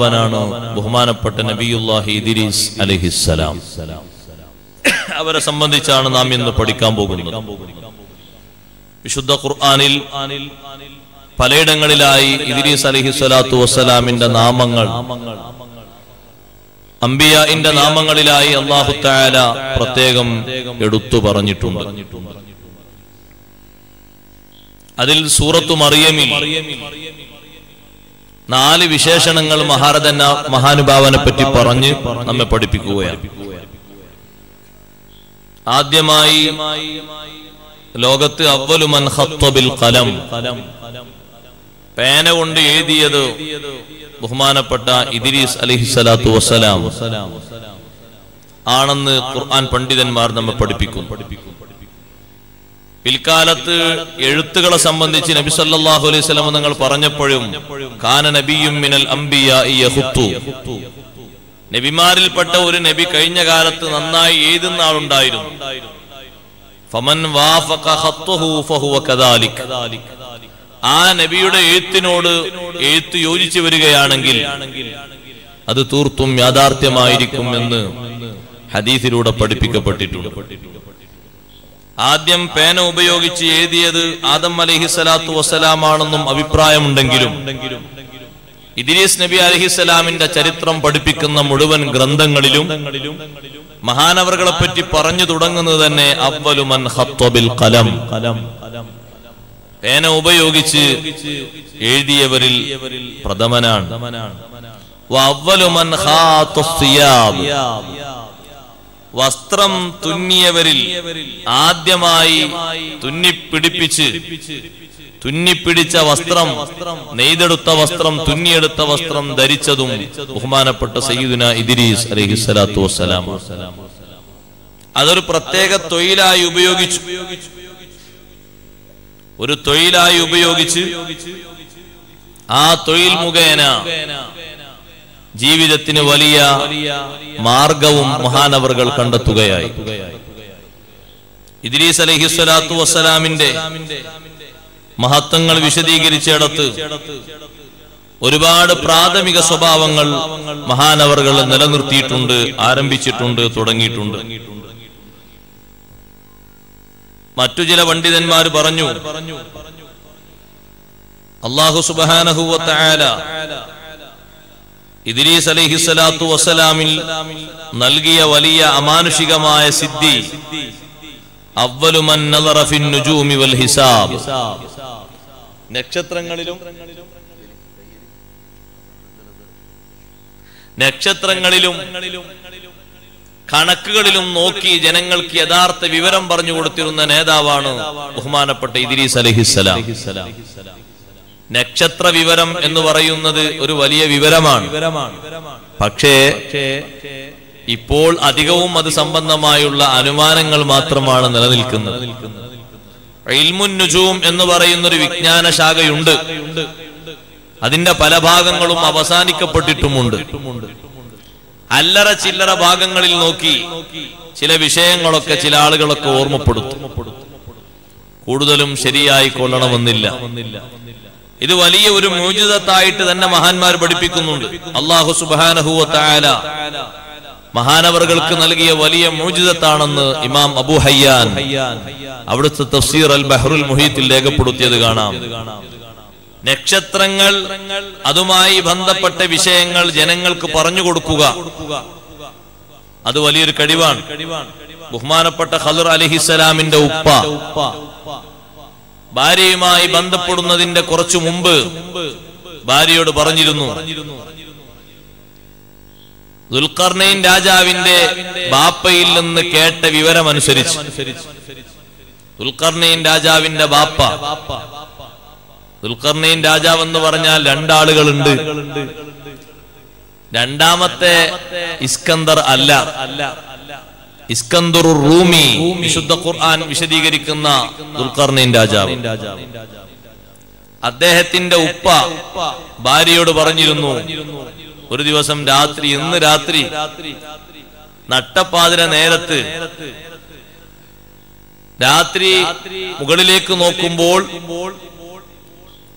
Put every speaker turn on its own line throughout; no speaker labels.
മഹാനുഭാവനാണ് ബഹുമാനപ്പെട്ട നബിയുല്ലാഹി ഇദ്രീസ് അലഹിസ്സലാം അവരെ സംബന്ധിച്ചാണ് നാം ഇന്ന് പഠിക്കാൻ പോകുന്നത്. വിശുദ്ധ ഖുർആാനിൽ പലയിടങ്ങളിലായി ഇദ്രീസ് അലഹി സ്വലാത്തു വസ്സലാമിന്റെ നാമങ്ങൾ അംബിയാന്റെ നാമങ്ങളിലായി അള്ളാഹു താല പ്രത്യേകം എടുത്തു പറഞ്ഞിട്ടുണ്ട്. അതിൽ സൂറത്തു മറിയമിൽ നാല് വിശേഷണങ്ങൾ മഹാരഥന മഹാനുഭാവനെ പറ്റി പറഞ്ഞ് നമ്മെ പഠിപ്പിക്കുകയാണ്. ആദ്യമായി ലോകത്ത് അവലുമൻ മൻഹത്വബിൽ കലം പേന കൊണ്ട് എഴുതിയത് ബഹുമാനപ്പെട്ട ഇദ്രീസ് അലിഹിസലാത്തു വസ്സലാം. ആണെന്ന് ഖുർആൻ പണ്ഡിതന്മാർ നമ്മെ പഠിപ്പിക്കും പഠിപ്പിക്കും പിൽക്കാലത്ത് എഴുത്തുകളെ സംബന്ധിച്ച് നബി സല്ലാഹു അലൈഹി വസല്ലം നിങ്ങൾ പറഞ്ഞപ്പോഴും കാന നബിയും മിനൽ അംബിയ നബിമാരിൽപ്പെട്ട ഒരു നബി കഴിഞ്ഞ കാലത്ത് നന്നായി എഴുതുന്ന ആളുണ്ടായിരുന്നു. ഫമൻ ആ നബിയുടെ എഴുത്തിനോട് എഴുത്ത് യോജിച്ചു വരികയാണെങ്കിൽ അത് തീർത്തും യാഥാർത്ഥ്യമായിരിക്കും എന്ന് ഹദീസിലൂടെ പഠിപ്പിക്കപ്പെട്ടിട്ടുണ്ട്. ആദ്യം പേന ഉപയോഗിച്ച് എഴുതിയത് ആദം അലഹിസലാത്തു വസ്സലാമാണെന്നും അഭിപ്രായമുണ്ടെങ്കിലും ഇദ്രീസ് നബി അലഹിസലാമിന്റെ ചരിത്രം പഠിപ്പിക്കുന്ന മുഴുവൻ ഗ്രന്ഥങ്ങളിലും മഹാനവറുകളെ പറ്റി പറഞ്ഞു തുടങ്ങുന്നത് തന്നെ പേന ഉപയോഗിച്ച് എഴുതിയവരിൽ പ്രഥമനാണ്. വസ്ത്രം തുന്നിയവരിൽ ആദ്യമായി തുന്നിപ്പിടിപ്പിച്ച് തുന്നിപ്പിടിച്ച വസ്ത്രം നെയ്തെടുത്ത വസ്ത്രം തുന്നിയെടുത്ത വസ്ത്രം ധരിച്ചതും ബഹുമാനപ്പെട്ട സയ്യിദുന ഇദ്രീസ് അലൈഹിസ്സലാത്തു വസ്സലാം. അതൊരു പ്രത്യേക തൊഴിലായി ഉപയോഗിച്ചു. ഒരു തൊഴിലായി ഉപയോഗിച്ച് ആ തൊഴിൽ മുഖേന ജീവിതത്തിന് വലിയ മാർഗവും മഹാനവറുകൾ കണ്ടെത്തുകയായി. ഇദ്രീസ് അലഹിസ്വലാത്തു വസ്സലാമിന്റെ മഹത്വങ്ങൾ വിശദീകരിച്ചിടത്ത് ഒരുപാട് പ്രാഥമിക സ്വഭാവങ്ങൾ മഹാനവറുകൾ നിലനിർത്തിയിട്ടുണ്ട് ആരംഭിച്ചിട്ടുണ്ട് തുടങ്ങിയിട്ടുണ്ട്. മറ്റു ചില പണ്ഡിതന്മാർ പറഞ്ഞു അള്ളാഹു സുബാനഹുവല ഇദ്രീസ് അലഹിസ്സലാത്തു വസ്സലാമിൽ നൽകിയ വലിയ അമാനുഷികമായ സിദ്ധി ഹിസാബ്. നക്ഷത്രങ്ങളിലും നക്ഷത്രങ്ങളിലും കണക്കുകളിലും നോക്കി ജനങ്ങൾക്ക് യഥാർത്ഥ വിവരം പറഞ്ഞു കൊടുത്തിരുന്ന നേതാവാണ് ബഹുമാനപ്പെട്ട ഇദ്രീസ് അലഹിസ്സലാം നക്ഷത്ര വിവരം എന്ന് പറയുന്നത് ഒരു വലിയ വിവരമാണ്. പക്ഷേ ഇപ്പോൾ അധികവും അത് സംബന്ധമായുള്ള അനുമാനങ്ങൾ മാത്രമാണ് നിലനിൽക്കുന്നത്. നുജൂം എന്ന് പറയുന്ന ഒരു വിജ്ഞാന ശാഖയുണ്ട് അതിന്റെ പല ഭാഗങ്ങളും അവസാനിക്കപ്പെട്ടിട്ടുമുണ്ട്. അല്ലറ ചില്ലറ ഭാഗങ്ങളിൽ നോക്കി ചില വിഷയങ്ങളൊക്കെ ചില ആളുകളൊക്കെ ഓർമ്മപ്പെടുത്തും. കൂടുതലും ശരിയായി കൊള്ളണമെന്നില്ല. ഇത് വലിയ ഒരു മോചിതത്തായിട്ട് തന്നെ മഹാന്മാർ പഠിപ്പിക്കുന്നുണ്ട്. അള്ളാഹു സുബാനഹുല മഹാനവറുകൾക്ക് നൽകിയ വലിയ മോചിതത്താണെന്ന് ഇമാം അബു ഹയ്യാൻ അവിടുത്തെ തഫ്സീർ അൽ ബഹ്റുൽ മുഹീത്തിൽ രേഖപ്പെടുത്തിയത് കാണാം. നക്ഷത്രങ്ങൾ അതുമായി ബന്ധപ്പെട്ട വിഷയങ്ങൾ ജനങ്ങൾക്ക് പറഞ്ഞു കൊടുക്കുക. അത് വലിയൊരു കഴിവാണ് ബഹുമാനപ്പെട്ട ഖദർ അലിഹിസലാമിന്റെ ഉപ്പ. ഭാര്യയുമായി ബന്ധപ്പെടുന്നതിന്റെ കുറച്ചു മുമ്പ് ഭാര്യയോട് പറഞ്ഞിരുന്നു. ദുൽഖർണയിൻ രാജാവിന്റെ ബാപ്പയിൽ നിന്ന് കേട്ട വിവരമനുസരിച്ച്. ദുൽഖർണയിൻ രാജാവിന്റെ ബാപ്പ. ദുൽഖർണയിൻ രാജാവ് എന്ന് പറഞ്ഞാൽ രണ്ടാളുകളുണ്ട്. രണ്ടാമത്തെ ഇസ്കന്ദർ അല്ല. ഇസ്കന്ദർ റൂമി വിശുദ്ധ ഖുർആൻ വിശദീകരിക്കുന്ന ദുൽഖർണീൻ രാജാവ്. അദ്ദേഹത്തിന്റെ ഉപ്പ ഭാര്യയോട് പറഞ്ഞിരുന്നു ഒരു ദിവസം രാത്രി ഇന്ന് രാത്രി നട്ടപ്പാതിര നേരത്ത് രാത്രി മുകളിലേക്ക് നോക്കുമ്പോൾ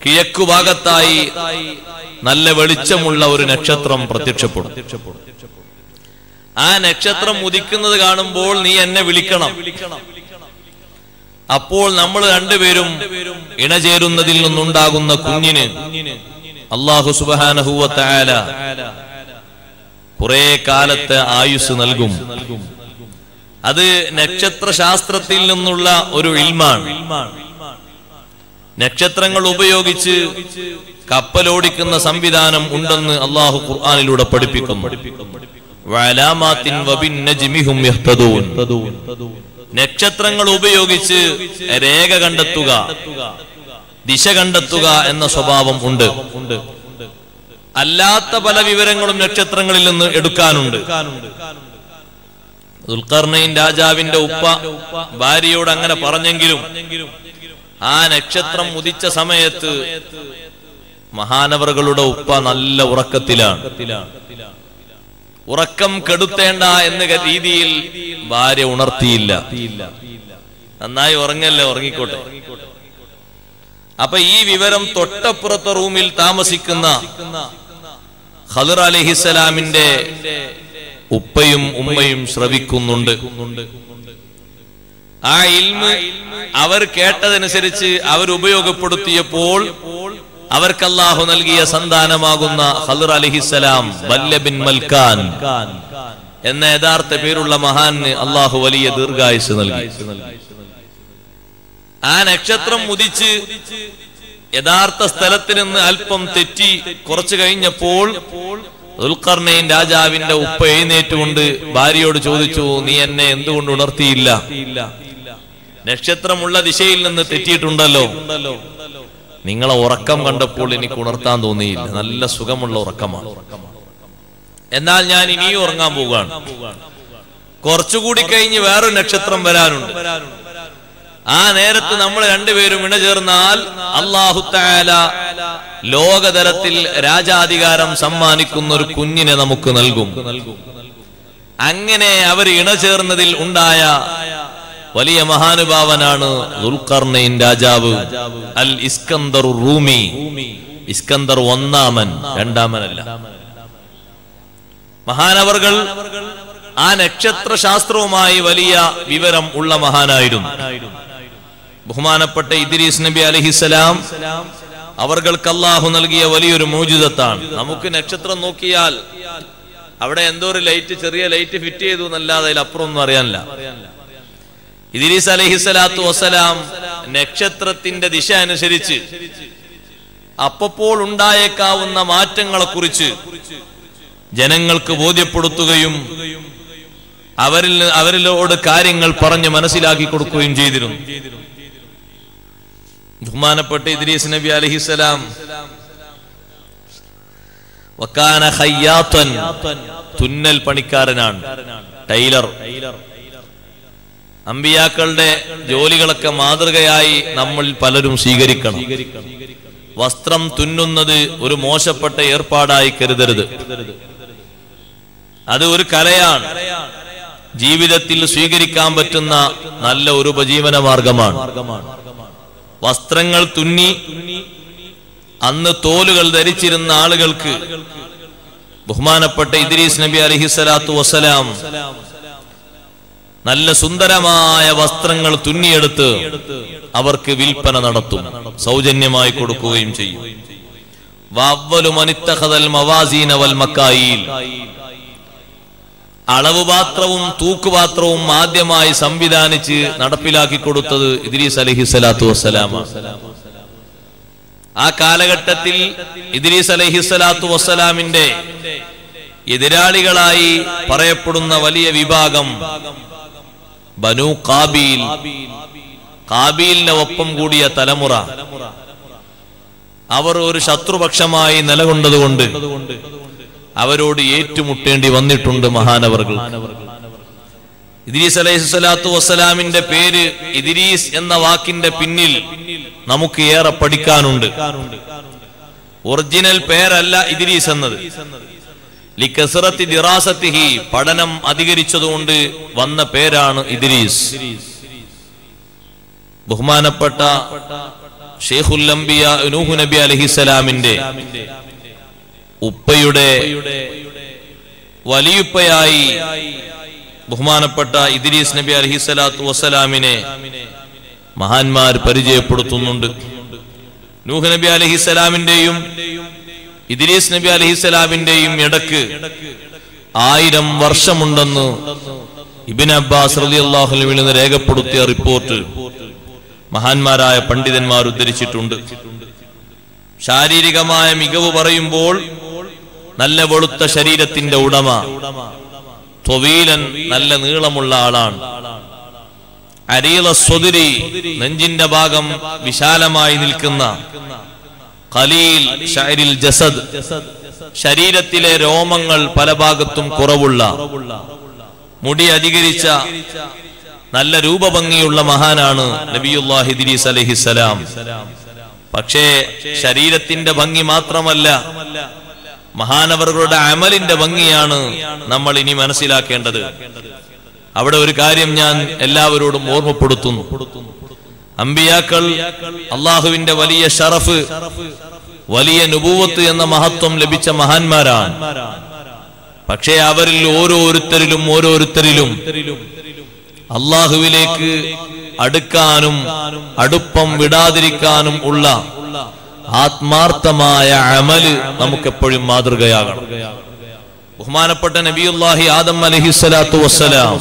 കിഴക്കു ഭാഗത്തായി നല്ല വെളിച്ചമുള്ള ഒരു നക്ഷത്രം പ്രത്യക്ഷപ്പെടും. ആ നക്ഷത്രം ഉദിക്കുന്നത് കാണുമ്പോൾ നീ എന്നെ വിളിക്കണം. അപ്പോൾ നമ്മൾ രണ്ടുപേരും ഇണചേരുന്നതിൽ നിന്നുണ്ടാകുന്ന കുഞ്ഞിന് അള്ളാഹു സുബാനഹുവത്തായാല കുറെ കാലത്തെ ആയുസ് നൽകും. അത് നക്ഷത്ര ശാസ്ത്രത്തിൽ നിന്നുള്ള ഒരു ഇൽമാണ്. നക്ഷത്രങ്ങൾ ഉപയോഗിച്ച് കപ്പലോടിക്കുന്ന സംവിധാനം ഉണ്ടെന്ന് അള്ളാഹു ഖുർആാനിലൂടെ പഠിപ്പിക്കും. നക്ഷത്രങ്ങൾ ഉപയോഗിച്ച് രേഖ കണ്ടെത്തുക ദിശ കണ്ടെത്തുക എന്ന സ്വഭാവം ഉണ്ട്. അല്ലാത്ത പല വിവരങ്ങളും നക്ഷത്രങ്ങളിൽ നിന്ന് എടുക്കാനുണ്ട്. ദുൽഖർണയിൻ രാജാവിന്റെ ഉപ്പ ഭാര്യയോട് അങ്ങനെ പറഞ്ഞെങ്കിലും ആ നക്ഷത്രം ഉദിച്ച സമയത്ത് മഹാനവറുകളുടെ ഉപ്പ നല്ല ഉറക്കത്തിലാണ്. ഉറക്കം കെടുത്തേണ്ട എന്ന രീതിയിൽ ഭാര്യ ഉണർത്തിയില്ല. നന്നായി ഉറങ്ങല്ലേ ഉറങ്ങിക്കോട്ടെ. അപ്പൊ ഈ വിവരം തൊട്ടപ്പുറത്തെ റൂമിൽ താമസിക്കുന്ന ഖദർ അലഹിസലാമിന്റെ ഉപ്പയും ഉമ്മയും ശ്രവിക്കുന്നുണ്ട്. ആ ഇൽമ് അവർ കേട്ടതനുസരിച്ച് അവർ ഉപയോഗപ്പെടുത്തിയപ്പോൾ അവർക്ക് അല്ലാഹു നൽകിയ സന്താനമാകുന്ന ഹലുർ അലിഹിസലാം ബിൻ മൽക്കാൻ എന്ന യഥാർത്ഥ പേരുള്ള മഹാന് അള്ളാഹു വലിയ ദീർഘായുസ് നൽകി. ആ നക്ഷത്രം മുതിച്ച് യഥാർത്ഥ സ്ഥലത്ത് നിന്ന് അല്പം തെറ്റി കുറച്ചു കഴിഞ്ഞപ്പോൾ ദുൽഖർണയും രാജാവിന്റെ ഉപ്പ എഴുന്നേറ്റുകൊണ്ട് ഭാര്യയോട് ചോദിച്ചു നീ എന്നെ എന്തുകൊണ്ട് ഉണർത്തിയില്ല? നക്ഷത്രമുള്ള ദിശയിൽ നിന്ന് തെറ്റിയിട്ടുണ്ടല്ലോ. നിങ്ങളെ ഉറക്കം കണ്ടപ്പോൾ എനിക്ക് ഉണർത്താൻ തോന്നിയില്ല. നല്ല സുഖമുള്ള ഉറക്കമാണ്. എന്നാൽ ഞാൻ ഇനിയും ഉറങ്ങാൻ പോവുകയാണ്. കുറച്ചുകൂടി കഴിഞ്ഞ് വേറൊരു നക്ഷത്രം വരാനുണ്ട്. ആ നേരത്ത് നമ്മൾ രണ്ടുപേരും ഇണചേർന്നാൽ അള്ളാഹു താല ലോകതലത്തിൽ രാജാധികാരം സമ്മാനിക്കുന്ന ഒരു കുഞ്ഞിനെ നമുക്ക് നൽകും. അങ്ങനെ അവർ ഇണചേർന്നതിൽ ഉണ്ടായ വലിയ മഹാനുഭാവനാണ് ദുൽഖർണയിൻ രാജാവ്. അൽ ഇസ്കന്ദർ റൂമി. ഇസ്കന്ദർ ഒന്നാമൻ രണ്ടാമനല്ല. മഹാനവർകൾ ആ നക്ഷത്ര ശാസ്ത്രവുമായി വലിയ വിവരം ഉള്ള മഹാനായിരുന്നു. ബഹുമാനപ്പെട്ട ഇദ്രീസ് നബി അലഹിസലാം അവർക്ക് അള്ളാഹു നൽകിയ വലിയൊരു മോചിതത്താണ്. നമുക്ക് നക്ഷത്രം നോക്കിയാൽ അവിടെ എന്തോ ഒരു ലൈറ്റ് ചെറിയ ലൈറ്റ് ഫിറ്റ് ചെയ്തു എന്നല്ലാതെ അതിലപ്പുറം ഒന്നും അറിയാനില്ല. ഇദ്രീസ് അലഹിസലാത്തു വസ്സലാം നക്ഷത്രത്തിന്റെ ദിശ അനുസരിച്ച് അപ്പപ്പോൾ ഉണ്ടായേക്കാവുന്ന മാറ്റങ്ങളെ കുറിച്ച് ജനങ്ങൾക്ക് ബോധ്യപ്പെടുത്തുകയും അവരിൽ അവരിലോട് കാര്യങ്ങൾ പറഞ്ഞ് മനസ്സിലാക്കി കൊടുക്കുകയും ചെയ്തിരുന്നു. ബഹുമാനപ്പെട്ട ഇദ്രീസ് നബി അലഹിസലാം വക്കാന തുന്നൽ പണിക്കാരനാണ് ടൈലർ. അമ്പിയാക്കളുടെ ജോലികളൊക്കെ മാതൃകയായി നമ്മൾ പലരും സ്വീകരിക്കണം. വസ്ത്രം തുന്നുന്നത് ഒരു മോശപ്പെട്ട ഏർപ്പാടായി കരുതരുത്. അത് ഒരു കലയാണ്. ജീവിതത്തിൽ സ്വീകരിക്കാൻ പറ്റുന്ന നല്ല ഒരു ഉപജീവന മാർഗമാണ്. വസ്ത്രങ്ങൾ തുന്നി അന്ന് തോലുകൾ ധരിച്ചിരുന്ന ആളുകൾക്ക് ബഹുമാനപ്പെട്ട ഇദ്രീസ് നബി അലഹിസലാത്തു വസ്സലാം നല്ല സുന്ദരമായ വസ്ത്രങ്ങൾ തുന്നിയെടുത്ത് അവർക്ക് വിൽപ്പന നടത്തും സൗജന്യമായി കൊടുക്കുകയും ചെയ്യും. അളവ് പാത്രവും തൂക്കുപാത്രവും ആദ്യമായി സംവിധാനിച്ച് നടപ്പിലാക്കി കൊടുത്തത് ഇദ്രീസ് അലഹി സ്വലാത്തു വസ്സലാമ ആ കാലഘട്ടത്തിൽ ഇദ്രീസ് അലഹി സ്വലാത്തു വസ്സലാമിന്റെ എതിരാളികളായി പറയപ്പെടുന്ന വലിയ വിഭാഗം ബനു കാബീൽ. കാബീലിന്റെ ഒപ്പം കൂടിയ തലമുറ. അവർ ഒരു ശത്രുപക്ഷമായി നിലകൊണ്ടതുകൊണ്ട് അവരോട് ഏറ്റുമുട്ടേണ്ടി വന്നിട്ടുണ്ട് മഹാനവർകൾ ഇദ്രീസ് അലൈഹി സ്വലാത്തു വസ്സലാമിന്റെ പേര് ഇദ്രീസ് എന്ന വാക്കിന്റെ പിന്നിൽ നമുക്ക് ഏറെ പഠിക്കാനുണ്ട്. ഒറിജിനൽ പേരല്ല ഇദ്രീസ് എന്നത്. ലിക്കസറത്തി ദിറാസത്തിഹി പഠനം അധികരിച്ചതുകൊണ്ട് വന്ന പേരാണ് ഇദ്രീസ്. ബഹുമാനപ്പെട്ട ഷെയ്ഖുല്ലംബിയ നൂഹു നബി അലഹിസലാമിന്റെ ഉപ്പയുടെ വലിയുപ്പയായി ബഹുമാനപ്പെട്ട ഇദ്രീസ് നബി അലഹിസലാത്തു വസ്സലാമിനെ മഹാന്മാർ പരിചയപ്പെടുത്തുന്നുണ്ട്. നൂഹ് നബി അലഹിസലാമിന്റെയും ഇദ്രീസ് നബി അലഹിസലാമിന്റെയും ഇടയ്ക്ക് ആയിരം വർഷമുണ്ടെന്ന് ഇബിൻ അബ്ബാസ് നിന്ന് രേഖപ്പെടുത്തിയ റിപ്പോർട്ട് മഹാന്മാരായ പണ്ഡിതന്മാർ ഉദ്ധരിച്ചിട്ടുണ്ട്. ശാരീരികമായ മികവ് പറയുമ്പോൾ നല്ല വെളുത്ത ശരീരത്തിന്റെ ഉടമ തൊവീലൻ നല്ല നീളമുള്ള ആളാണ്. അരീല സ്വതിരി നെഞ്ചിന്റെ ഭാഗം വിശാലമായി നിൽക്കുന്ന ഖലീൽ ഷൈരിൽ ജസദ്. ശരീരത്തിലെ രോമങ്ങൾ പല ഭാഗത്തും കുറവുള്ള മുടി അധികരിച്ച നല്ല രൂപഭംഗിയുള്ള മഹാനാണ് നബിയുല്ലാഹി അലഹിസലാം പക്ഷേ ശരീരത്തിന്റെ ഭംഗി മാത്രമല്ല മഹാനവറുകളുടെ അമലിന്റെ ഭംഗിയാണ് നമ്മൾ ഇനി മനസ്സിലാക്കേണ്ടത്. അവിടെ ഒരു കാര്യം ഞാൻ എല്ലാവരോടും ഓർമ്മപ്പെടുത്തുന്നു. അമ്പിയാക്കൾ അള്ളാഹുവിന്റെ വലിയ ഷറഫ് വലിയ നുപൂവത്ത് എന്ന മഹത്വം ലഭിച്ച മഹാന്മാരാണ്. പക്ഷേ അവരിൽ ഓരോരുത്തരിലും ഓരോരുത്തരിലും അള്ളാഹുവിലേക്ക് അടുക്കാനും അടുപ്പം വിടാതിരിക്കാനും ഉള്ള ആത്മാർത്ഥമായ അമൽ നമുക്കെപ്പോഴും മാതൃകയാകണം. ബഹുമാനപ്പെട്ട നബിയുല്ലാഹി ആദം അലഹിസ്സലാത്തു വസ്സലാം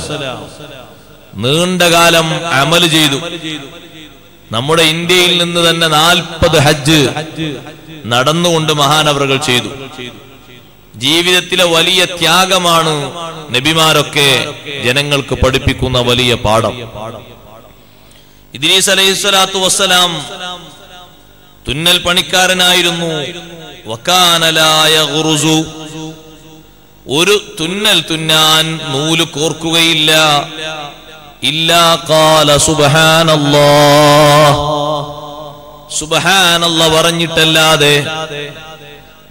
നീണ്ടകാലം അമൽ ചെയ്തു. നമ്മുടെ ഇന്ത്യയിൽ നിന്ന് തന്നെ നാൽപ്പത് ഹജ്ജ് നടന്നുകൊണ്ട് മഹാനവറുകൾ ചെയ്തു. ജീവിതത്തിലെ വലിയ ത്യാഗമാണ് നബിമാരൊക്കെ ജനങ്ങൾക്ക് പഠിപ്പിക്കുന്ന വലിയ പാഠം. ഇദ്രീസ് അലൈഹിസ്സലാത്തു വസ്സലാം തുന്നൽ പണിക്കാരനായിരുന്നു. ഒരു തുന്നൽ തുന്നാൻ നൂൽ കോർക്കുകയില്ല. ഇല്ലാ പറഞ്ഞിട്ടല്ലാതെ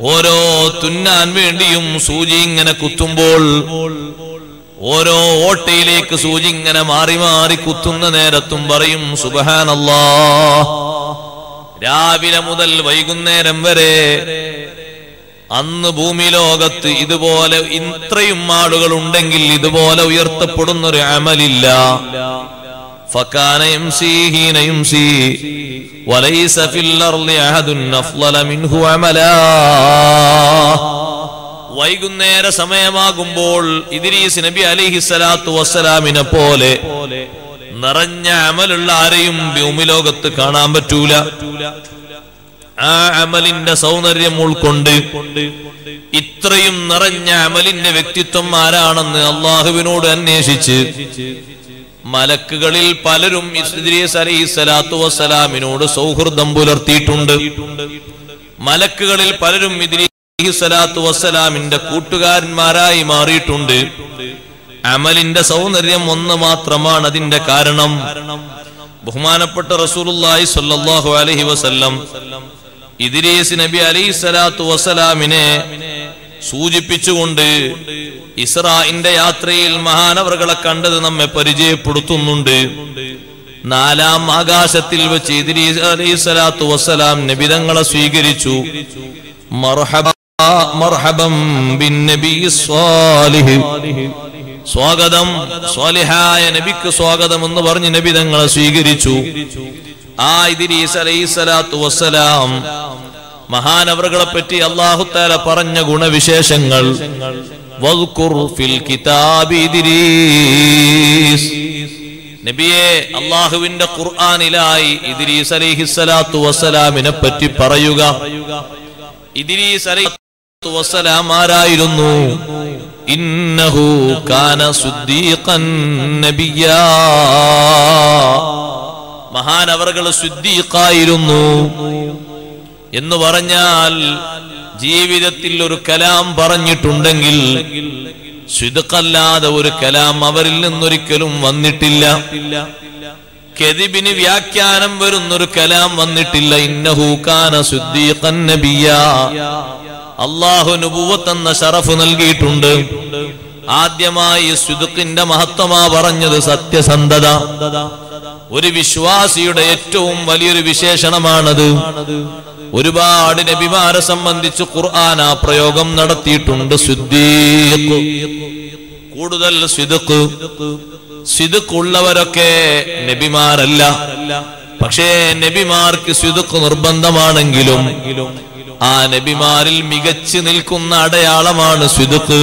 ഓരോ തുന്നാൻ വേണ്ടിയും സൂചി ഇങ്ങനെ കുത്തുമ്പോൾ ഓരോ ഓട്ടയിലേക്ക് സൂചി ഇങ്ങനെ മാറി മാറി കുത്തുന്ന നേരത്തും പറയും സുബഹാനല്ലാ രാവിലെ മുതൽ വൈകുന്നേരം വരെ അന്ന് ഭൂമി ലോകത്ത് ഇതുപോലെ ഇത്രയും ആളുകൾ ഉണ്ടെങ്കിൽ ഇതുപോലെ ഉയർത്തപ്പെടുന്ന ഒരു അമലില്ല فكان يمسي حين يمسي وليس في الأرض أحد أفضل منه عملا വൈകുന്നേര സമയമാകുമ്പോൾ ഇദ്രീസ് നബി അലിഹി സ്വലാത്തു വസ്സലാമിനെ പോലെ നിറഞ്ഞ അമലുള്ള ആരെയും ഭൂമിലോകത്ത് കാണാൻ പറ്റൂല ആ അമലിന്റെ സൗന്ദര്യം ഉൾക്കൊണ്ട് ഇത്രയും നിറഞ്ഞ അമലിന്റെ വ്യക്തിത്വം ആരാണെന്ന് അള്ളാഹുവിനോട് അന്വേഷിച്ച് മലക്കുകളിൽ പലരും അലൈഹി സ്വലാത്തു വസ്സലാമിനോട് സൗഹൃദം പുലർത്തിയിട്ടുണ്ട്. മലക്കുകളിൽ പലരും ഇദ്രീസ് സ്വലാത്തു വസ്സലാമിന്റെ കൂട്ടുകാരന്മാരായി മാറിയിട്ടുണ്ട്. അമലിന്റെ സൗന്ദര്യം ഒന്ന് മാത്രമാണ് അതിന്റെ കാരണം. ബഹുമാനപ്പെട്ട റസൂലുള്ളാഹി സ്വല്ലല്ലാഹു അലൈഹി വസല്ലം ഇദ്രീസ് നബി അലൈഹി സ്വലാത്തു വസ്സലാമിനെ സൂചിപ്പിച്ചുകൊണ്ട് ഇസ്രായിന്റെ യാത്രയിൽ മഹാനവറുകളെ കണ്ടത് നമ്മെ പരിചയപ്പെടുത്തുന്നുണ്ട്. നാലാം ആകാശത്തിൽ വെച്ച് ഇദ്രീസ് അലൈഹി സ്വലാത്തു വസ്സലാം നബിതങ്ങളെ സ്വീകരിച്ചു. മർഹബ സ്വാഗതം സ്വാലിഹായ നബിക്ക് സ്വാഗതം എന്ന് പറഞ്ഞ് നബി തങ്ങളെ സ്വീകരിച്ചു. ആ ഇദ്രീസ് അലൈഹി സ്വലാത്തു വസ്സലാം മഹാനവറുകളെ പറ്റി അള്ളാഹുത്താല പറഞ്ഞ ഗുണവിശേഷങ്ങൾ. നബിയെ അള്ളാഹുവിന്റെ ഖുർആനിലായി ഇദിരീസ് അലൈഹി സ്വലാത്തു വസ്സലാമിനെ പറ്റി പറയുക. ഇദിരീസ് അലൈഹി വസ്സലാം ആരായിരുന്നു? ഇന്നഹു കാന സുദ്ദീഖൻ നബിയാ. മഹാനവറുകൾ ശുദ്ധിക്കായിരുന്നു എന്ന് പറഞ്ഞാൽ ജീവിതത്തിൽ ഒരു കലാം പറഞ്ഞിട്ടുണ്ടെങ്കിൽ ശുദ്ധക്കല്ലാതെ ഒരു കലാം അവരിൽ നിന്നൊരിക്കലും വന്നിട്ടില്ല. കെതിബിന് വ്യാഖ്യാനം വരുന്നൊരു കലാം വന്നിട്ടില്ല. ഇന്നഹൂക്കാന ശുദ്ധീഖന്നബിയ നബിയ. അള്ളാഹു ഷറഫ് നൽകിയിട്ടുണ്ട്. ആദ്യമായി സുദുക്കിന്റെ മഹത്വമാ പറഞ്ഞത് സത്യസന്ധത. ഒരു വിശ്വാസിയുടെ ഏറ്റവും വലിയൊരു വിശേഷണമാണത്. ഒരുപാട് നബിമാരെ സംബന്ധിച്ച് ഖുർആൻ ആ പ്രയോഗം നടത്തിയിട്ടുണ്ട്. സിദ്ദീഖ്. കൂടുതൽ സിദുക്ക് സിദുക്കുള്ളവരൊക്കെ നബിമാരല്ല. പക്ഷേ നബിമാർക്ക് സിദുക്ക് നിർബന്ധമാണെങ്കിലും ആ നബിമാരിൽ മികച്ച് നിൽക്കുന്ന അടയാളമാണ് സിദുക്ക്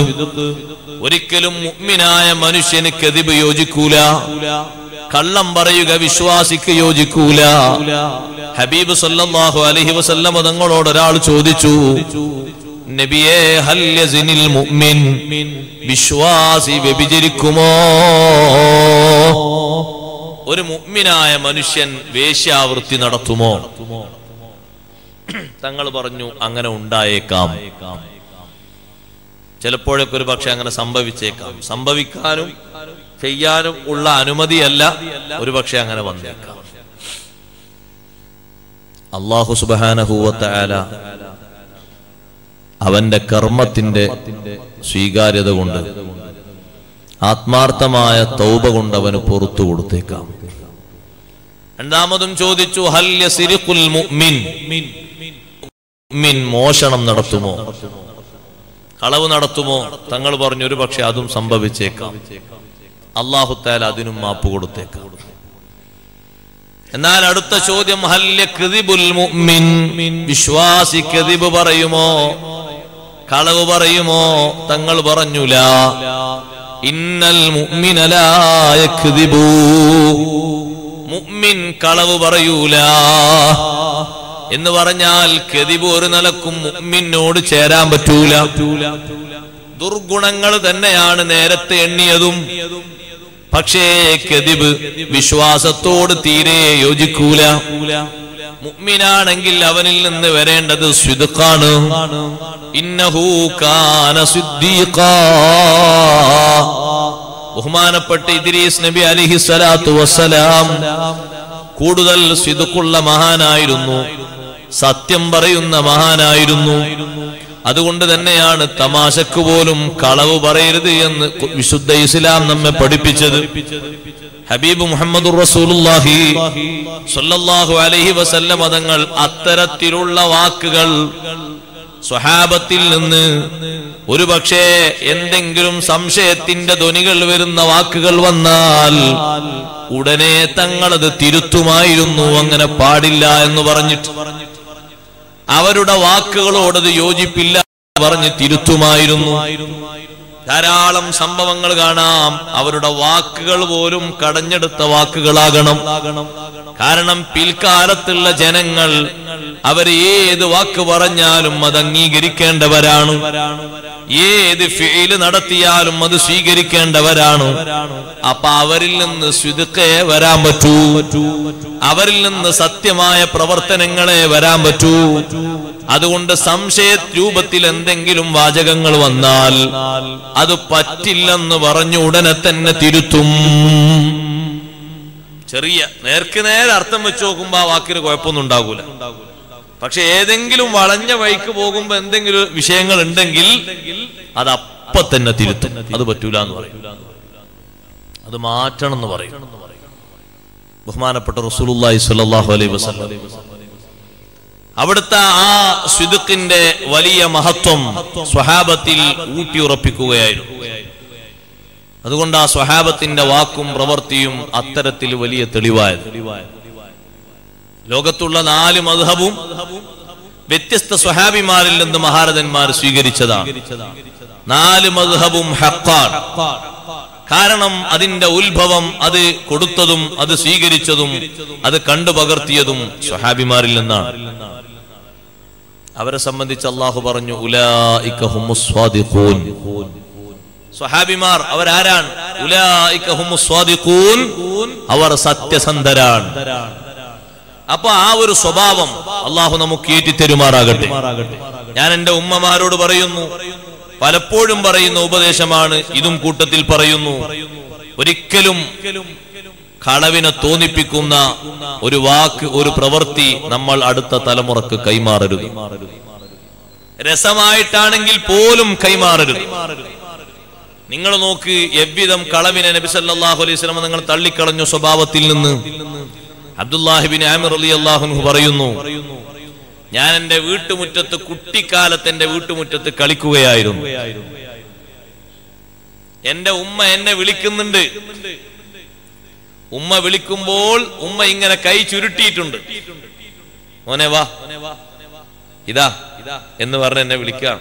ഒരിക്കലും മുഗ്മിനായ മനുഷ്യന് കതിബ് യോജിക്കൂല. കള്ളം പറയുക വിശ്വാസിക്ക് യോജിക്കൂല. ഹബീബ് സല്ലാഹു അലഹി വസല്ലം തങ്ങളോട് ഒരാൾ ചോദിച്ചു മുഅ്മിൻ? വിശ്വാസി വ്യഭിചരിക്കുമോ? ഒരു മുഅ്മിനായ മനുഷ്യൻ വേശ്യാവൃത്തി നടത്തുമോ? തങ്ങൾ പറഞ്ഞു അങ്ങനെ ഉണ്ടായേക്കാം. ചിലപ്പോഴൊക്കെ ഒരു പക്ഷെ അങ്ങനെ സംഭവിച്ചേക്കാം. സംഭവിക്കാനും ചെയ്യാനും ഉള്ള അനുമതിയല്ല. ഒരു പക്ഷെ അങ്ങനെ വന്നേക്കാം. അള്ളാഹു സുബാനഹൂവത്തായ അവന്റെ കർമ്മത്തിന്റെ സ്വീകാര്യത കൊണ്ട് ആത്മാർത്ഥമായ തൗബ കൊണ്ട് അവന് പുറത്തു കൊടുത്തേക്കാം. രണ്ടാമതും ചോദിച്ചു മുഅ്മിൻ? മുഅ്മിൻ മോഷണം നടത്തുമോ? കളവ് നടത്തുമോ? തങ്ങൾ പറഞ്ഞു ഒരു പക്ഷെ അതും സംഭവിച്ചേക്കാം. അള്ളാഹുത്താൽ അതിനും മാപ്പ് കൊടുത്തേക്കാം. എന്നാൽ അടുത്ത ചോദ്യം വിശ്വാസി കതിബ് പറയുമോ? കളവ് പറയുമോ? തങ്ങൾ പറഞ്ഞുല ഇന്നൽ മുഅ്മിനലായ യക്ദിബു മുഅ്മിൻ കളവ് പറയൂല. എന്ന് പറഞ്ഞാൽ കതിബ് ഒരു നിലക്കും മുഅ്മിനോട് ചേരാൻ പറ്റൂല. ദുർഗുണങ്ങൾ തന്നെയാണ് നേരത്തെ എണ്ണിയതും. പക്ഷേ കതിബ് വിശ്വാസത്തോട് തീരെ യോജിക്കൂല. മുഗ്മിനാണെങ്കിൽ അവനിൽ നിന്ന് വരേണ്ടത് സ്വിതുക്കാണ് ഇന്നഹു കാന സിദ്ദീഖാ. ബഹുമാനപ്പെട്ട ഇദ്രീസ് നബി അലിഹി സ്വലാത്തു വസ്സലാം കൂടുതൽ സിദുക്കുള്ള മഹാനായിരുന്നു. സത്യം പറയുന്ന മഹാനായിരുന്നു. അതുകൊണ്ട് തന്നെയാണ് തമാശക്ക് പോലും കളവ് പറയരുത് എന്ന് വിശുദ്ധ ഇസ്ലാം നമ്മെ പഠിപ്പിച്ചത്. ഹബീബ് മുഹമ്മദ് സ്വല്ലല്ലാഹു അലൈഹി വസല്ലം തങ്ങൾ അത്തരത്തിലുള്ള വാക്കുകൾ സ്വഹാബത്തിൽ നിന്ന് ഒരുപക്ഷെ എന്തെങ്കിലും സംശയത്തിന്റെ ധ്വനികൾ വരുന്ന വാക്കുകൾ വന്നാൽ ഉടനെ തങ്ങളത് തിരുത്തുമായിരുന്നു അങ്ങനെ പാടില്ല എന്ന് പറഞ്ഞിട്ട്. അവരുടെ വാക്കുകളോട് വാക്കുകളോടത് യോജിപ്പില്ല പറഞ്ഞ് തിരുത്തുമായിരുന്നു. ധാരാളം സംഭവങ്ങൾ കാണാം. അവരുടെ വാക്കുകൾ പോലും കടഞ്ഞെടുത്ത വാക്കുകളാകണം. കാരണം പിൽക്കാലത്തുള്ള ജനങ്ങൾ അവർ ഏത് വാക്ക് പറഞ്ഞാലും അത് അംഗീകരിക്കേണ്ടവരാണ്. ഏത് ഫീൽ നടത്തിയാലും അത് സ്വീകരിക്കേണ്ടവരാണ്. അപ്പൊ അവരിൽ നിന്ന് സ്വിതുക്കേ വരാൻ പറ്റൂ. അവരിൽ നിന്ന് സത്യമായ പ്രവർത്തനങ്ങളെ വരാൻ പറ്റൂ. അതുകൊണ്ട് സംശയ രൂപത്തിൽ എന്തെങ്കിലും വാചകങ്ങൾ വന്നാൽ അത് പറ്റില്ലെന്ന് പറഞ്ഞു ഉടനെ തന്നെ തിരുത്തും. ചെറിയ നേർക്ക് നേരെ അർത്ഥം വെച്ച് നോക്കുമ്പോ ആ വാക്കിന് കുഴപ്പമൊന്നും ഉണ്ടാകൂല. പക്ഷെ ഏതെങ്കിലും വളഞ്ഞ വഴിക്ക് പോകുമ്പോ എന്തെങ്കിലും വിഷയങ്ങൾ ഉണ്ടെങ്കിൽ അത് അപ്പൊ തന്നെ തിരുത്തും. അത് പറ്റൂല എന്ന് പറയും. അത് മാറ്റണം എന്ന് പറയും. ബഹുമാനപ്പെട്ട റസൂലുള്ളാഹി സ്വല്ലല്ലാഹു അലൈഹി വസല്ലം. അവിടുത്തെ ആ സ്വിദുക്കിന്റെ വലിയ മഹത്വം സ്വഹാബത്തിൽ ഊട്ടിയുറപ്പിക്കുകയായിരുന്നു അതുകൊണ്ട് ആ സ്വഹാബത്തിന്റെ വാക്കും പ്രവൃത്തിയും അത്തരത്തിൽ വലിയ തെളിവായത്. ലോകത്തുള്ള നാല് മധുഹബും വ്യത്യസ്ത സ്വഹാബിമാരിൽ നിന്ന് മഹാരഥന്മാർ സ്വീകരിച്ചതാണ്. നാല് മധുഹബും ഹക്കാൻ കാരണം അതിന്റെ ഉത്ഭവം അത് കൊടുത്തതും അത് സ്വീകരിച്ചതും അത് കണ്ടു പകർത്തിയതും സ്വഹാബിമാരിൽ നിന്നാണ്. അവരെ സംബന്ധിച്ച് അള്ളാഹു പറഞ്ഞു സ്വഹാബിമാർ അവരാരാണ്? അവർ സത്യസന്ധരാണ്. അപ്പൊ ആ ഒരു സ്വഭാവം അള്ളാഹു നമുക്ക് ഏറ്റി തരുമാറാകട്ടെ. ഞാൻ എന്റെ ഉമ്മമാരോട് പറയുന്നു പലപ്പോഴും പറയുന്ന ഉപദേശമാണ് ഇതും കൂട്ടത്തിൽ പറയുന്നു. ഒരിക്കലും കളവിനെ തോന്നിപ്പിക്കുന്ന ഒരു വാക്ക് ഒരു പ്രവൃത്തി നമ്മൾ അടുത്ത തലമുറയ്ക്ക് കൈമാറരുത്. രസമായിട്ടാണെങ്കിൽ പോലും കൈമാറരുത്. നിങ്ങൾ നോക്ക് എവ്വിധം കളവിനെ നബിസല്ലാഹു അലൈഹി സ്വലമ നിങ്ങൾ തള്ളിക്കളഞ്ഞു സ്വഭാവത്തിൽ നിന്ന്. അബ്ദുല്ലാഹിബിൻ ആമിർ പറയുന്നു ഞാൻ എന്റെ വീട്ടുമുറ്റത്ത് കുട്ടിക്കാലത്ത് എന്റെ വീട്ടുമുറ്റത്ത് കളിക്കുകയായിരുന്നു. എന്റെ ഉമ്മ എന്നെ വിളിക്കുന്നുണ്ട്. ഉമ്മ വിളിക്കുമ്പോൾ ഉമ്മ ഇങ്ങനെ കൈ ചുരുട്ടിയിട്ടുണ്ട്. മോനെ വാ. ഇതാ. എന്ന് പറഞ്ഞ് എന്നെ വിളിക്കാം.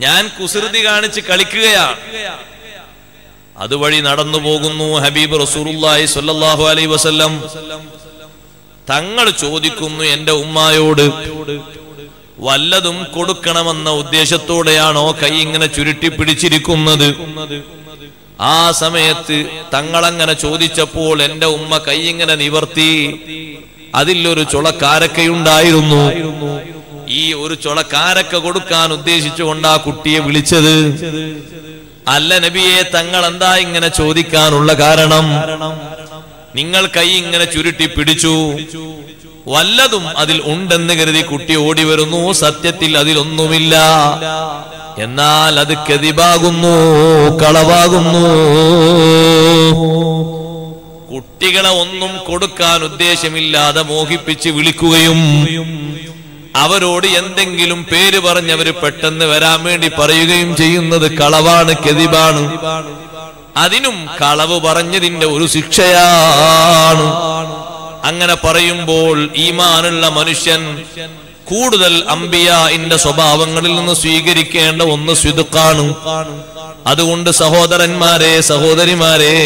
ഞാൻ കുസൃതി കാണിച്ച് കളിക്കുകയാണ് അതുവഴി നടന്നു പോകുന്നു ഹബീബ് റസൂറുല്ലായി സ്വല്ലല്ലാഹു അലൈ വസല്ലം. തങ്ങൾ ചോദിക്കുന്നു എന്റെ ഉമ്മായോട് വല്ലതും കൊടുക്കണമെന്ന ഉദ്ദേശത്തോടെയാണോ കൈ ഇങ്ങനെ ചുരുട്ടി പിടിച്ചിരിക്കുന്നത്? ആ സമയത്ത് തങ്ങളങ്ങനെ ചോദിച്ചപ്പോൾ എന്റെ ഉമ്മ കൈ ഇങ്ങനെ നിവർത്തി അതിലൊരു ചുളക്കാരക്കയുണ്ടായിരുന്നു. ഈ ഒരു ചുളക്കാരക്ക കൊടുക്കാൻ ഉദ്ദേശിച്ചുകൊണ്ട് ആ കുട്ടിയെ വിളിച്ചത്. അല്ല നബിയെ തങ്ങൾ എന്താ ഇങ്ങനെ ചോദിക്കാനുള്ള കാരണം? നിങ്ങൾ കൈ ഇങ്ങനെ ചുരുട്ടി പിടിച്ചു. വല്ലതും അതിൽ ഉണ്ടെന്ന് കരുതി കുട്ടി ഓടി വരുന്നു. സത്യത്തിൽ അതിലൊന്നുമില്ല. എന്നാൽ അത് കെതിബാകുന്നു കളവാകുന്നു. കുട്ടികളെ ഒന്നും കൊടുക്കാൻ ഉദ്ദേശമില്ലാതെ മോഹിപ്പിച്ച് വിളിക്കുകയും അവരോട് എന്തെങ്കിലും പേര് പറഞ്ഞവര് പെട്ടെന്ന് വരാൻ വേണ്ടി പറയുകയും ചെയ്യുന്നത് കളവാണ് കെതിബാണ്. അതിനും കളവ് പറഞ്ഞതിന്റെ ഒരു ശിക്ഷയാണ്. അങ്ങനെ പറയുമ്പോൾ ഈമാനുള്ള മനുഷ്യൻ കൂടുതൽ അമ്പിയ ഇന്റെ സ്വഭാവങ്ങളിൽ നിന്ന് സ്വീകരിക്കേണ്ട ഒന്ന് സ്വിതുക്കാണ് അതുകൊണ്ട് സഹോദരന്മാരെ സഹോദരിമാരെ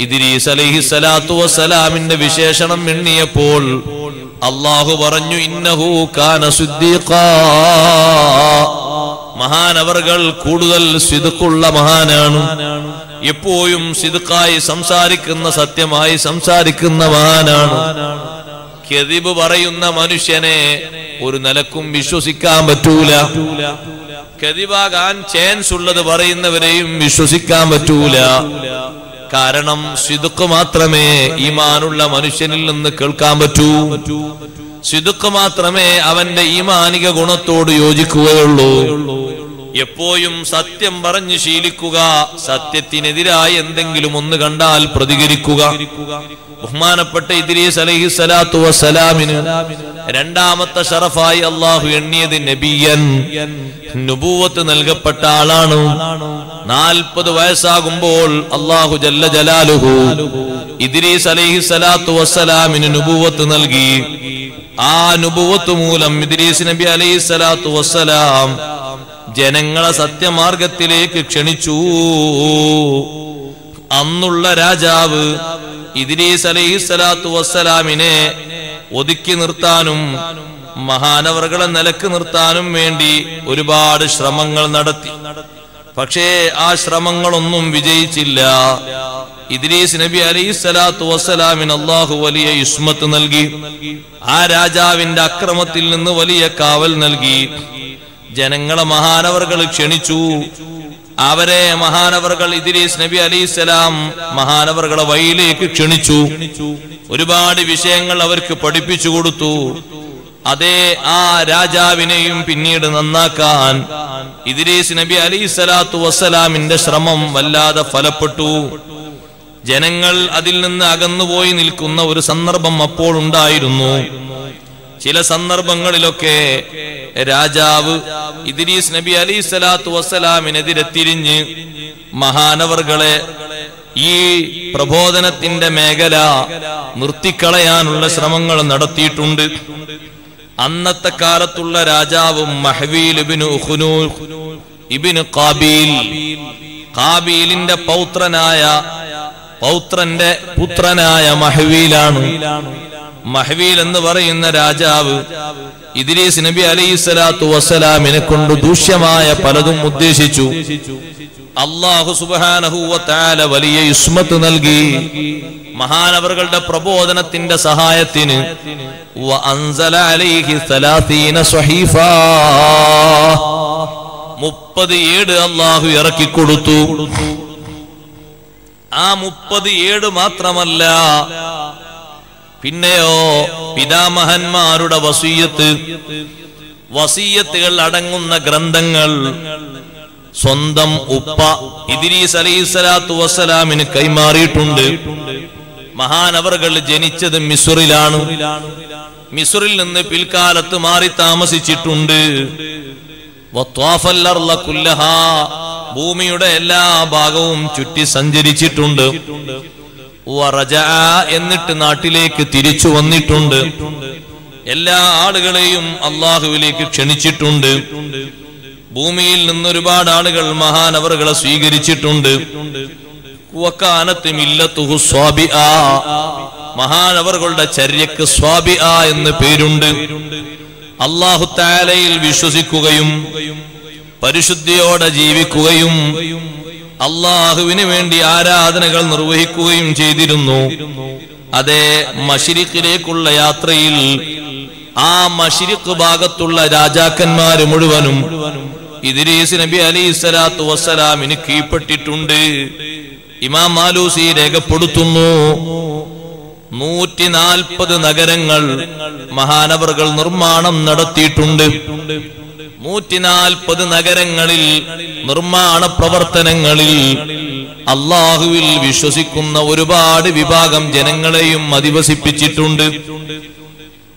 ഇതിരി സലഹി സലാത്തു വസ്സലാമിന്റെ വിശേഷണം എണ്ണിയപ്പോൾ അള്ളാഹു പറഞ്ഞു ഇന്നഹു കാന സുദ്ദീഖാ. മഹാനവർകൾ കൂടുതൽ സിതുക്കുള്ള മഹാനാണ്. എപ്പോഴും സിതുക്കായി സംസാരിക്കുന്ന സത്യമായി സംസാരിക്കുന്ന മഹാനാണ്. കെതിബ് പറയുന്ന മനുഷ്യനെ ഒരു നിലക്കും വിശ്വസിക്കാൻ പറ്റൂല. കെതിബാകാൻ ചാൻസ് ഉള്ളത് പറയുന്നവരെയും വിശ്വസിക്കാൻ പറ്റൂല. കാരണം സിതുക്ക് മാത്രമേ ഈമാനുള്ള മനുഷ്യനിൽ നിന്ന് കേൾക്കാൻ പറ്റൂ. സിതുക്ക് മാത്രമേ അവന്റെ ഈമാനിക ഗുണത്തോട് യോജിക്കുകയുള്ളൂ. എപ്പോഴും സത്യം പറഞ്ഞ് ശീലിക്കുക സത്യത്തിനെതിരായി എന്തെങ്കിലും ഒന്ന് കണ്ടാൽ പ്രതികരിക്കുക. ബഹുമാനപ്പെട്ട ഇദ്രീസ് അലൈഹി സ്വലാത്തു വസ്സലാമിന് രണ്ടാമത്തെ ഷറഫായി അള്ളാഹു എണ്ണിയത് നബിയൻ. നുപൂവത്ത് നൽകപ്പെട്ട ആളാണ്. നാൽപ്പത് വയസ്സാകുമ്പോൾ അള്ളാഹു ജല്ല ജലാലുഹു ഇദ്രീസ് അലഹി സ്വലാത്തു വസ്സലാമിന് നുപൂവത്ത് നൽകി. ആ നുപൂവത്ത് മൂലം ഇദ്രീസ് നബി അലൈഹി സ്വലാത്തു വസ്സലാം ജനങ്ങളെ സത്യമാർഗത്തിലേക്ക് ക്ഷണിച്ചു. അന്നുള്ള രാജാവ് ഇദ്രീസ് അലൈഹി സ്വലാത്തു വസ്സലാമിനെ ഒതുക്കി നിർത്താനും മഹാനവറുകളെ നിലയ്ക്ക് നിർത്താനും വേണ്ടി ഒരുപാട് ശ്രമങ്ങൾ നടത്തി. പക്ഷേ ആ ശ്രമങ്ങളൊന്നും വിജയിച്ചില്ല. ഇദ്രീസ് നബി അലൈഹി സ്വലാത്തു വസ്സലാമിന് അള്ളാഹു വലിയ യുസ്മത്ത് നൽകി. ആ രാജാവിന്റെ അക്രമത്തിൽ നിന്ന് വലിയ കാവൽ നൽകി. ജനങ്ങളെ മഹാനവറുകൾ ക്ഷണിച്ചു. അവരെ മഹാനവറുകൾ ഇദ്രീസ് നബി അലിസ്ലാം മഹാനവറുകളെ വഴിയിലേക്ക് ക്ഷണിച്ചു. ഒരുപാട് വിഷയങ്ങൾ അവർക്ക് പഠിപ്പിച്ചു കൊടുത്തു. അതേ ആ രാജാവിനെയും പിന്നീട് നന്നാക്കാൻ ഇദ്രീസ് നബി അലി സ്വലാത്തു വസ്സലാമിന്റെ ശ്രമം വല്ലാതെ ഫലപ്പെട്ടു. ജനങ്ങൾ അതിൽ നിന്ന് അകന്നുപോയി നിൽക്കുന്ന ഒരു സന്ദർഭം അപ്പോൾ ഉണ്ടായിരുന്നു. ചില സന്ദർഭങ്ങളിലൊക്കെ രാജാവ് ഇദ്രീസ് നബി അലി സ്വലാത്തു വസ്സലാമിനെതിരെ തിരിഞ്ഞ് മഹാനവർകളെ ഈ പ്രബോധനത്തിന്റെ മേഖല നിർത്തിക്കളയാനുള്ള ശ്രമങ്ങൾ നടത്തിയിട്ടുണ്ട്. അന്നത്തെ കാലത്തുള്ള രാജാവും മഹവീൽ ഇബിന് ഇബിന് കാബീൽ കാബീലിന്റെ പൗത്രനായ പൗത്രന്റെ പുത്രനായ മഹവീലാണ്. മഹവീൽ എന്ന് പറയുന്ന രാജാവ് ഇദ്രീസ് നബി അലൈഹി സ്വലാത്തു വസ്സലാമിനെ കൊണ്ട് ദൂഷ്യമായ പലതും ഉദ്ദേശിച്ചു. അള്ളാഹു സുബാനഹുവത്താല വലിയ ഇസ്മത്ത് നൽകി. മഹാനവറുകളുടെ പ്രബോധനത്തിന്റെ സഹായത്തിന്. മുപ്പത് ഏട് അള്ളാഹു ഇറക്കിക്കൊടുത്തു ആ മുപ്പത് ഏട് മാത്രമല്ല പിന്നെയോ പിതാമഹന്മാരുടെ വസീയത്ത്. വസീയത്തുകൾ അടങ്ങുന്ന ഗ്രന്ഥങ്ങൾ സ്വന്തം ഉപ്പ ഇദ്രീസ് അലൈഹിസ്സലാത്തു വസ്സലാമിന് കൈമാറിയിട്ടുണ്ട്. മഹാനവറുകൾ ജനിച്ചത് മിസുറിലാണ് മിസുറിൽ നിന്ന് പിൽക്കാലത്ത് മാറി താമസിച്ചിട്ടുണ്ട്. ഭൂമിയുടെ എല്ലാ ഭാഗവും ചുറ്റി സഞ്ചരിച്ചിട്ടുണ്ട്. എന്നിട്ട് നാട്ടിലേക്ക് തിരിച്ചു വന്നിട്ടുണ്ട്. എല്ലാ ആളുകളെയും അള്ളാഹുവിലേക്ക് ക്ഷണിച്ചിട്ടുണ്ട്. ഭൂമിയിൽ നിന്ന് ഒരുപാട് ആളുകൾ മഹാനവറുകളെ സ്വീകരിച്ചിട്ടുണ്ട്. മഹാനവറുകളുടെ ചര്യക്ക് സ്വാബി ആ എന്ന് പേരുണ്ട്. അള്ളാഹു താലയിൽ വിശ്വസിക്കുകയും പരിശുദ്ധിയോടെ ജീവിക്കുകയും അള്ളാഹുവിന് വേണ്ടി ആരാധനകൾ നിർവഹിക്കുകയും ചെയ്തിരുന്നു. അതേ മഷിരിക്കിലേക്കുള്ള യാത്രയിൽ ആ മഷിരിക്ക് ഭാഗത്തുള്ള രാജാക്കന്മാര് മുഴുവനും ഇദ്രീസ് നബി അലി സ്വലാത്തു വസ്സലാമിന് കീഴ്പ്പെട്ടിട്ടുണ്ട്. ഇമാം മാലൂസി രേഖപ്പെടുത്തുന്നു നൂറ്റി നാൽപ്പത് നഗരങ്ങൾ മഹാനവറുകൾ നിർമ്മാണം നടത്തിയിട്ടുണ്ട്. നൂറ്റി നാൽപ്പത് നഗരങ്ങളിൽ നിർമ്മാണ പ്രവർത്തനങ്ങളിൽ അള്ളാഹുവിൽ വിശ്വസിക്കുന്ന ഒരുപാട് വിഭാഗം ജനങ്ങളെയും അധിവസിപ്പിച്ചിട്ടുണ്ട്.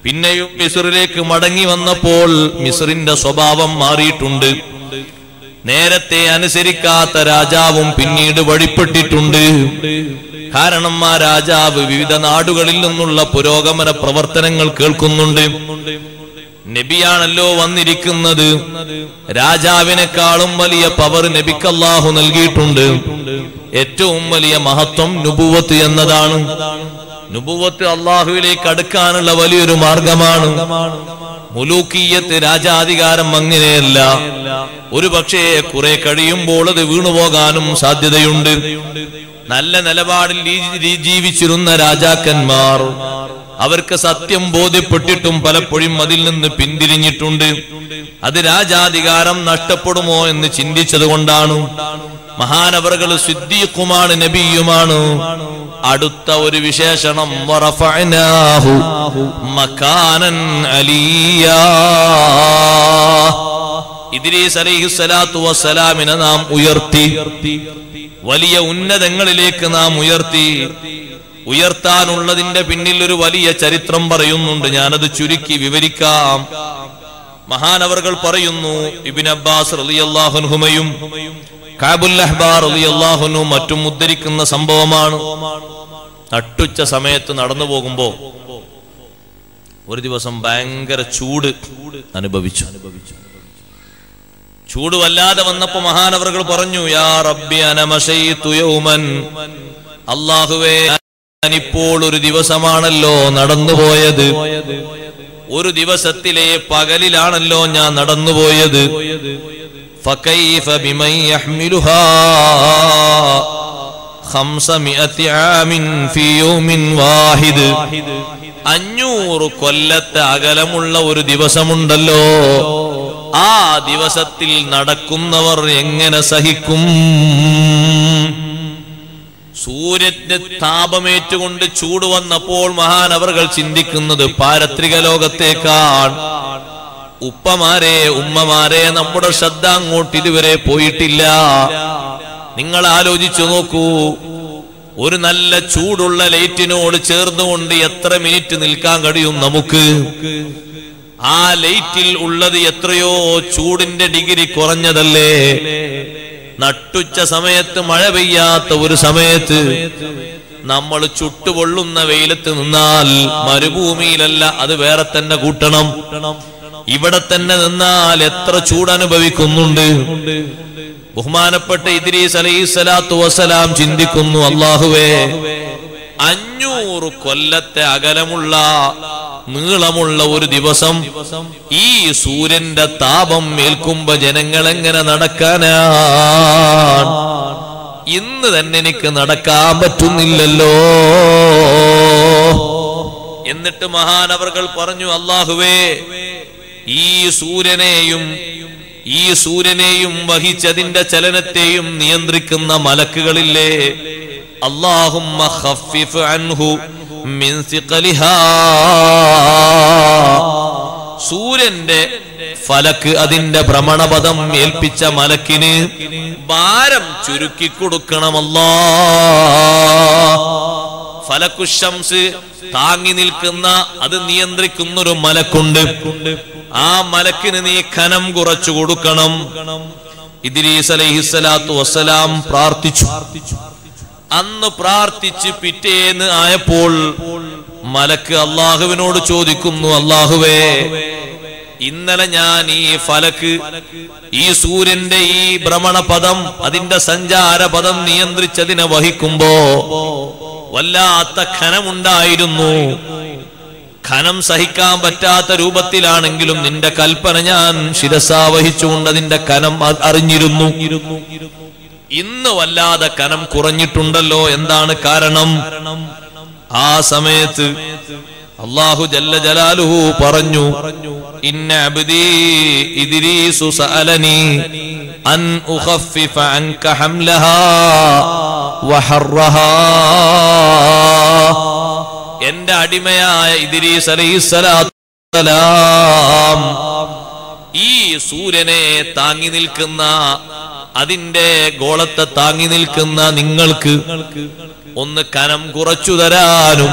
പിന്നെയും മിസറിലേക്ക് മടങ്ങി വന്നപ്പോൾ മിസറിന്റെ സ്വഭാവം മാറിയിട്ടുണ്ട്. നേരത്തെ അനുസരിക്കാത്ത രാജാവും പിന്നീട് വഴിപ്പെട്ടിട്ടുണ്ട്. കാരണം ആ രാജാവ് വിവിധ നാടുകളിൽ നിന്നുള്ള പുരോഗമന പ്രവർത്തനങ്ങൾ കേൾക്കുന്നുണ്ട്. നബിയാണല്ലോ വന്നിരിക്കുന്നത്. രാജാവിനെക്കാളും വലിയ പവർ നബിക്കല്ലാഹു നൽകിയിട്ടുണ്ട്. ഏറ്റവും വലിയ മഹത്വം നുബുവത്ത് എന്നതാണ്. നുബുവത്ത് അള്ളാഹുവിലേക്ക് അടുക്കാനുള്ള വലിയൊരു മാർഗമാണ്. മുലൂക്കീയത്ത് രാജാധികാരം അങ്ങനെയല്ല. ഒരു പക്ഷേ കുറെ കഴിയുമ്പോൾ അത് വീണുപോകാനും സാധ്യതയുണ്ട്. നല്ല നിലപാടിൽ ജീവിച്ചിരുന്ന രാജാക്കന്മാർ അവർക്ക് സത്യം ബോധ്യപ്പെട്ടിട്ടും പലപ്പോഴും അതിൽ നിന്ന് പിന്തിരിഞ്ഞിട്ടുണ്ട്. അത് രാജാധികാരം നഷ്ടപ്പെടുമോ എന്ന് ചിന്തിച്ചത് കൊണ്ടാണ് മഹാനവറുകൾ സിദ്ദീഖുമാണ് നബിയുമാണ്. അടുത്ത ഒരു വിശേഷണം മക്കാനൻ അലിയാ. ഇദ്രീസ് വസ്സലാമിനെ നാം ഉയർത്തി വലിയ ഉന്നതങ്ങളിലേക്ക് നാം ഉയർത്തി ഉയർത്താനുള്ളതിന്റെ പിന്നിൽ ഒരു വലിയ ചരിത്രം പറയുന്നുണ്ട്. ഞാനത് ചുരുക്കി വിവരിക്കാം. മഹാനവറുകൾ പറയുന്നു ഇബിൻ അബ്ബാസ് റളിയല്ലാഹുൻഹുമയും കാബുൽ അഹ്ബാർ മറ്റും ഉദ്ധരിക്കുന്ന സംഭവമാണ്. നട്ടുച്ച സമയത്ത് നടന്നു പോകുമ്പോ ഒരു ദിവസം ഭയങ്കര ചൂട് അനുഭവിച്ചു. ചൂട് വല്ലാതെ വന്നപ്പോ മഹാനവറുകൾ പറഞ്ഞു യാ റബ്ബി അനമശൈ യൗമൻ? അല്ലാഹുവേ ഞാനിപ്പോൾ ഒരു ദിവസമാണല്ലോ നടന്നുപോയത്. ഒരു ദിവസത്തിലെ പകലിലാണല്ലോ ഞാൻ നടന്നുപോയത്. അഞ്ഞൂറ് കൊല്ലത്തെ അകലമുള്ള ഒരു ദിവസമുണ്ടല്ലോ. ആ ദിവസത്തിൽ നടക്കുന്നവർ എങ്ങനെ സഹിക്കും? സൂര്യന്റെ താപമേറ്റുകൊണ്ട് ചൂട് വന്നപ്പോൾ മഹാനവറുകൾ ചിന്തിക്കുന്നത് പാരത്രിക ലോകത്തേക്കാൾ ഉപ്പമാരെ ഉമ്മമാരെ നമ്മുടെ ശ്രദ്ധ അങ്ങോട്ട് ഇതുവരെ പോയിട്ടില്ല. നിങ്ങൾ ആലോചിച്ചു നോക്കൂ ഒരു നല്ല ചൂടുള്ള ലൈറ്റിനോട് ചേർന്നുകൊണ്ട് എത്ര മിനിറ്റ് നിൽക്കാൻ കഴിയും നമുക്ക്? ആ ലൈറ്റിൽ ഉള്ളത് എത്രയോ ചൂടിന്റെ ഡിഗ്രി കുറഞ്ഞതല്ലേ? നട്ടുച്ച സമയത്ത് മഴ പെയ്യാത്ത ഒരു സമയത്ത് നമ്മൾ ചുട്ടുപൊള്ളുന്ന വെയിലത്ത് നിന്നാൽ മരുഭൂമിയിലല്ല അത് വേറെ തന്നെ കൂട്ടണം. ഇവിടെ തന്നെ നിന്നാൽ എത്ര ചൂടനുഭവിക്കുന്നുണ്ട്. ബഹുമാനപ്പെട്ട ഇദ്രീസ് അലൈഹി വസലാം ചിന്തിക്കുന്നു അള്ളാഹുവേ അഞ്ഞൂറ് കൊല്ലത്തെ അകലമുള്ള നീളമുള്ള ഒരു ദിവസം ഈ സൂര്യന്റെ താപം ഏൽക്കുമ്പോ ജനങ്ങൾ എങ്ങനെ നടക്കാനാണ്? ഇന്ന് തന്നെ എനിക്ക് നടക്കാൻ പറ്റുന്നില്ലല്ലോ. എന്നിട്ട് മഹാനവർകൾ പറഞ്ഞു അള്ളാഹുവേ ഈ സൂര്യനെയും ഈ സൂര്യനെയും വഹിച്ചതിന്റെ ചലനത്തെയും നിയന്ത്രിക്കുന്ന മലക്കുകളില്ലേ? അള്ളാഹു മിൻ സിഖലിഹാ. സൂര്യന്റെ ഫലക്ക് അതിന്റെ ഭ്രമണപഥം ഏൽപ്പിച്ച മലക്കിന് ഭാരം ചുരുക്കി കൊടുക്കണമല്ലോ. ഫലക്കുശംസ് താങ്ങി നിൽക്കുന്ന അത് നിയന്ത്രിക്കുന്ന ഒരു മലക്കുണ്ട്. ആ മലക്കിന് നീ ഖനം കുറച്ചു കൊടുക്കണം. ഇദ്രീസ് അലൈഹിസ്സലാത്തു വസ്സലാം പ്രാർത്ഥിച്ചു. അന്ന് പ്രാർത്ഥിച്ച് പിറ്റേന്ന് ആയപ്പോൾ മലക്ക് അള്ളാഹുവിനോട് ചോദിക്കുന്നു അള്ളാഹുവേ ഇന്നലെ ഞാൻ ഈ ഫലക്ക് ഈ സൂര്യന്റെ ഈ ഭ്രമണപദം അതിന്റെ സഞ്ചാരപദം നിയന്ത്രിച്ചതിനെ വഹിക്കുമ്പോ വല്ലാത്ത ഖനമുണ്ടായിരുന്നു. ഖനം സഹിക്കാൻ പറ്റാത്ത രൂപത്തിലാണെങ്കിലും നിന്റെ കൽപ്പന ഞാൻ ശിരസാവഹിച്ചുകൊണ്ട് അതിന്റെ കനം അറിഞ്ഞിരുന്നു. ഇന്ന് വല്ലാതെ കനം കുറഞ്ഞിട്ടുണ്ടല്ലോ എന്താണ് കാരണം? ആ സമയത്ത് അള്ളാഹു ജല്ല ജലാലുഹു പറഞ്ഞു ഇന്ന സഅലനി അൻ ഉഖഫിഫ ഹംലഹാ എന്റെ അടിമയായ ഇദ്രീസ് അലൈഹിസ്സലാം ഈ സൂര്യനെ താങ്ങി നിൽക്കുന്ന അതിന്റെ ഗോളത്തെ താങ്ങി നിൽക്കുന്ന നിങ്ങൾക്ക് ഒന്ന് കനം കുറച്ചു തരാനും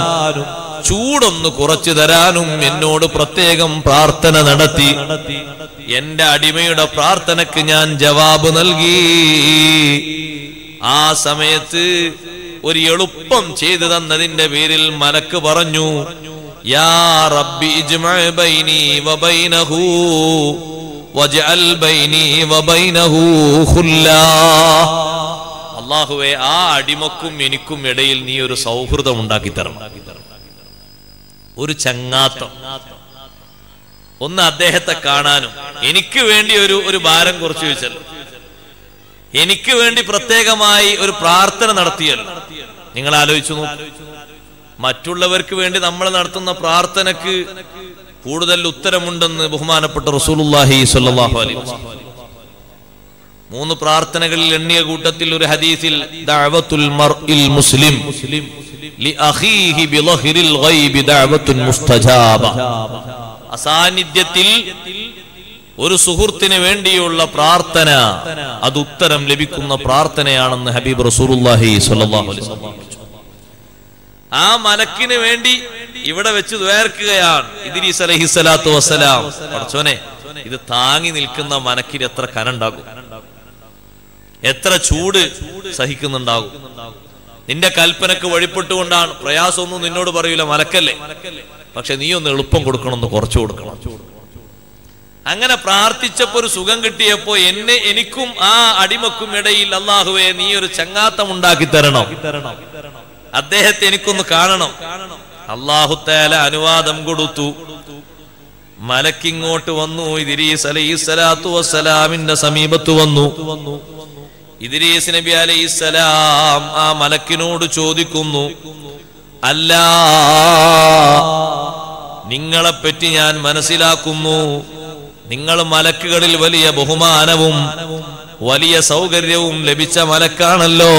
ചൂടൊന്ന് കുറച്ചു തരാനും എന്നോട് പ്രത്യേകം പ്രാർത്ഥന നടത്തി. എന്റെ അടിമയുടെ പ്രാർത്ഥനക്ക് ഞാൻ ജവാബ് നൽകി. ആ സമയത്ത് ഒരു എളുപ്പം ചെയ്തു തന്നതിന്റെ പേരിൽ മലക്ക് പറഞ്ഞു യാ റബ്ബി അള്ളാഹുവെ ആ അടിമക്കും എനിക്കും ഇടയിൽ നീ ഒരു സൗഹൃദം ഉണ്ടാക്കി തരണം. ഒരു ചങ്ങാത്തം. ഒന്ന് അദ്ദേഹത്തെ കാണാനും എനിക്ക് വേണ്ടി ഒരു ഒരു ഭാരം കുറച്ചു വെച്ചല്ലോ. എനിക്ക് വേണ്ടി പ്രത്യേകമായി ഒരു പ്രാർത്ഥന നടത്തിയല്ലോ. നിങ്ങൾ ആലോചിച്ചു മറ്റുള്ളവർക്ക് വേണ്ടി നമ്മൾ നടത്തുന്ന പ്രാർത്ഥനക്ക് കൂടുതൽ ഉത്തരമുണ്ടെന്ന് ബഹുമാനപ്പെട്ട റസൂലുള്ളാഹി സ്വല്ലല്ലാഹു അലൈഹി വസല്ലം. മൂന്ന് പ്രാർത്ഥനകളിൽ എണ്ണിയ കൂട്ടത്തിൽ ഒരു ഹദീസിൽ ദഅവത്തുൽ മർഇൽ മുസ്ലിം ലി അഖീഹി ബി ളഹിരിൽ ഗൈബി ദഅവത്തുൻ മുസ്തജാബ. അസാന്നിധ്യത്തിൽ ഒരു സുഹൃത്തിന് വേണ്ടിയുള്ള പ്രാർത്ഥന അത് ഉത്തരം ലഭിക്കുന്ന പ്രാർത്ഥനയാണെന്ന് ഹബീബ് റസൂലുള്ളാഹി സ്വല്ലല്ലാഹു അലൈഹി വസല്ലം ആ മലക്കിന് വേണ്ടി ഇവിടെ വെച്ച് ദ്വേർക്കുകയാണ് ഇദ്രീസ് അലൈഹിസ്സലാത്തു വസ്സലാം. പഠിച്ചോനെ ഇത് താങ്ങി നിൽക്കുന്ന മനക്കിൽ എത്ര കനുണ്ടാകും എത്ര ചൂട് സഹിക്കുന്നുണ്ടാകും? നിന്റെ കൽപ്പനക്ക് വഴിപ്പെട്ടുകൊണ്ടാണ്. പ്രയാസമൊന്നും നിന്നോട് പറയൂല മലക്കല്ലേ? പക്ഷെ നീ ഒന്ന് എളുപ്പം കൊടുക്കണമെന്ന് കുറച്ചു കൊടുക്കണം. അങ്ങനെ പ്രാർത്ഥിച്ചപ്പോ ഒരു സുഖം കിട്ടിയപ്പോ എന്നെ എനിക്കും ആ അടിമക്കും ഇടയിൽ അള്ളാഹുവെ നീ ഒരു ചങ്ങാത്തം ഉണ്ടാക്കി തരണം. അദ്ദേഹത്തെ എനിക്കൊന്ന് കാണണം. അള്ളാഹുത്തേല അനുവാദം കൊടുത്തു. മലക്കിങ്ങോട്ട് വന്നു. ഇദ്രീസ് അലൈഹിസ്സലാത്തു വസ്സലാമിന്റെ സമീപത്ത് വന്നു. ഇദ്രീസ് നബി അലൈഹി സ്വലാം ആ മലക്കിനോട് ചോദിക്കുന്നു അല്ല നിങ്ങളെപ്പറ്റി ഞാൻ മനസ്സിലാക്കുന്നു. നിങ്ങൾ മലക്കുകളിൽ വലിയ ബഹുമാനവും വലിയ സൗകര്യവും ലഭിച്ച മലക്കാണല്ലോ.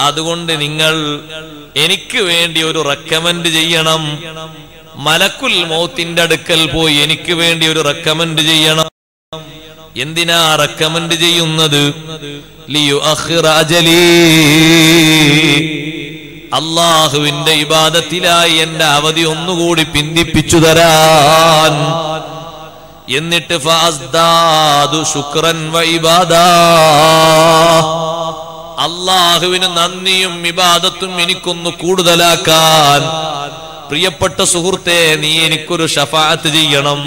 അതുകൊണ്ട് നിങ്ങൾ എനിക്ക് വേണ്ടി ഒരു റെക്കമെൻഡ് ചെയ്യണം മലക്കുൽ മൗത്തിന്റെ അടുക്കൽ പോയി എനിക്ക് വേണ്ടി ഒരു റെക്കമെൻഡ് ചെയ്യണം എന്തിനാ റെക്കമെൻഡ് ചെയ്യുന്നത് ലിയു. അള്ളാഹുവിന്റെ ഇബാദത്തിലായി എന്റെ അവധി ഒന്നുകൂടി പിന്തിപ്പിച്ചു തരാൻ എന്നിട്ട് ഫാസ്ദാദു ശുക്രൻ വൈബാദാ. അള്ളാഹുവിന് നന്ദിയും വിവാദത്തും എനിക്കൊന്ന് കൂടുതലാക്കാൻ. പ്രിയപ്പെട്ട സുഹൃത്തെ നീ എനിക്കൊരു ഷഫാത്ത് ചെയ്യണം.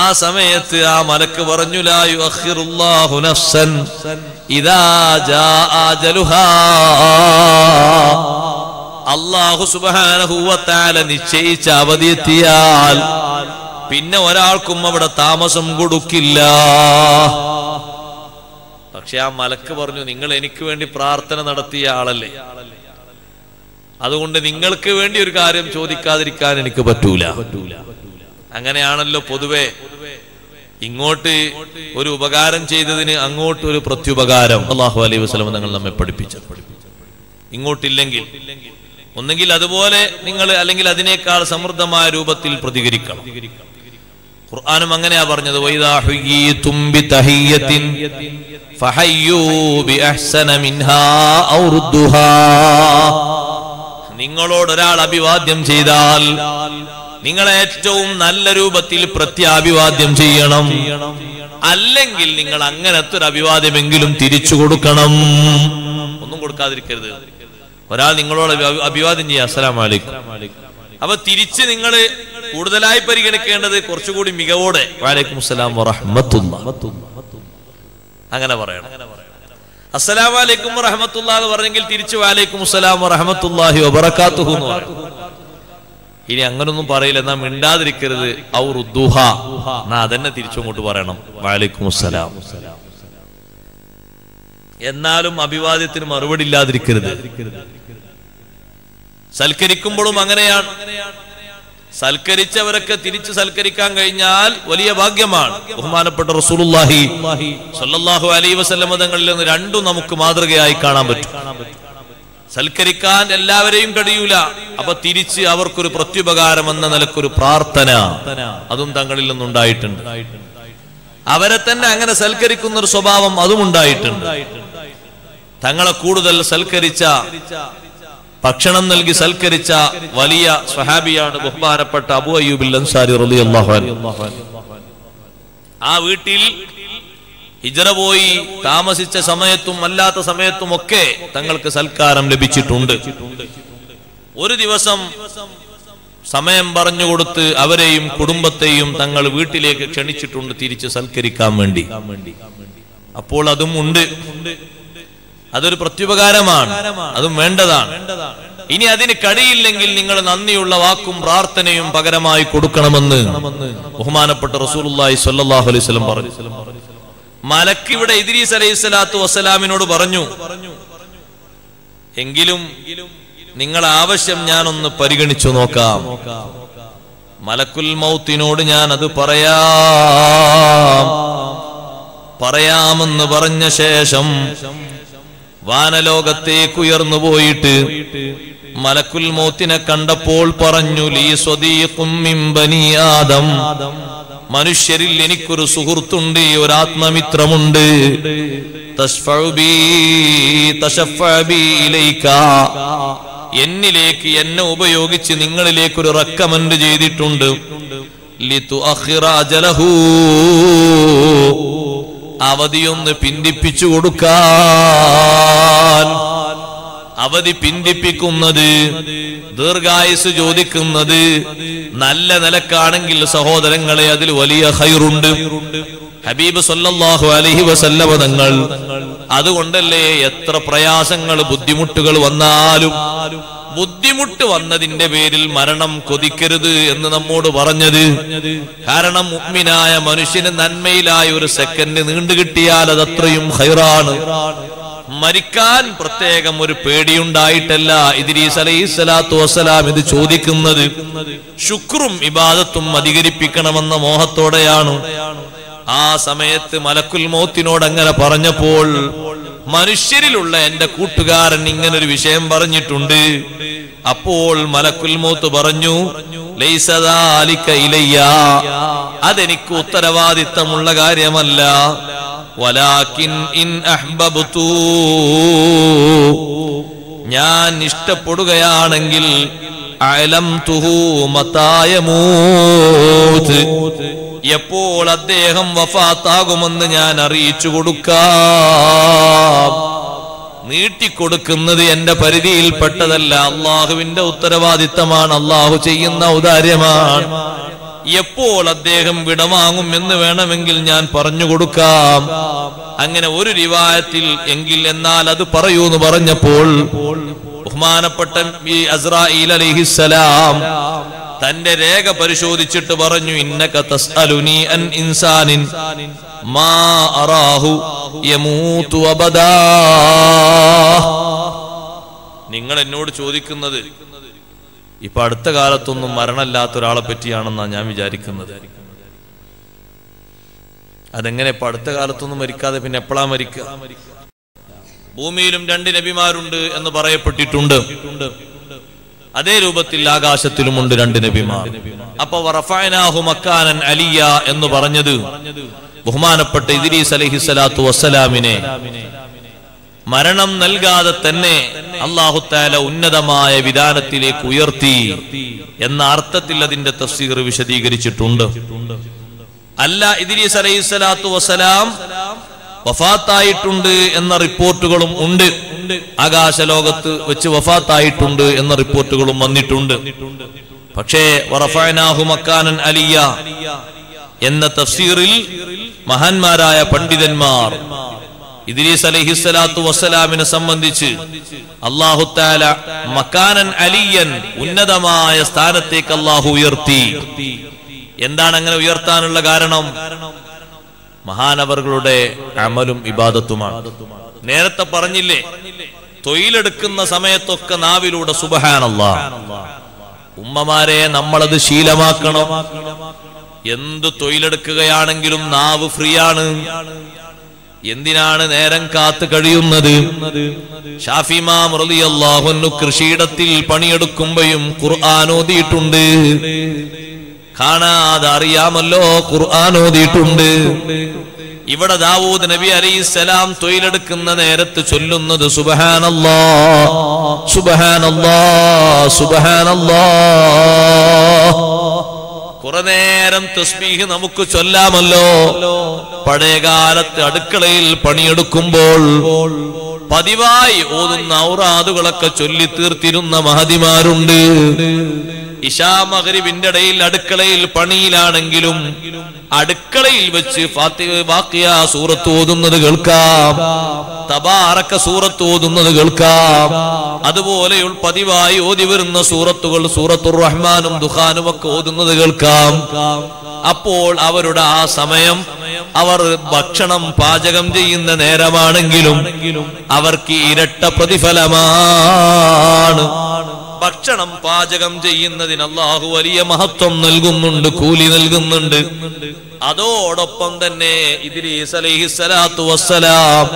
ആ സമയത്ത് ആ മലക്ക് പറഞ്ഞു ലായു അഖിറുല്ലാഹു സുബ്ഹാനഹു വ നിശ്ചയിച്ച അവധി എത്തിയാൽ പിന്നെ ഒരാൾക്കും അവിടെ താമസം കൊടുക്കില്ല. പക്ഷെ ആ മലക്ക് പറഞ്ഞു നിങ്ങൾ എനിക്ക് വേണ്ടി പ്രാർത്ഥന നടത്തിയ ആളല്ലേ? അതുകൊണ്ട് നിങ്ങൾക്ക് വേണ്ടി ഒരു കാര്യം ചോദിക്കാതിരിക്കാൻ എനിക്ക് പറ്റൂല. അങ്ങനെയാണല്ലോ പൊതുവെ ഇങ്ങോട്ട് ഒരു ഉപകാരം ചെയ്തതിന് അങ്ങോട്ട് ഒരു പ്രത്യുപകാരം അള്ളാഹു അലൈഹി വസ്ലം നിങ്ങൾ നമ്മെ പഠിപ്പിച്ചത്. ഇങ്ങോട്ടില്ലെങ്കിൽ ഒന്നെങ്കിൽ അതുപോലെ നിങ്ങൾ അല്ലെങ്കിൽ അതിനേക്കാൾ സമൃദ്ധമായ രൂപത്തിൽ പ്രതികരിക്കണം. ഖുർആനും അങ്ങനെയാ പറഞ്ഞത് നിങ്ങളോട് ഒരാൾ അഭിവാദ്യം ചെയ്താൽ നിങ്ങൾ ഏറ്റവും നല്ല രൂപത്തിൽ പ്രത്യാഭിവാദ്യം ചെയ്യണം. അല്ലെങ്കിൽ നിങ്ങൾ അങ്ങനത്തെ ഒരു അഭിവാദ്യമെങ്കിലും തിരിച്ചു കൊടുക്കണം. ഒന്നും കൊടുക്കാതിരിക്കരുത്. ഒരാൾ നിങ്ങളോട് അഭിവാദ്യം ചെയ്യാം. അസ്സലാം വലൈക്കും അപ്പൊ തിരിച്ച് നിങ്ങൾ കൂടുതലായി പരിഗണിക്കേണ്ടത് കുറച്ചുകൂടി മികവോടെ. വാലൈക്കും അസ്സലാം വറഹ്മത്തുള്ള അങ്ങനെ പറയണം. അസ്സലാം വലൈക്കും വറഹമത്തുള്ള എന്ന് പറഞ്ഞെങ്കിൽ തിരിച്ച് വാലൈക്കും അസ്സലാം വറഹ്മത്തുള്ളാഹി വബറകാതുഹു എന്ന് പറയും. ഇനി അങ്ങനൊന്നും പറയില്ല. എന്നാ മിണ്ടാതിരിക്കരുത്. ഔ റുദ്ദുഹ എന്നാ അതന്നെ തിരിച്ചങ്ങോട്ട് പറയണം. വാലൈക്കും അസ്സലാം എന്നാലും അഭിവാദ്യത്തിന് മറുപടി ഇല്ലാതിരിക്കരുത്. സൽക്കരിക്കുമ്പോഴും അങ്ങനെയാണ്. സൽക്കരിച്ചവരൊക്കെ തിരിച്ചു സൽക്കരിക്കാൻ കഴിഞ്ഞാൽ വലിയ ഭാഗ്യമാണ്. ബഹുമാനപ്പെട്ട റസൂലുള്ളാഹി സല്ലല്ലാഹു അലൈഹി വസല്ലമ തങ്ങളിൽ നിന്ന് രണ്ടും നമുക്ക് മാതൃകയായി കാണാൻ പറ്റും. സൽക്കരിക്കാൻ എല്ലാവരെയും കഴിയൂല. അപ്പൊ തിരിച്ച് അവർക്കൊരു പ്രത്യുപകാരം എന്ന നിലക്കൊരു പ്രാർത്ഥന അതും തങ്ങളിൽ നിന്നുണ്ടായിട്ടുണ്ട്. അവരെ തന്നെ അങ്ങനെ സൽക്കരിക്കുന്ന ഒരു സ്വഭാവം അതും ഉണ്ടായിട്ടുണ്ട്. തങ്ങളെ കൂടുതൽ സൽക്കരിച്ച ഭക്ഷണം നൽകി സൽക്കരിച്ച വലിയ സ്വഹാബിയാണ് ബഹുമാനപ്പെട്ട അബു അയ്യൂബിൽ അൻസാരി ആ വീട്ടിൽ ഹിജറ പോയി താമസിച്ച സമയത്തും അല്ലാത്ത സമയത്തും ഒക്കെ തങ്ങൾക്ക് സൽക്കാരം ലഭിച്ചിട്ടുണ്ട്. ഒരു ദിവസം സമയം പറഞ്ഞുകൊടുത്ത് അവരെയും കുടുംബത്തെയും തങ്ങൾ വീട്ടിലേക്ക് ക്ഷണിച്ചിട്ടുണ്ട് തിരിച്ച് സൽക്കരിക്കാൻ വേണ്ടി. അപ്പോൾ അതും ഉണ്ട്. അതൊരു പ്രത്യുപകാരമാണ്. അതും വേണ്ടതാണ്. ഇനി അതിന് കഴിയില്ലെങ്കിൽ നിങ്ങൾ നന്ദിയുള്ള വാക്കും പ്രാർത്ഥനയും പകരമായി കൊടുക്കണമെന്ന് ബഹുമാനപ്പെട്ട റസൂലുള്ളാഹി സ്വല്ലല്ലാഹു അലൈഹി പറഞ്ഞു. മലക്ക് ഇവിടെ ഇദ്രീസ് അലൈഹി സ്വലാത്തു വസ്സലാമിനോട് പറഞ്ഞു എങ്കിലും നിങ്ങൾ ആവശ്യം ഞാനൊന്ന് പരിഗണിച്ചു നോക്കാം. മലക്കുൽ മൗത്തിനോട് ഞാൻ അത് പറയാം. പറയാമെന്ന് പറഞ്ഞ ശേഷം വാനലോകത്തേക്ക് ഉയർന്നു പോയിട്ട് മലക്കുൽ മോത്തിനെ കണ്ടപ്പോൾ പറഞ്ഞു ലീ സ്വദീഖും ആദം മനുഷ്യരിൽ എനിക്കൊരു സുഹൃത്തുണ്ട് ഒരാത്മമിത്രമുണ്ട്. എന്നിലേക്ക് എന്നെ ഉപയോഗിച്ച് നിങ്ങളിലേക്കൊരു റെക്കമെൻഡ് ചെയ്തിട്ടുണ്ട് ലിതുഅഖിറ അജലഹു. അവധിയൊന്ന് പിന്തിപ്പിച്ചു കൊടുക്കാൻ. അവധി പിന്തിപ്പിക്കുന്നത് ദീർഘായുസ് ചോദിക്കുന്നത് നല്ല നിലക്കാണെങ്കിൽ സഹോദരങ്ങളെ അതിൽ വലിയ ഹൈറുണ്ട് ഹബീബ് സല്ലാഹു അലഹി വസല്ലവതങ്ങൾ അതുകൊണ്ടല്ലേ എത്ര പ്രയാസങ്ങൾ ബുദ്ധിമുട്ടുകൾ വന്നാലും ബുദ്ധിമുട്ട് വന്നതിന്റെ പേരിൽ മരണം കൊതിക്കരുത് എന്ന് നമ്മോട് പറഞ്ഞത്. കാരണം മുഗ്മിനായ മനുഷ്യന് നന്മയിലായ ഒരു സെക്കൻഡ് നീണ്ടു കിട്ടിയാൽ അത് അത്രയും ഹൈറാണ്. മരിക്കാൻ പ്രത്യേകം ഒരു പേടിയുണ്ടായിട്ടല്ല ഇതിരീസ് അലൈഹി വസ്സലാം ഇത് ചോദിക്കുന്നത്. ശുക്രും ഇബാദത്തും അധികരിപ്പിക്കണമെന്ന മോഹത്തോടെയാണ്. ആ സമയത്ത് മലക്കുൽ മോത്തിനോട് അങ്ങനെ പറഞ്ഞപ്പോൾ മനുഷ്യരിലുള്ള എന്റെ കൂട്ടുകാരൻ ഇങ്ങനെ ഒരു വിഷയം പറഞ്ഞിട്ടുണ്ട്. അപ്പോൾ മലക്കുൽ മോത്ത് പറഞ്ഞു അതെനിക്ക് ഉത്തരവാദിത്തമുള്ള കാര്യമല്ല. വലാകിൻ ഇൻ ഞാൻ ഇഷ്ടപ്പെടുകയാണെങ്കിൽ എപ്പോൾ അദ്ദേഹം വഫാത്താകുമെന്ന് ഞാൻ അറിയിച്ചു കൊടുക്കാം. നീട്ടിക്കൊടുക്കുന്നത് എന്റെ പരിധിയിൽപ്പെട്ടതല്ല. അള്ളാഹുവിന്റെ ഉത്തരവാദിത്തമാണ്. അള്ളാഹു ചെയ്യുന്ന ഔദാര്യമാണ്. എപ്പോൾ അദ്ദേഹം വിടവാങ്ങും എന്ന് വേണമെങ്കിൽ ഞാൻ പറഞ്ഞു കൊടുക്കാം. അങ്ങനെ ഒരു രിവായത്തിൽ എങ്കിൽ എന്നാൽ അത് പറയൂ എന്ന് പറഞ്ഞപ്പോൾ ബഹുമാനപ്പെട്ട ഈ അസ്രായിൽ അലിഹിസലാം തന്റെ രേഖ പരിശോധിച്ചിട്ട് പറഞ്ഞു ഇന്നക അൻ ഇൻസാനിൻ മാ അറാഹു യമൂതു അബദാ. നിങ്ങൾ എന്നോട് ചോദിക്കുന്നത് ഇപ്പൊ അടുത്ത കാലത്തൊന്നും മരണമില്ലാത്ത ഒരാളെ പറ്റിയാണെന്നാണ് ഞാൻ വിചാരിക്കുന്നത്. അതെങ്ങനെ ഇപ്പൊ അടുത്ത കാലത്തൊന്നും മരിക്കാതെ പിന്നെ എപ്പോഴാ മരിക്കുക? ഭൂമിയിലും രണ്ട് നബിമാരുണ്ട് എന്ന് പറയപ്പെട്ടിട്ടുണ്ട്. അതേ രൂപത്തിൽ ആകാശത്തിലുമുണ്ട് രണ്ട് നബിമാർ. അപ്പൊ മക്കാനൻ അലിയ എന്ന് പറഞ്ഞത് ബഹുമാനപ്പെട്ട ഇദ്രീസ് അലഹി സ്വലാത്തു വസ്സലാമിനെ മരണം നൽകാതെ തന്നെ അള്ളാഹുത്താല ഉന്നതമായ വിധാനത്തിലേക്ക് ഉയർത്തി എന്ന അർത്ഥത്തിൽ അതിന്റെ തഫ്സീർ വിശദീകരിച്ചിട്ടുണ്ട്. അല്ല ഇദ്രീസ് അലൈഹി സ്വലാത്തു വസ്സലാം വഫാത്തായിട്ടുണ്ട് എന്ന റിപ്പോർട്ടുകളും ഉണ്ട്. ആകാശലോകത്ത് വെച്ച് വഫാത്തായിട്ടുണ്ട് എന്ന റിപ്പോർട്ടുകളും വന്നിട്ടുണ്ട്. പക്ഷേ മക്കാനൻ അലിയ എന്ന തഫ്സീറിൽ മഹാന്മാരായ പണ്ഡിതന്മാർ ഇദ്രീസ് അലഹിസ്സലാത്തു വസ്സലാമിനെ സംബന്ധിച്ച് അള്ളാഹുത്താല മക്കാനൻ അലിയൻ ഉന്നതമായ സ്ഥാനത്തേക്ക് അള്ളാഹു ഉയർത്തി. എന്താണ് അങ്ങനെ ഉയർത്താനുള്ള കാരണം? മഹാനവറുകളുടെ അമലും ഇബാദത്തുമാണ്. നേരത്തെ പറഞ്ഞില്ലേ തൊഴിലെടുക്കുന്ന സമയത്തൊക്കെ നാവിലൂടെ സുബഹാനല്ല. ഉമ്മമാരെ നമ്മളത് ശീലമാക്കണം. എന്ത് തൊഴിലെടുക്കുകയാണെങ്കിലും നാവ് ഫ്രീ ആണ് എന്തിനാണ് നേരം കാത്ത് കഴിയുന്നത്? ഷാഫിമാം കൃഷിയിടത്തിൽ പണിയെടുക്കുമ്പോഴും ഖുർആൻ ഓതിയിട്ടുണ്ട്. കാണാതെ അറിയാമല്ലോ ഖുർആൻ ഓതിയിട്ടുണ്ട്. ഇവിടെ ദാവൂദ് നബി അലൈഹിസ്സലാം തൊഴിലെടുക്കുന്ന നേരത്ത് ചൊല്ലുന്നത് സുബഹാനല്ലാ സുബഹാനല്ലാ സുബഹാനല്ലാ. കുറെ നേരം തസ്ബീഹ് നമുക്ക് ചൊല്ലാമല്ലോ. പഴയകാലത്ത് അടുക്കളയിൽ പണിയെടുക്കുമ്പോൾ പതിവായി ഓതുന്ന ഔറാദുകളൊക്കെ ചൊല്ലി തീർത്തിരുന്ന മഹതിമാരുണ്ട്. ഇഷാ മകരിവിന്റെ ഇടയിൽ അടുക്കളയിൽ പണിയിലാണെങ്കിലും അടുക്കളയിൽ വെച്ച് സൂറത്ത് ഓതുന്നത് കേൾക്കാം. തബാറക്ക സൂറത്ത് ഓതുന്നത് കേൾക്കാം. അതുപോലെ പതിവായി ഓതി വരുന്ന സൂറത്തുകൾ സൂറത്തുർ റഹ്മാനും ദുഖാനും ഒക്കെ ഓതുന്നത് കേൾക്കാം. അപ്പോൾ അവരുടെ ആ സമയം അവർ ഭക്ഷണം പാചകം ചെയ്യുന്ന നേരമാണെങ്കിലും അവർക്ക് ഇരട്ട പ്രതിഫലമാണ്. ഭക്ഷണം പാചകം ചെയ്യുന്നതിന് അള്ളാഹു വലിയ മഹത്വം നൽകുന്നുണ്ട് കൂലി നൽകുന്നുണ്ട്. അതോടൊപ്പം തന്നെ ഇദ്രീസ് അലൈഹിസ്സലാത്തു വസ്സലാം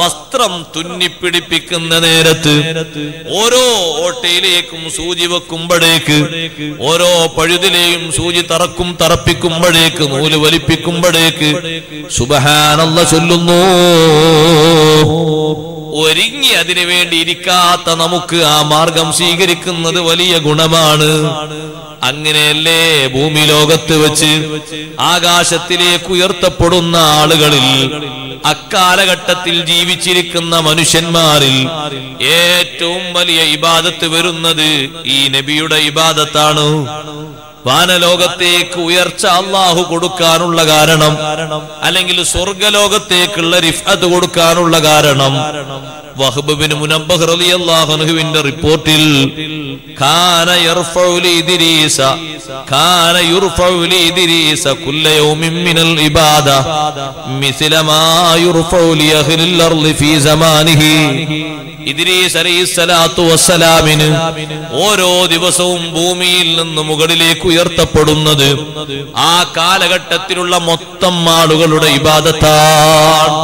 വസ്ത്രം തുന്നിപ്പിടിപ്പിക്കുന്ന നേരത്ത് ഓരോ ഓട്ടയിലേക്കും സൂചി വെക്കുമ്പോഴേക്ക് ഓരോ പഴുതിലെയും സൂചി തറക്കും തറപ്പിക്കുമ്പോഴേക്ക് നൂൽ വലിപ്പിക്കുമ്പോഴേക്ക് സുബഹാനല്ല ചൊല്ലുന്നു. ഒരുങ്ങി അതിനു വേണ്ടി ഇരിക്കാത്ത നമുക്ക് ആ മാർഗം സ്വീകരിക്കുന്നത് വലിയ ഗുണമാണ്. അങ്ങനെയല്ലേ ഭൂമി ലോകത്ത് വെച്ച് ആകാശത്തിലേക്ക് ഉയർത്തപ്പെടുന്ന ആളുകളിൽ അക്കാലഘട്ടത്തിൽ ജീവിച്ചിരിക്കുന്ന മനുഷ്യന്മാരിൽ ഏറ്റവും വലിയ ഇബാദത്ത് വരുന്നത് ഈ നബിയുടെ ഇബാദത്താണ്. വാനലോകത്തേക്ക് ഉയർച്ച അള്ളാഹു കൊടുക്കാനുള്ള കാരണം അല്ലെങ്കിൽ സ്വർഗലോകത്തേക്കുള്ള റിഫത്ത് കൊടുക്കാനുള്ള കാരണം. മുനബ്ബഹ് റളിയല്ലാഹു അൻഹുവിന്റെ റിപ്പോർട്ടിൽ യർഫഉ യുർഫഉ കുല്ല യൗമിൻ മിനൽ ഇബാദ മാ യുർഫഉ ലി അഹ്ലിൽ അർളി ഫീ സമാനിഹി. അലൈഹിസ്സലാത്തു ഓരോ ദിവസവും ഭൂമിയിൽ നിന്ന് മുകളിലേക്ക് ഉയർത്തപ്പെടുന്നത് ആ കാലഘട്ടത്തിലുള്ള മൊത്തം ആളുകളുടെ ഇബാദത്താണ്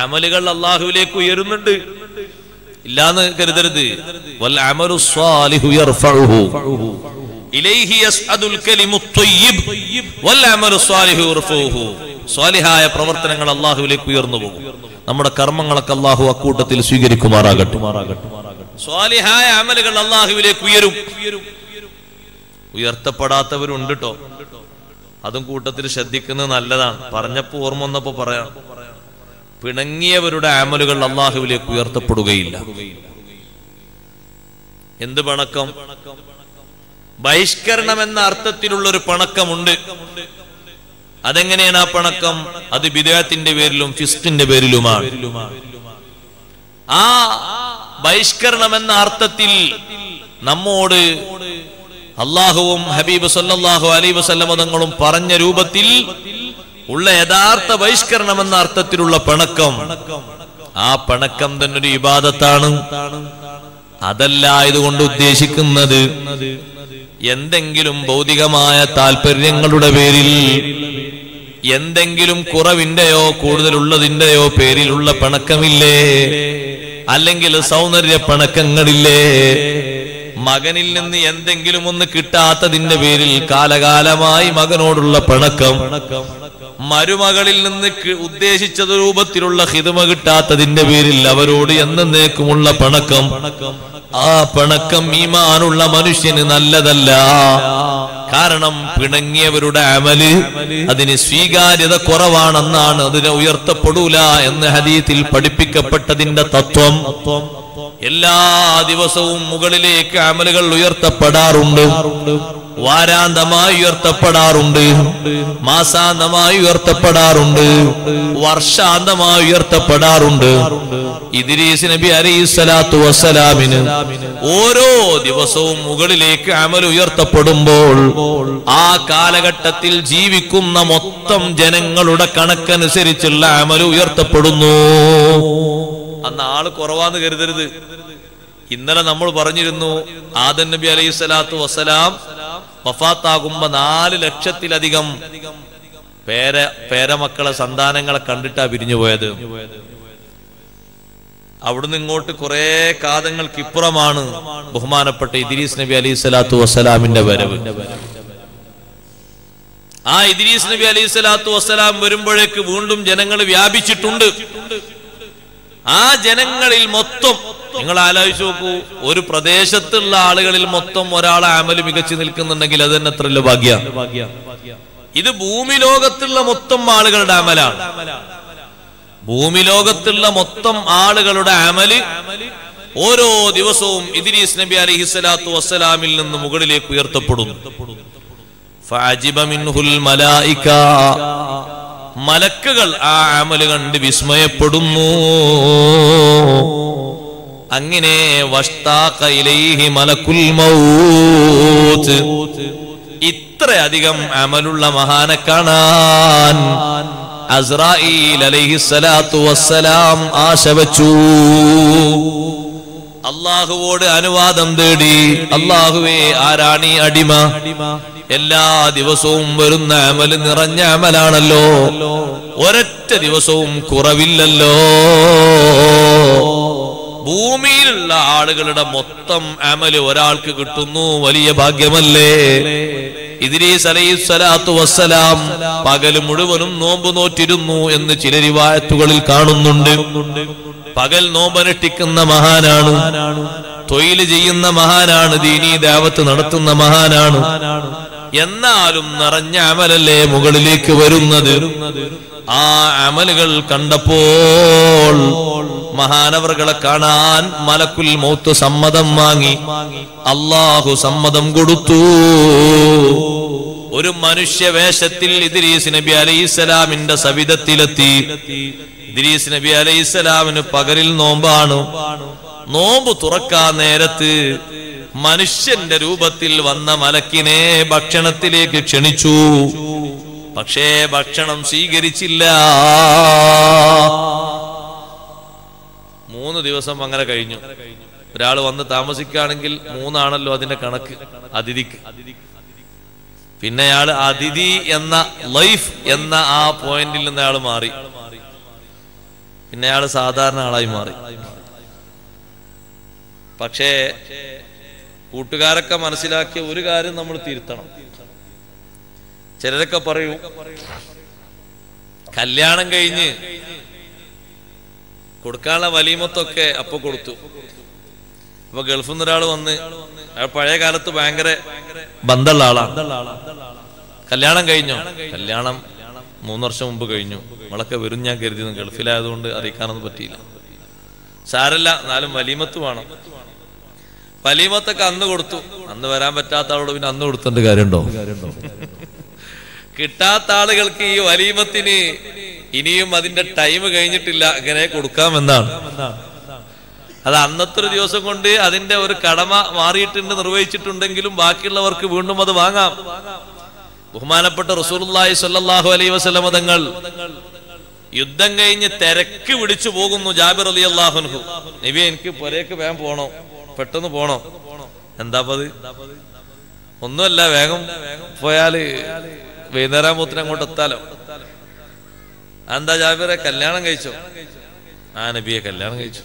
അമലുകൾ അള്ളാഹുവിലേക്ക് ഉയരുന്നുണ്ട്. ഇല്ലാന്ന് കരുതരുത്. പ്രവർത്തനങ്ങൾ അള്ളാഹുവിലേക്ക് ഉയർന്നു പോകും. നമ്മുടെ കർമ്മങ്ങളൊക്കെ അള്ളാഹു അക്കൂട്ടത്തിൽ സ്വീകരിക്കുമാറാകട്ടെ. സ്വാലിഹായ അമലുകൾ അള്ളാഹുവിലേക്ക് ഉയരും. ഉയർത്തപ്പെടാത്തവരുണ്ട് കേട്ടോ അതും കൂട്ടത്തിൽ ശ്രദ്ധിക്കുന്നത് നല്ലതാണ്. പറഞ്ഞപ്പോ ഓർമ്മ വന്നപ്പോ പറയാം. പിണങ്ങിയവരുടെ ആമലുകൾ അള്ളാഹുവിലേക്ക് ഉയർത്തപ്പെടുകയില്ല. എന്ത് പണക്കം? ബഹിഷ്കരണം എന്ന അർത്ഥത്തിലുള്ള ഒരു പണക്കമുണ്ട്. അതെങ്ങനെയാണ് ആ പണക്കം? അത് വിദേഹത്തിന്റെ പേരിലും ഫിസ്റ്റിന്റെ പേരിലുമാണ്. ആ ബഹിഷ്കരണം എന്ന അർത്ഥത്തിൽ നമ്മോട് അള്ളാഹുവും ഹബീബ് സല്ലാഹു അലൈഹി വസല്ലമ തങ്ങളും പറഞ്ഞ രൂപത്തിൽ ഉള്ള യഥാർത്ഥ ബഹിഷ്കരണം എന്ന അർത്ഥത്തിലുള്ള പിണക്കം. ആ പിണക്കം തന്നെ ഒരു ഇബാദത്താണ്. അതല്ല ഇതുകൊണ്ട് ഉദ്ദേശിക്കുന്നത് എന്തെങ്കിലും ഭൗതികമായ താല്പര്യങ്ങളുടെ പേരിൽ എന്തെങ്കിലും കുറവിന്റെയോ കൂടുതലുള്ളതിന്റെയോ പേരിലുള്ള പിണക്കമില്ലേ? അല്ലെങ്കിൽ സൗന്ദര്യ പിണക്കങ്ങളില്ലേ? മകനിൽ നിന്ന് എന്തെങ്കിലും ഒന്ന് കിട്ടാത്തതിന്റെ പേരിൽ കാലകാലമായി മകനോടുള്ള പിണക്കം. മരുമകളിൽ നിന്ന് ഉദ്ദേശിച്ചത് രൂപത്തിലുള്ള ഹിതമ കിട്ടാത്തതിന്റെ പേരിൽ അവരോട് എന്നേക്കുമുള്ള പണക്കം. ആ പണക്കം ഈമാനുള്ള മനുഷ്യന് നല്ലതല്ല. കാരണം പിണങ്ങിയവരുടെ അമൽ അതിന് സ്വീകാര്യത കുറവാണെന്നാണ് അതിനെ ഉയർത്തപ്പെടൂല എന്ന് ഹദീത്തിൽ പഠിപ്പിക്കപ്പെട്ടതിന്റെ തത്വം. എല്ലാ ദിവസവും മുകളിലേക്ക് അമലുകൾ ഉയർത്തപ്പെടാറുണ്ട്. വാരാന്തമായി ഉയർത്തപ്പെടാറുണ്ട് മാസാന്തമായി ഉയർത്തപ്പെടാറുണ്ട് വർഷാന്തമായി ഉയർത്തപ്പെടാറുണ്ട് ഇദ്രീസ് നബി അലൈസ്ലാത്തു വസ്സലാമിന് ഓരോ ദിവസവും മുകളിലേക്ക് അമൽ ഉയർത്തപ്പെടുമ്പോൾ ആ കാലഘട്ടത്തിൽ ജീവിക്കുന്ന മൊത്തം ജനങ്ങളുടെ കണക്കനുസരിച്ചുള്ള അമൽ ഉയർത്തപ്പെടുന്നു. അന്ന് ആൾ കുറവാന്ന് കരുതരുത്. ഇന്നലെ നമ്മൾ പറഞ്ഞിരുന്നു ആദൻ നബി അലൈഹി സ്വലാത്തു വസ്സലാം വഫാത്താകുമ്പോ നാല് ലക്ഷത്തിലധികം പേര പേരമക്കളെ സന്താനങ്ങളെ കണ്ടിട്ടാ പിരിഞ്ഞു പോയത്. അവിടുന്ന് ഇങ്ങോട്ട് കുറെ കാതങ്ങൾക്ക് ഇപ്പുറമാണ് ബഹുമാനപ്പെട്ട ഇദ്രീസ് നബി അലൈഹി സ്വലാത്തു വസ്സലാമിന്റെ വരവ്. ആ ഇദ്രീസ് നബി അലൈഹി സ്വലാത്തു വസ്സലാം വരുമ്പോഴേക്ക് വീണ്ടും ജനങ്ങൾ വ്യാപിച്ചിട്ടുണ്ട്. ആ ജനങ്ങളിൽ മൊത്തം നിങ്ങൾ ആലോചിച്ച് നോക്കൂ ഒരു പ്രദേശത്തുള്ള ആളുകളിൽ മൊത്തം ഒരാൾ അമൽ മികച്ചു നിൽക്കുന്നുണ്ടെങ്കിൽ അത് തന്നെ അത്ര ഭാഗ്യ. ഇത് ഭൂമി ലോകത്തുള്ള മൊത്തം ആളുകളുടെ അമലാണ്. ഭൂമി ലോകത്തുള്ള മൊത്തം ആളുകളുടെ അമൽ ഓരോ ദിവസവും ഇദ്രീസ് നബി അലഹി സ്വലാത്തു വസ്സലാമിൽ നിന്ന് മുകളിലേക്ക് ഉയർത്തപ്പെടുന്നു. മലക്കുകൾ ആ അമൽ കണ്ട് വിസ്മയപ്പെടുന്നു. അങ്ങനെ മൗത്ത്. ഇത്രയധികം അമലുള്ള മഹാനെ കാണാൻ അസ്രായീൽ അലൈഹി സ്വലാത്തു വസ്സലാം ആശ വച്ചു അള്ളാഹുവോട് അനുവാദം തേടി. അള്ളാഹുവേ ആരാണി അടിമ? എല്ലാ ദിവസവും വരുന്ന അമൽ നിറഞ്ഞ അമലാണല്ലോ. ഒരൊറ്റ ദിവസവും കുറവില്ലല്ലോ. ഭൂമിയിലുള്ള ആളുകളുടെ മൊത്തം അമൽ ഒരാൾക്ക് കിട്ടുന്നു വലിയ ഭാഗ്യമല്ലേ? ഇദ്രീസ് അലൈഹി സ്വലാത്തു വസ്സലാം പകൽ മുഴുവനും നോമ്പ് നോറ്റിരുന്നു എന്ന് ചില റിവായത്തുകളിൽ കാണുന്നുണ്ട്. പകൽ നോമ്പനുഷ്ഠിക്കുന്ന മഹാനാണ്. തൊഴിൽ ചെയ്യുന്ന മഹാനാണ്. ദീനീ ദാവത്ത് നടത്തുന്ന മഹാനാണ്. എന്നാലും നിറഞ്ഞ അമലല്ലേ മുകളിലേക്ക് വരുന്നത്? ആ അമലുകൾ കണ്ടപ്പോൾ മഹാനവറുകളെ കാണാൻ മലക്കുൽ മൗത്ത് സമ്മതം വാങ്ങി. അള്ളാഹു സമ്മതം കൊടുത്തു. ഒരു മനുഷ്യ വേഷത്തിൽ ഇദ്രീസ് നബി അലൈഹിസ്സലാമിന്റെ സവിധത്തിലെത്തി. ഇദ്രീസ് നബി അലൈഹിസ്സലാമിന് പകലിൽ നോമ്പാണ്. നോമ്പ് തുറക്കാൻ നേരത്ത് മനുഷ്യന്റെ രൂപത്തിൽ വന്ന മലക്കിനെ ഭക്ഷണത്തിലേക്ക് ക്ഷണിച്ചു. പക്ഷേ ഭക്ഷണം സ്വീകരിച്ചില്ല. മൂന്ന് ദിവസം അങ്ങനെ കഴിഞ്ഞു. ഒരാൾ വന്ന് താമസിക്കുകയാണെങ്കിൽ മൂന്നാണല്ലോ അതിന്റെ കണക്ക്. അതിഥിക്ക്. പിന്നെ അയാൾ അതിഥി എന്ന ലൈഫ് എന്ന ആ പോയിന്റിൽ നിന്ന് അയാൾ മാറി. പിന്നെ അയാൾ സാധാരണ ആളായി മാറി. പക്ഷേ കൂട്ടുകാരൊക്കെ മനസ്സിലാക്കിയ ഒരു കാര്യം നമ്മൾ തിരുത്തണം. ചിലരൊക്കെ പറയൂ കല്യാണം കഴിഞ്ഞ് കൊടുക്കാനുള്ള വലിയമത്തൊക്കെ അപ്പൊ കൊടുത്തു. അപ്പൊ ഗൾഫിൽ നിന്ന് ഒരാൾ വന്ന് പഴയ കാലത്ത് ഭയങ്കര ബന്ധമുള്ള ആളാണ്. കല്യാണം കഴിഞ്ഞോ? കല്യാണം മൂന്ന് വർഷം മുമ്പ് കഴിഞ്ഞു. നമ്മളൊക്കെ വരും ഞാൻ കരുതി ഗൾഫിലായതുകൊണ്ട് അറിയിക്കാനൊന്നും പറ്റിയില്ല. സാരല്ല എന്നാലും വലിമത്ത് വേണം. വലിമത്തൊക്കെ അന്ന് കൊടുത്തു. അന്ന് വരാൻ പറ്റാത്ത ആളോട് പിന്നെ അന്ന് കൊടുത്തിട്ട് കാര്യമുണ്ടോ? കിട്ടാത്ത ആളുകൾക്ക് ഈ വലിമത്തിന് ഇനിയും അതിന്റെ ടൈം കഴിഞ്ഞിട്ടില്ല. ഇങ്ങനെ കൊടുക്കാമെന്നാണ്. അത് അന്നത്തെ ഒരു ദിവസം കൊണ്ട് അതിന്റെ ഒരു കടമ മാറിയിട്ടുണ്ട് നിർവഹിച്ചിട്ടുണ്ടെങ്കിലും ബാക്കിയുള്ളവർക്ക് വീണ്ടും അത് വാങ്ങാം. ബഹുമാനപ്പെട്ട റസൂലുള്ളാഹി സ്വല്ലല്ലാഹു അലൈഹി വസല്ലം തങ്ങൾ യുദ്ധം കഴിഞ്ഞ് തിരക്ക് പിടിച്ചു പോകുന്നു ജാബിർ അലി അള്ളാഹുൻഹു നബി എനിക്ക് പുരേക്ക് വേഗം പോണോ? പെട്ടെന്ന് പോണോ? എന്താപ്പത്? ഒന്നുമല്ല വേഗം പോയാൽ വൈകുന്നേരം മൂത്തിന് അങ്ങോട്ട് എത്താലോ? എന്താ ജാബിറെ? കല്യാണം കഴിച്ചോ? ആ നബിയെ കല്യാണം കഴിച്ചു.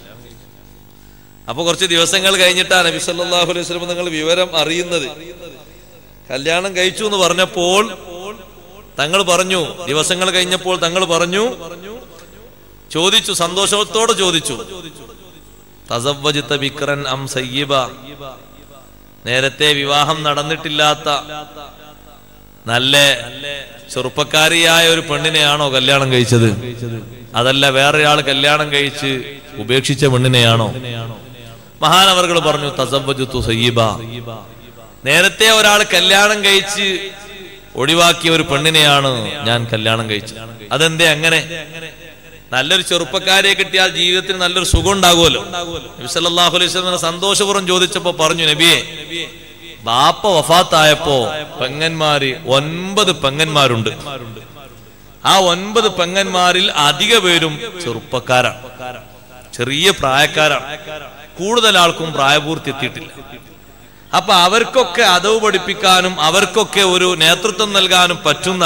അപ്പൊ കുറച്ച് ദിവസങ്ങൾ കഴിഞ്ഞിട്ടാണ് നബി സല്ലാഹു അലൈഹി വസല്ലം നിങ്ങൾ വിവരം അറിയുന്നത്. കല്യാണം കഴിച്ചു എന്ന് പറഞ്ഞപ്പോൾ തങ്ങൾ പറഞ്ഞു ദിവസങ്ങൾ കഴിഞ്ഞപ്പോൾ തങ്ങൾ പറഞ്ഞു ചോദിച്ചു സന്തോഷത്തോടെ ചോദിച്ചു. തസവജിത്ത ബിക്രൻ അം സയ്യിബ. നേരത്തെ വിവാഹം നടന്നിട്ടില്ലാത്ത നല്ല ചെറുപ്പക്കാരിയായ ഒരു പെണ്ണിനെയാണോ കല്യാണം കഴിച്ചത്? അതല്ല വേറൊരാൾ കല്യാണം കഴിച്ച് ഉപേക്ഷിച്ച പെണ്ണിനെയാണോ? മഹാനവർകൾ പറഞ്ഞു തസവ്വജുത്തു സയ്യിബ. നേരത്തെ ഒരാൾ കല്യാണം കഴിച്ച് ഒഴിവാക്കിയ ഒരു പെണ്ണിനെയാണ് ഞാൻ കല്യാണം കഴിച്ചത്. അതെന്തേ അങ്ങനെ? നല്ലൊരു ചെറുപ്പക്കാരെ കിട്ടിയാൽ ജീവിതത്തിന് നല്ലൊരു സുഖം ഉണ്ടാകുമല്ലോ നബി സല്ലല്ലാഹു അലൈഹി സന്തോഷപൂർവം ചോദിച്ചപ്പോ പറഞ്ഞു നബിയെ ബാപ്പ വഫാത്തായപ്പോ പെങ്ങന്മാര് ഒൻപത് പെങ്ങന്മാരുണ്ട്. ആ ഒൻപത് പെങ്ങന്മാരിൽ അധിക പേരും ചെറുപ്പക്കാരാണ്. ചെറിയ പ്രായക്കാരാണ്. കൂടുതൽ ആൾക്കും പ്രായപൂർത്തി എത്തിയിട്ടില്ല അപ്പൊ അവർക്കൊക്കെ അതവ് പഠിപ്പിക്കാനും അവർക്കൊക്കെ ഒരു നേതൃത്വം നൽകാനും പറ്റുന്ന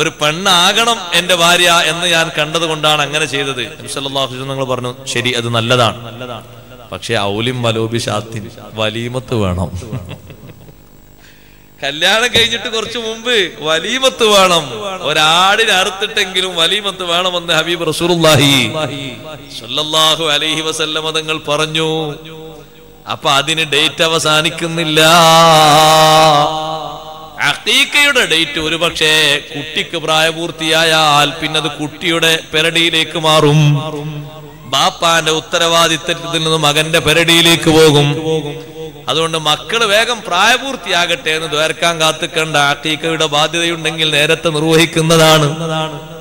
ഒരു പെണ്ണാകണം എന്റെ ഭാര്യ എന്ന് ഞാൻ കണ്ടത് കൊണ്ടാണ് അങ്ങനെ ചെയ്തത്. നിങ്ങൾ പറഞ്ഞു ശരി അത് നല്ലതാണ്. പക്ഷെ ഔലിം വലോബി ഷാത്തിൻ വലീമത്ത് വേണം. കല്യാണം കഴിഞ്ഞിട്ട് കുറച്ചു മുമ്പ് വലീമത്ത് വേണം. ഒരാടിനെ അറുത്തിട്ടെങ്കിലും വലീമത്ത് വേണമെന്ന് ഹബീബ് റസൂലുള്ളാഹി സല്ലല്ലാഹു അലൈഹി തങ്ങൾ പറഞ്ഞു. അപ്പൊ അതിന് ഡേറ്റ് അവസാനിക്കുന്നില്ല. അക്കീക്കയുടെ ഡേറ്റ് ഒരുപക്ഷെ കുട്ടിക്ക് പ്രായപൂർത്തിയായാൽ പിന്നെ അത് കുട്ടിയുടെ പെരടിയിലേക്ക് മാറും. ബാപ്പാന്റെ ഉത്തരവാദിത്തത്തിൽ നിന്ന് മകന്റെ പെരടിയിലേക്ക് പോകും. അതുകൊണ്ട് മക്കൾ വേഗം പ്രായപൂർത്തിയാകട്ടെ എന്ന് ദ്വേർക്കാൻ കാത്തുക്കണ്ട ആക്കീക്കയുടെ ബാധ്യതയുണ്ടെങ്കിൽ നേരത്തെ നിർവഹിക്കുന്നതാണ്.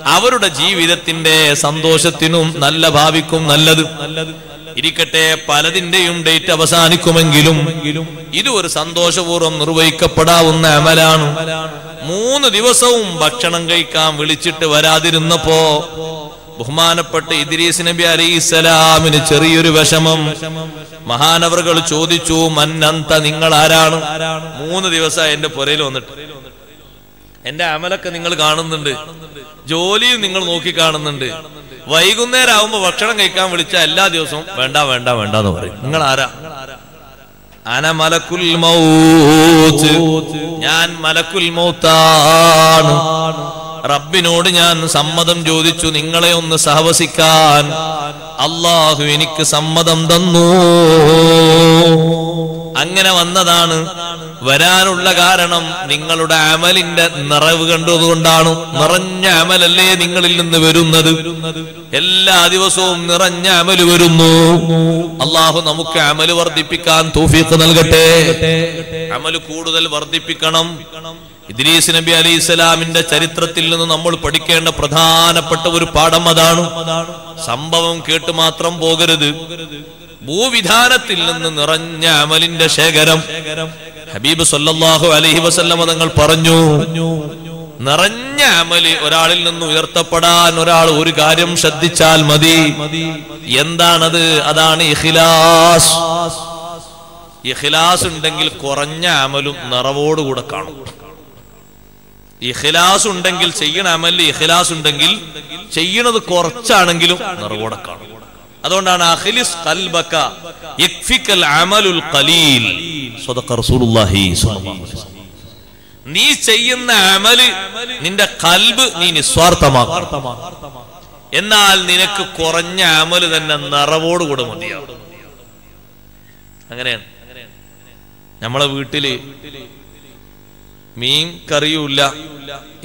അവരുടെ ജീവിതത്തിന്റെ സന്തോഷത്തിനും നല്ല ഭാവിക്കും നല്ലത് നല്ലത്. ഇരിക്കട്ടെ പലതിന്റെയും ഡേറ്റ് അവസാനിക്കുമെങ്കിലും ഇത് ഒരു സന്തോഷപൂർവം നിർവഹിക്കപ്പെടാവുന്ന അമലാണ്. മൂന്ന് ദിവസവും ഭക്ഷണം കഴിക്കാൻ വിളിച്ചിട്ട് വരാതിരുന്നപ്പോ ബഹുമാനപ്പെട്ട ഇദ്രീസ് നബി അലൈസലാമിന് ചെറിയൊരു വിഷമം. മഹാനവറുകൾ ചോദിച്ചു മന്നന്ത നിങ്ങൾ ആരാണ്? മൂന്ന് ദിവസമായി എന്റെ പുരയിൽ വന്നിട്ട്. എന്റെ അമലൊക്കെ നിങ്ങൾ കാണുന്നുണ്ട്. ജോലിയും നിങ്ങൾ നോക്കി കാണുന്നുണ്ട്. വൈകുന്നേരം ആവുമ്പോ ഭക്ഷണം കഴിക്കാൻ വിളിച്ച എല്ലാ ദിവസവും വേണ്ട വേണ്ട വേണ്ട എന്ന് പറയും. നിങ്ങൾ ആരാ അന മലക്കുൽ മൗത്ത്. ഞാൻ മലക്കുൽ മൗത്താണ്. റബ്ബിനോട് ഞാൻ സമ്മതം ചോദിച്ചു നിങ്ങളെ ഒന്ന് സഹവസിക്കാൻ. അള്ളാഹു എനിക്ക് സമ്മതം തന്നു. അങ്ങനെ വന്നതാണ് വരാനുള്ള കാരണം നിങ്ങളുടെ അമലിന്റെ നിറവ് കണ്ടതുകൊണ്ടാണ്. നിറഞ്ഞ അമലല്ലേ നിങ്ങളിൽ നിന്ന് വരുന്നത്. എല്ലാ ദിവസവും നിറഞ്ഞ അമൽ വരുന്നു. അള്ളാഹു നമുക്ക് അമൽ വർദ്ധിപ്പിക്കാൻ തൗഫീഖ് നൽകട്ടെ. അമൽ കൂടുതൽ വർദ്ധിപ്പിക്കണം. ഇദ്രീസ് നബി അലി ഇസ്ലാമിന്റെ ചരിത്രത്തിൽ നിന്ന് നമ്മൾ പഠിക്കേണ്ട പ്രധാനപ്പെട്ട ഒരു പാഠം അതാണ്. സംഭവം കേട്ട് മാത്രം പോകരുത്. ഭൂവിധാനത്തിൽ നിന്ന് നിറഞ്ഞ അമലിന്റെ ശേഖരം. ഹബീബ് സല്ലല്ലാഹു അലൈഹി വസല്ലമ തങ്ങൾ പറഞ്ഞു നിറഞ്ഞ അമൽ ഒരാളിൽ നിന്ന് ഉയർത്തപ്പെടാൻ ഒരാൾ ഒരു കാര്യം ശ്രദ്ധിച്ചാൽ മതി. എന്താണത്? അതാണ് ഇഖിലാസ്. ഇഖിലാസ് ഉണ്ടെങ്കിൽ കുറഞ്ഞ അമലും നിറവോടുകൂടെ കാണും. ഇഖിലാസ് ഉണ്ടെങ്കിൽ ചെയ്യണ അമലിൽ ഇഖിലാസ് ഉണ്ടെങ്കിൽ ചെയ്യണത് കുറച്ചാണെങ്കിലും നിറവോടെ കാണും. അതുകൊണ്ടാണ് അഖ്ലിസ് ഖൽബക യക്ഫിക്കൽ അമലുൽ ഖലീൽ. സ്വദഖ റസൂലുള്ളാഹി സ്വല്ലല്ലാഹു അലൈഹി വസല്ലം. നീ ചെയ്യുന്ന അമൽ നിന്റെ കൽബ് നീ നിസ്വാർത്ഥമാക്കണം എന്നാൽ നിനക്ക് കുറഞ്ഞ അമൽ തന്നെ നിറവോടുകൂടെ മതിയാവും. അങ്ങനെയാണ്. നമ്മളെ വീട്ടിൽ മീൻ കറിയുമില്ല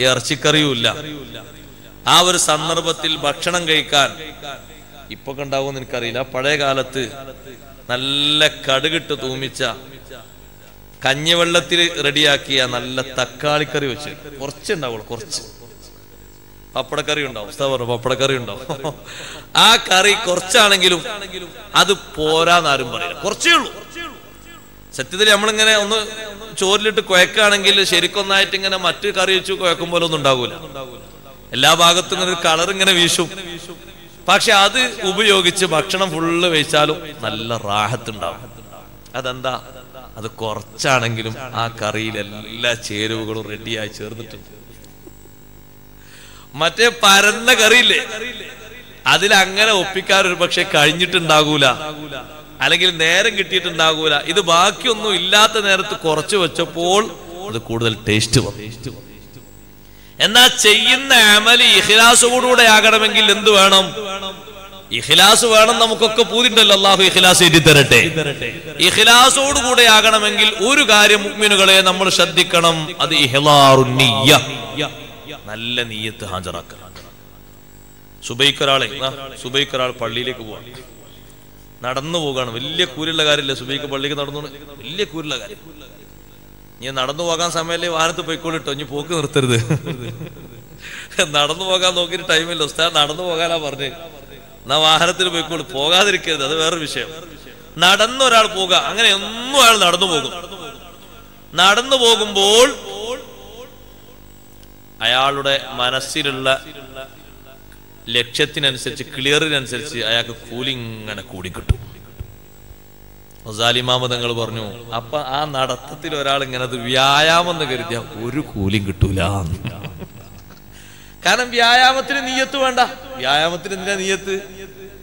ഇറച്ചിക്കറിയുമില്ല. ആ ഒരു സന്ദർഭത്തിൽ ഭക്ഷണം കഴിക്കാൻ ഇപ്പൊ ഉണ്ടാവുമെന്ന് എനിക്കറിയില്ല. പഴയ കാലത്ത് നല്ല കടുകിട്ട് തൂമിച്ച കഞ്ഞിവെള്ളത്തിൽ റെഡിയാക്കിയ നല്ല തക്കാളിക്കറി വെച്ച്. കുറച്ച് ഉണ്ടാവുള്ളൂ കുറച്ച്. പപ്പടക്കറി ഉണ്ടാവും. പറഞ്ഞു പപ്പടക്കറി ഉണ്ടാവും. ആ കറി കുറച്ചാണെങ്കിലും അത് പോരാന്നാരും പറയില്ല. കുറച്ചേ ഉള്ളൂ. സത്യത്തിൽ നമ്മളിങ്ങനെ ഒന്ന് ചോറിലിട്ട് കുഴക്കാണെങ്കിൽ ശരിക്കൊന്നായിട്ട് ഇങ്ങനെ മറ്റു കറി വെച്ച് കുഴക്കും പോലെ ഒന്നും ഉണ്ടാകൂല എല്ലാ ഭാഗത്തും ഇങ്ങനെ ഒരു കളർ ഇങ്ങനെ വീശും. പക്ഷെ അത് ഉപയോഗിച്ച് ഭക്ഷണം ഫുള്ള് വെച്ചാലും നല്ല റാഹത്തുണ്ടാവും. അതെന്താ? അത് കുറച്ചാണെങ്കിലും ആ കറിയിൽ എല്ലാ ചേരുവകളും റെഡിയായി ചേർന്നിട്ടുണ്ട്. മറ്റേ പരന്ന കറിയില്ലേ? അതിലങ്ങനെ ഒപ്പിക്കാൻ ഒരു പക്ഷെ കഴിഞ്ഞിട്ടുണ്ടാകൂല. അല്ലെങ്കിൽ നേരം കിട്ടിയിട്ടുണ്ടാകൂല. ഇത് ബാക്കിയൊന്നും ഇല്ലാത്ത നേരത്ത് കുറച്ച് വെച്ചപ്പോൾ അത് കൂടുതൽ ടേസ്റ്റ് വന്നു. എന്നാ ചെയ്യുന്ന അമലി ഇഖിലാസോടുകൂടെ ആകണമെങ്കിൽ എന്ത് വേണം? ഇഖിലാസ് വേണം നമുക്കൊക്കെ പൂതിണ്ടല്ലോ അള്ളാഹു ഇഖിലാസ് എഴുതി തരട്ടെ ഇഖ്ലാസോടുകൂടെ ആകണമെങ്കിൽ ഒരു കാര്യം മുഅ്മിനുകളെ നമ്മൾ ശ്രദ്ധിക്കണം അത് ഇഹ്ലാറു നല്ല നീയത്ത് ഹാജരാക്കണം സുബൈക്കൊരാളെ സുബൈക്കൊരാൾ പള്ളിയിലേക്ക് പോവാണ് നടന്നു പോകാണ് വലിയ കൂരുള്ള കാര്യമില്ല സുബൈക്ക് പള്ളിക്ക് നടന്നു വലിയ കൂരുള്ള കാര്യം. നീ നടന്നു പോകാൻ സമയമല്ലേ വാഹനത്ത് പോയിക്കോളിട്ടോ ഇനി പോക്ക് നിർത്തരുത്. നടന്നു പോകാൻ നോക്കിയിട്ട് ടൈമില്ല. ഉസ്താ നടന്നു പോകാനാ പറഞ്ഞു. എന്നാ വാഹനത്തിൽ പോയിക്കോളൂ. പോകാതിരിക്കരുത്. അത് വേറെ വിഷയം. നടന്നു ഒരാൾ പോകുക അങ്ങനെ ഒന്നും അയാൾ നടന്നു പോകും. നടന്നു പോകുമ്പോൾ അയാളുടെ മനസ്സിലുള്ള ലക്ഷ്യത്തിനനുസരിച്ച് ക്ലിയറിനനുസരിച്ച് അയാൾക്ക് കൂലിങ്ങനെ കൂടിക്കിട്ടും. മുസാലിമാമ തങ്ങൾ പറഞ്ഞു അപ്പൊ ആ നടത്തത്തിൽ ഒരാൾ ഇങ്ങനെ അത് വ്യായാമം എന്ന് കരുതിയ ഒരു കൂലിയും കിട്ടൂല. കാരണം വ്യായാമത്തിന് നീയത്ത് വേണ്ട. വ്യായാമത്തിന് എന്തിനാ നീയത്ത്?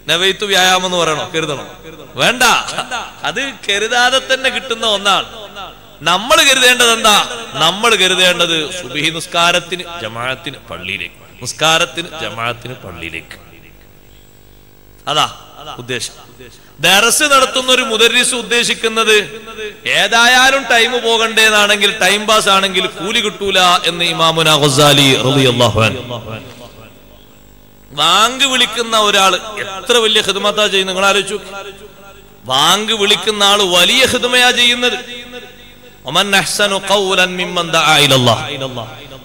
നവൈത്ത് വ്യായാമം എന്ന് പറയണോ? കരുതണോ? വേണ്ട. അത് കരുതാതെ തന്നെ കിട്ടുന്ന ഒന്നാണ്. നമ്മൾ കരുതേണ്ടത് എന്താ? നമ്മൾ കരുതേണ്ടത് സുബിഹി നിസ്കാരത്തിന് ജമാഅത്തിന് പള്ളിയിലേക്ക്. നിസ്കാരത്തിന് ജമാഅത്തിന് പള്ളിയിലേക്ക്. അതാ ഉദ്ദേശം. ദറസ് നടത്തുന്ന ഒരു മുദരിസ് ഉദ്ദേശിക്കുന്നത് ഏതായാലും ടൈം പോകണ്ടേന്നാണെങ്കിൽ ടൈം പാസ് ആണെങ്കിൽ കൂലി കിട്ടൂല എന്ന് ഇമാമുന റളിയല്ലാഹു അൻഹു. വാങ്ക് വിളിക്കുന്ന ഒരാൾ എത്ര വലിയ ഹിദ്മത്താ ചെയ്യുന്നത്? നിങ്ങൾ ആലോചിച്ചു വാങ്ക് വിളിക്കുന്ന ആൾ വലിയ ഹിദ്മയാ ചെയ്യുന്നത്.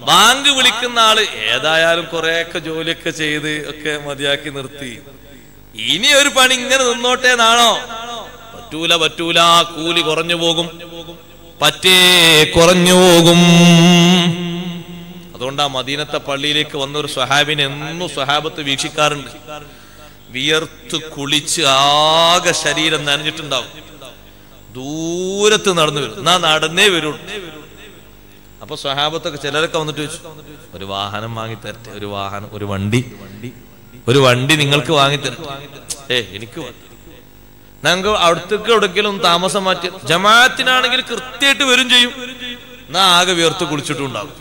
ബാങ്ക് വിളിക്കുന്ന ആൾ ഏതായാലും കുറെയൊക്കെ ജോലിയൊക്കെ ചെയ്ത് ഒക്കെ മതിയാക്കി നിർത്തി. ഇനി ഒരു പണി ഇങ്ങനെ നിന്നോട്ടെ എന്നാണോ? പറ്റൂല പറ്റൂല കൂലി കുറഞ്ഞു പോകും. പറ്റേ കുറഞ്ഞു പോകും. അതുകൊണ്ട് ആ മദീനത്തെ പള്ളിയിലേക്ക് വന്ന ഒരു സ്വഹാബിനെ എന്നും സ്വഹാബത്ത് വീക്ഷിക്കാറുണ്ട്. വിയർത്ത് കുളിച്ച് ആകെ ശരീരം നനഞ്ഞിട്ടുണ്ടാവും. ദൂരത്ത് നടന്നു വരും. എന്നാ നടന്നേ വരുള്ളൂ അപ്പൊ സ്വഹാബത്തൊക്കെ ചിലരൊക്കെ വന്നിട്ട് ചോദിച്ചു ഒരു വാഹനം വാങ്ങി തരട്ടെ? ഒരു വാഹനം ഒരു വണ്ടി? ഒരു വണ്ടി നിങ്ങൾക്ക് വാങ്ങിത്തരും. ഏ എനിക്ക്. ഞങ്ങൾക്ക് അവിടത്തേക്ക് എവിടെങ്കിലും താമസം മാറ്റി ജമാഅത്തിനാണെങ്കിൽ കൃത്യമായിട്ട് വരും ചെയ്യും. എന്നാ ആകെ വിയർത്ത് കുളിച്ചിട്ടുണ്ടാവും.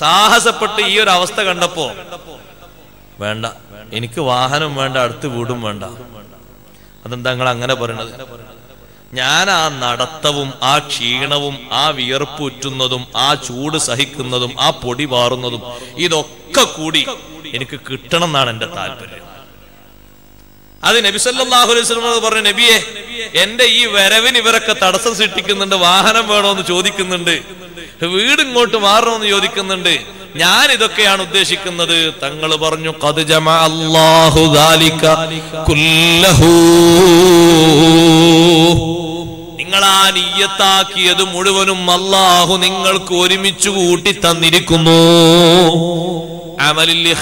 സാഹസപ്പെട്ട് ഈ ഒരു അവസ്ഥ കണ്ടപ്പോ വേണ്ട എനിക്ക് വാഹനം വേണ്ട അടുത്ത് വീടും വേണ്ട. അതെന്താ നിങ്ങൾ അങ്ങനെ പറയണത്? ഞാൻ ആ നടത്തവും ആ ക്ഷീണവും ആ വിയർപ്പുറ്റുന്നതും ആ ചൂട് സഹിക്കുന്നതും ആ പൊടി പാറുന്നതും ഇതൊക്കെ കൂടി എനിക്ക് കിട്ടണം എന്നാണ് എന്റെ താല്പര്യം. അത് നബി സല്ലല്ലാഹു അലൈഹി പറഞ്ഞു നബിയെ എന്റെ ഈ വരവിന് ഇവരൊക്കെ തടസ്സം സൃഷ്ടിക്കുന്നുണ്ട് വാഹനം വേണോന്ന് ചോദിക്കുന്നുണ്ട് വീട് ഇങ്ങോട്ട് മാറണമെന്ന് ചോദിക്കുന്നുണ്ട് ഞാൻ ഇതൊക്കെയാണ് ഉദ്ദേശിക്കുന്നത്. തങ്ങൾ പറഞ്ഞു "ഖദ് ജമഅ അല്ലാഹു ദാലിക കുല്ലഹു. നിങ്ങൾ ആ നീയത്താക്കിയത് മുഴുവനും അള്ളാഹു നിങ്ങൾക്ക് ഒരുമിച്ച് കൂട്ടി തന്നിരിക്കുന്നു അമലിൽ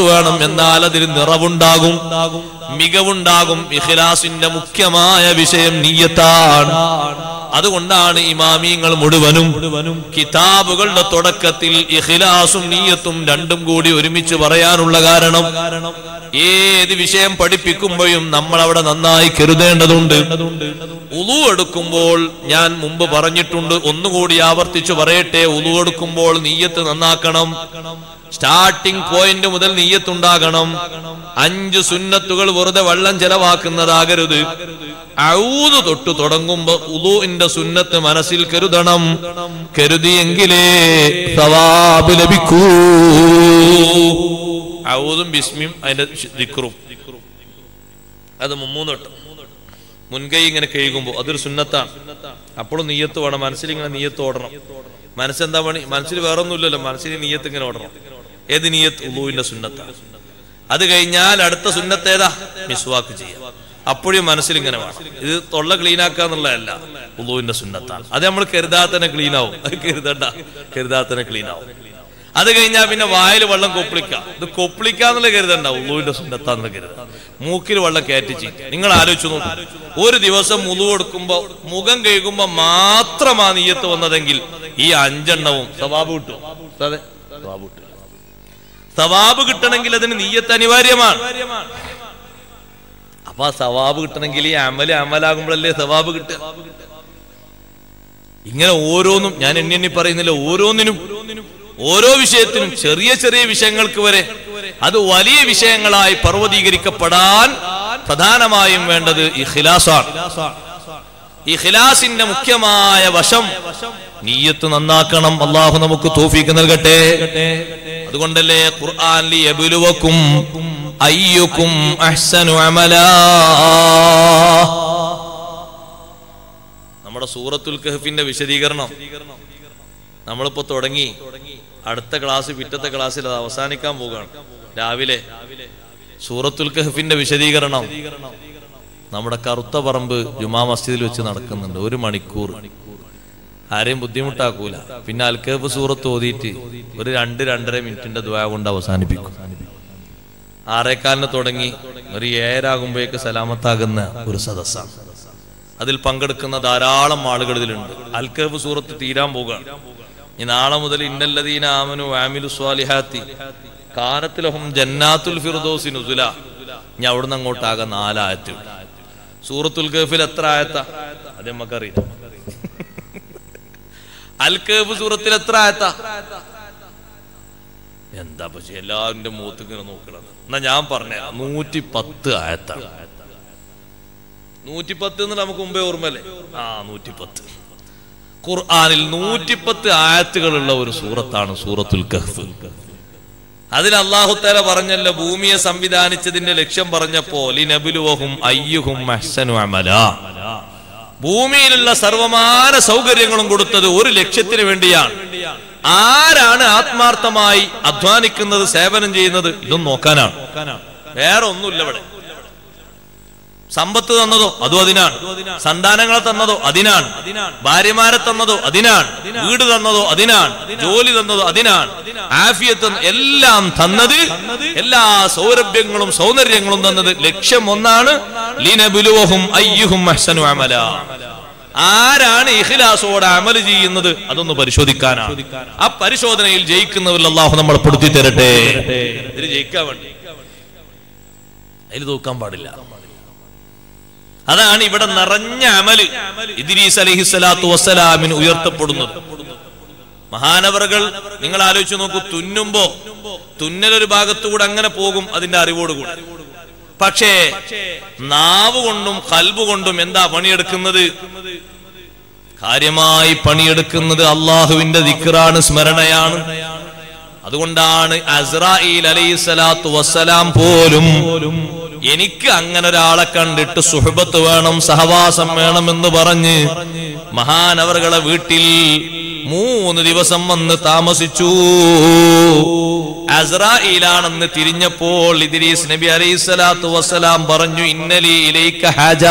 വേണം എന്നാൽ അതിൽ നിറവുണ്ടാകും. മികവുണ്ടാകും. ഇഖ്ലാസിന്റെ മുഖ്യമായ വിഷയം നീയത്താണ്. അതുകൊണ്ടാണ് ഇമാമിയങ്ങൾ മുഴുവനും കിതാബുകളുടെ തുടക്കത്തിൽ ഇഖ്ലാസും നീയത്തും രണ്ടും കൂടി ഒരുമിച്ച് പറയാനുള്ള കാരണം ഏത് വിഷയം പഠിപ്പിക്കുമ്പോഴും നമ്മൾ അവിടെ നന്നായി കരുതേണ്ടതുണ്ട്. ഉളു എടുക്കുമ്പോൾ ഞാൻ മുമ്പ് പറഞ്ഞിട്ടുണ്ട്. ഒന്നുകൂടി ആവർത്തിച്ചു പറയട്ടെ. ഉളു എടുക്കുമ്പോൾ നീയത്ത് നന്നാക്കണം. സ്റ്റാർട്ടിംഗ് പോയിന്റ് മുതൽ നീയത്തുണ്ടാകണം അഞ്ച് സുന്നത്തുകൾ വെറുതെ വെള്ളം ചെലവാക്കുന്നതാകരുത്. ഔത് തൊട്ട് തുടങ്ങുമ്പോ ഉദുവിന്റെ സുന്നത്ത് മനസ്സിൽ കരുതണം. കരുതിയെങ്കിലേ സവാബ് ലഭിക്കൂ. ഔതും ബിസ്മിയും അതിന്റെ ദിക്റും. അത് മുമ്മൂന്നൊട്ട് മുൻകൈ ഇങ്ങനെ കഴുകുമ്പോൾ അതൊരു സുന്നത്താണ്. അപ്പോഴും നീയത്ത് വേണം. മനസ്സിൽ ഇങ്ങനെ നീയത്ത് ഓടണം. മനസ്സെന്താ പണി? മനസ്സിൽ വേറൊന്നുമില്ലല്ലോ. മനസ്സിൽ നീയത്ത് ഇങ്ങനെ ഓടണം. ഏത് നീയത്ത് ഉളുവിന്റെ സുന്നത്താണ് അത് കഴിഞ്ഞാൽ അടുത്ത സുന്നത്തേതാ മിസ്വാക്ക് ചെയ്യാം. അപ്പോഴും മനസ്സിൽ ഇങ്ങനെ വേണം. ഇത് തൊള്ള ക്ലീൻ ആക്കുക എന്നുള്ളതല്ല ഉളുവിന്റെ സുന്നത്താണ്. അത് നമ്മൾ കരുതാത്തന്നെ ക്ലീൻ ആവും. അത് കരുതണ്ട. കരുതാത്തന്നെ ക്ലീൻ ആവും. അത് കഴിഞ്ഞാൽ പിന്നെ വായിൽ വെള്ളം കൊപ്പിളിക്ക ഇത് കൊപ്പിളിക്കാന്നുള്ള കരുതണ്ട. ഉളുവിന്റെ സുന്നത്താന്നുള്ള കരുത മൂക്കിൽ വെള്ളം കയറ്റിച്ച് നിങ്ങൾ ആലോചിച്ചു നോക്കൂ. ഒരു ദിവസം മുതു കൊടുക്കുമ്പോ മുഖം കഴുകുമ്പോ മാത്രമാ നീയത്ത് വന്നതെങ്കിൽ ഈ അഞ്ചെണ്ണവും സവാബ് കിട്ടും അതെ സവാബ് കിട്ടും. സവാബ് കിട്ടണമെങ്കിൽ അതിന് നീയത്ത് അനിവാര്യമാണ്. അപ്പൊ ആ സവാബ് കിട്ടണമെങ്കിൽ ഈ അമൽ അമലാകുമ്പോഴല്ലേ സവാബ് കിട്ടുക? ഇങ്ങനെ ഓരോന്നും ഞാൻ എണ്ണി എണ്ണി പറയുന്നില്ല ഓരോന്നിനും ഓരോ വിഷയത്തിനും ചെറിയ ചെറിയ വിഷയങ്ങൾക്ക് വരെ അത് വലിയ വിഷയങ്ങളായി പർവതീകരിക്കപ്പെടാൻ പ്രധാനമായും വേണ്ടത് ഈ ഖിലാസാണ്. ഈ ഖിലാസിന്റെ മുഖ്യമായ വശം നീയത്ത് നന്നാക്കണം. അള്ളാഹു നമുക്ക് തോഫീക്ക് നൽകട്ടെ. അതുകൊണ്ടല്ലേ ഖുർആൻ ലിയബ്ലുവക്കും അയ്യുക്കും അഹ്സനു അമലാ. നമ്മുടെ സൂറത്തുൽ കഹഫിന്റെ വിശദീകരണം നമ്മളിപ്പോ തുടങ്ങി. അടുത്ത ക്ലാസ് പിറ്റത്തെ ക്ലാസ്സിൽ അത് അവസാനിക്കാൻ പോവുകയാണ്. രാവിലെ സൂറത്തുൽ കഹഫിന്റെ വിശദീകരണം നമ്മുടെ കറുത്ത പറമ്പ് ജുമാ മസ്ജിദിൽ വെച്ച് നടക്കുന്നുണ്ട്. ഒരു മണിക്കൂർ. ആരെയും ബുദ്ധിമുട്ടാക്കൂല. പിന്നെ അൽക്കഹഫ് സൂറത്ത് ഓതിയിട്ട് ഒരു രണ്ട് രണ്ടര മിനിറ്റിന്റെ ദ്വാ കൊണ്ട് അവസാനിപ്പിക്കും. ആറേക്കാലിന് തുടങ്ങി ഒരു ഏഴരാകുമ്പോഴേക്ക് സലാമത്താകുന്ന ഒരു സദസ്സാണ്. അതിൽ പങ്കെടുക്കുന്ന ധാരാളം ആളുകൾ ഇതിലുണ്ട്. അൽക്കഹഫ് സൂറത്ത് തീരാൻ പോകുകയാണ് ഇനി നാളെ മുതൽ ഇന്നല്ലദീന ആമനു ആമിലു സ്വാലിഹാത്തി കാനത്തിലഹും ജന്നാത്തുൽ ഫിർദോസി നുസുല. ഞാൻ അവിടുന്ന് അങ്ങോട്ടാകെ നാലായത്തിൽ സൂറത്തുൽ ഗഫിൽ എത്ര ആയത്താ? അത് നമുക്കറിയാം അൽ കഹഫ് സൂറത്തിൽ എത്ര ആയത്ത? എന്താ പക്ഷെ എല്ലാവരുടെ മുഖത്ത് ഇങ്ങനെ നോക്കണം എന്നാ ഞാൻ പറഞ്ഞ നൂറ്റി പത്ത് ആയത്താണ്. നൂറ്റിപ്പത്ത് എന്ന് നമുക്ക് മുമ്പേ ഓർമ്മല്ലേ ആ നൂറ്റിപ്പത്ത്. ഖുർആനിൽ നൂറ്റിപ്പത്ത് ആയത്തുകളുള്ള ഒരു സൂറത്താണ് സൂറത്തുൽ കഹ്ഫ്. അതിൽ അള്ളാഹുത്താല പറഞ്ഞല്ലോ ഭൂമിയെ സംവിധാനിച്ചതിന്റെ ലക്ഷ്യം പറഞ്ഞപ്പോ ലിനബുലുവഹും അയ്യുഹും അമല. ഭൂമിയിലുള്ള സർവമാന സൗകര്യങ്ങളും കൊടുത്തത് ഒരു ലക്ഷ്യത്തിന് വേണ്ടിയാണ്. ആരാണ് ആത്മാർത്ഥമായി അധ്വാനിക്കുന്നത് സേവനം ചെയ്യുന്നത് ഇതൊന്നും നോക്കാനാണ്. വേറെ ഒന്നുമില്ല ഇവിടെ. സമ്പത്ത് തന്നതോ അതും അതിനാണ്. സന്താനങ്ങളെ തന്നതോ അതിനാണ്. ഭാര്യമാരെ തന്നതോ അതിനാണ്. വീട് തന്നതോ അതിനാണ്. ജോലി തന്നതോ അതിനാണ്. ആഫിയത്ത് എല്ലാം തന്നത് എല്ലാ സൗരഭ്യങ്ങളും സൗന്ദര്യങ്ങളും തന്നത് ലക്ഷ്യം ഒന്നാണ്. ലിനബുലുവഹും അയ്യുഹും അഹ്സനു അമല. ആരാണ് ഇഖിലാസോടെ അമൽ ചെയ്യുന്നത്? അതൊന്ന് പരിശോധിക്കാനാണ്. ആ പരിശോധനയിൽ ജയിക്കുന്നവരിൽ അള്ളാഹു നമ്മൾ പെടുത്തി തരട്ടെ. ഇതിൽ ജയിക്കാൻ വേണ്ടി. അതിൽ തൂക്കാൻ പാടില്ല. അതാണ് ഇവിടെ നിറഞ്ഞ അമൽ. ഇദ്രീസ് അലഹിസ്സലാത്തു വസ്സലാമിന് ഉയർത്തപ്പെടുന്നത്. മഹാനവറുകൾ നിങ്ങൾ ആലോചിച്ച് നോക്കൂ തുന്നുമ്പോ തുന്നലൊരു ഭാഗത്തുകൂടെ അങ്ങനെ പോകും അതിന്റെ അറിവോടുകൂടെ പക്ഷേ നാവ് കൊണ്ടും കൽബ് കൊണ്ടും എന്താ പണിയെടുക്കുന്നത്? കാര്യമായി പണിയെടുക്കുന്നത് അള്ളാഹുവിന്റെ ദിക്റാണ് സ്മരണയാണ്. അതുകൊണ്ടാണ് അസ്രായിൽ അലൈഹിസ്സലാത്തു വസ്സലാം പോലും എനിക്ക് അങ്ങനെ ഒരാളെ കണ്ടിട്ട് സുഹൃബത്ത് വേണം സഹവാസം വേണം എന്ന് പറഞ്ഞ് മഹാനവറുകളെ വീട്ടിൽ മൂന്ന് ദിവസം വന്ന് താമസിച്ചു. അസ്രായിലാണെന്ന് തിരിഞ്ഞപ്പോൾ ഇദ്രീസ് നബി അലൈഹി സ്വലാത്തു വസ്സലാം പറഞ്ഞു ഇന്നലി ഇലൈക്ക ഹാജ.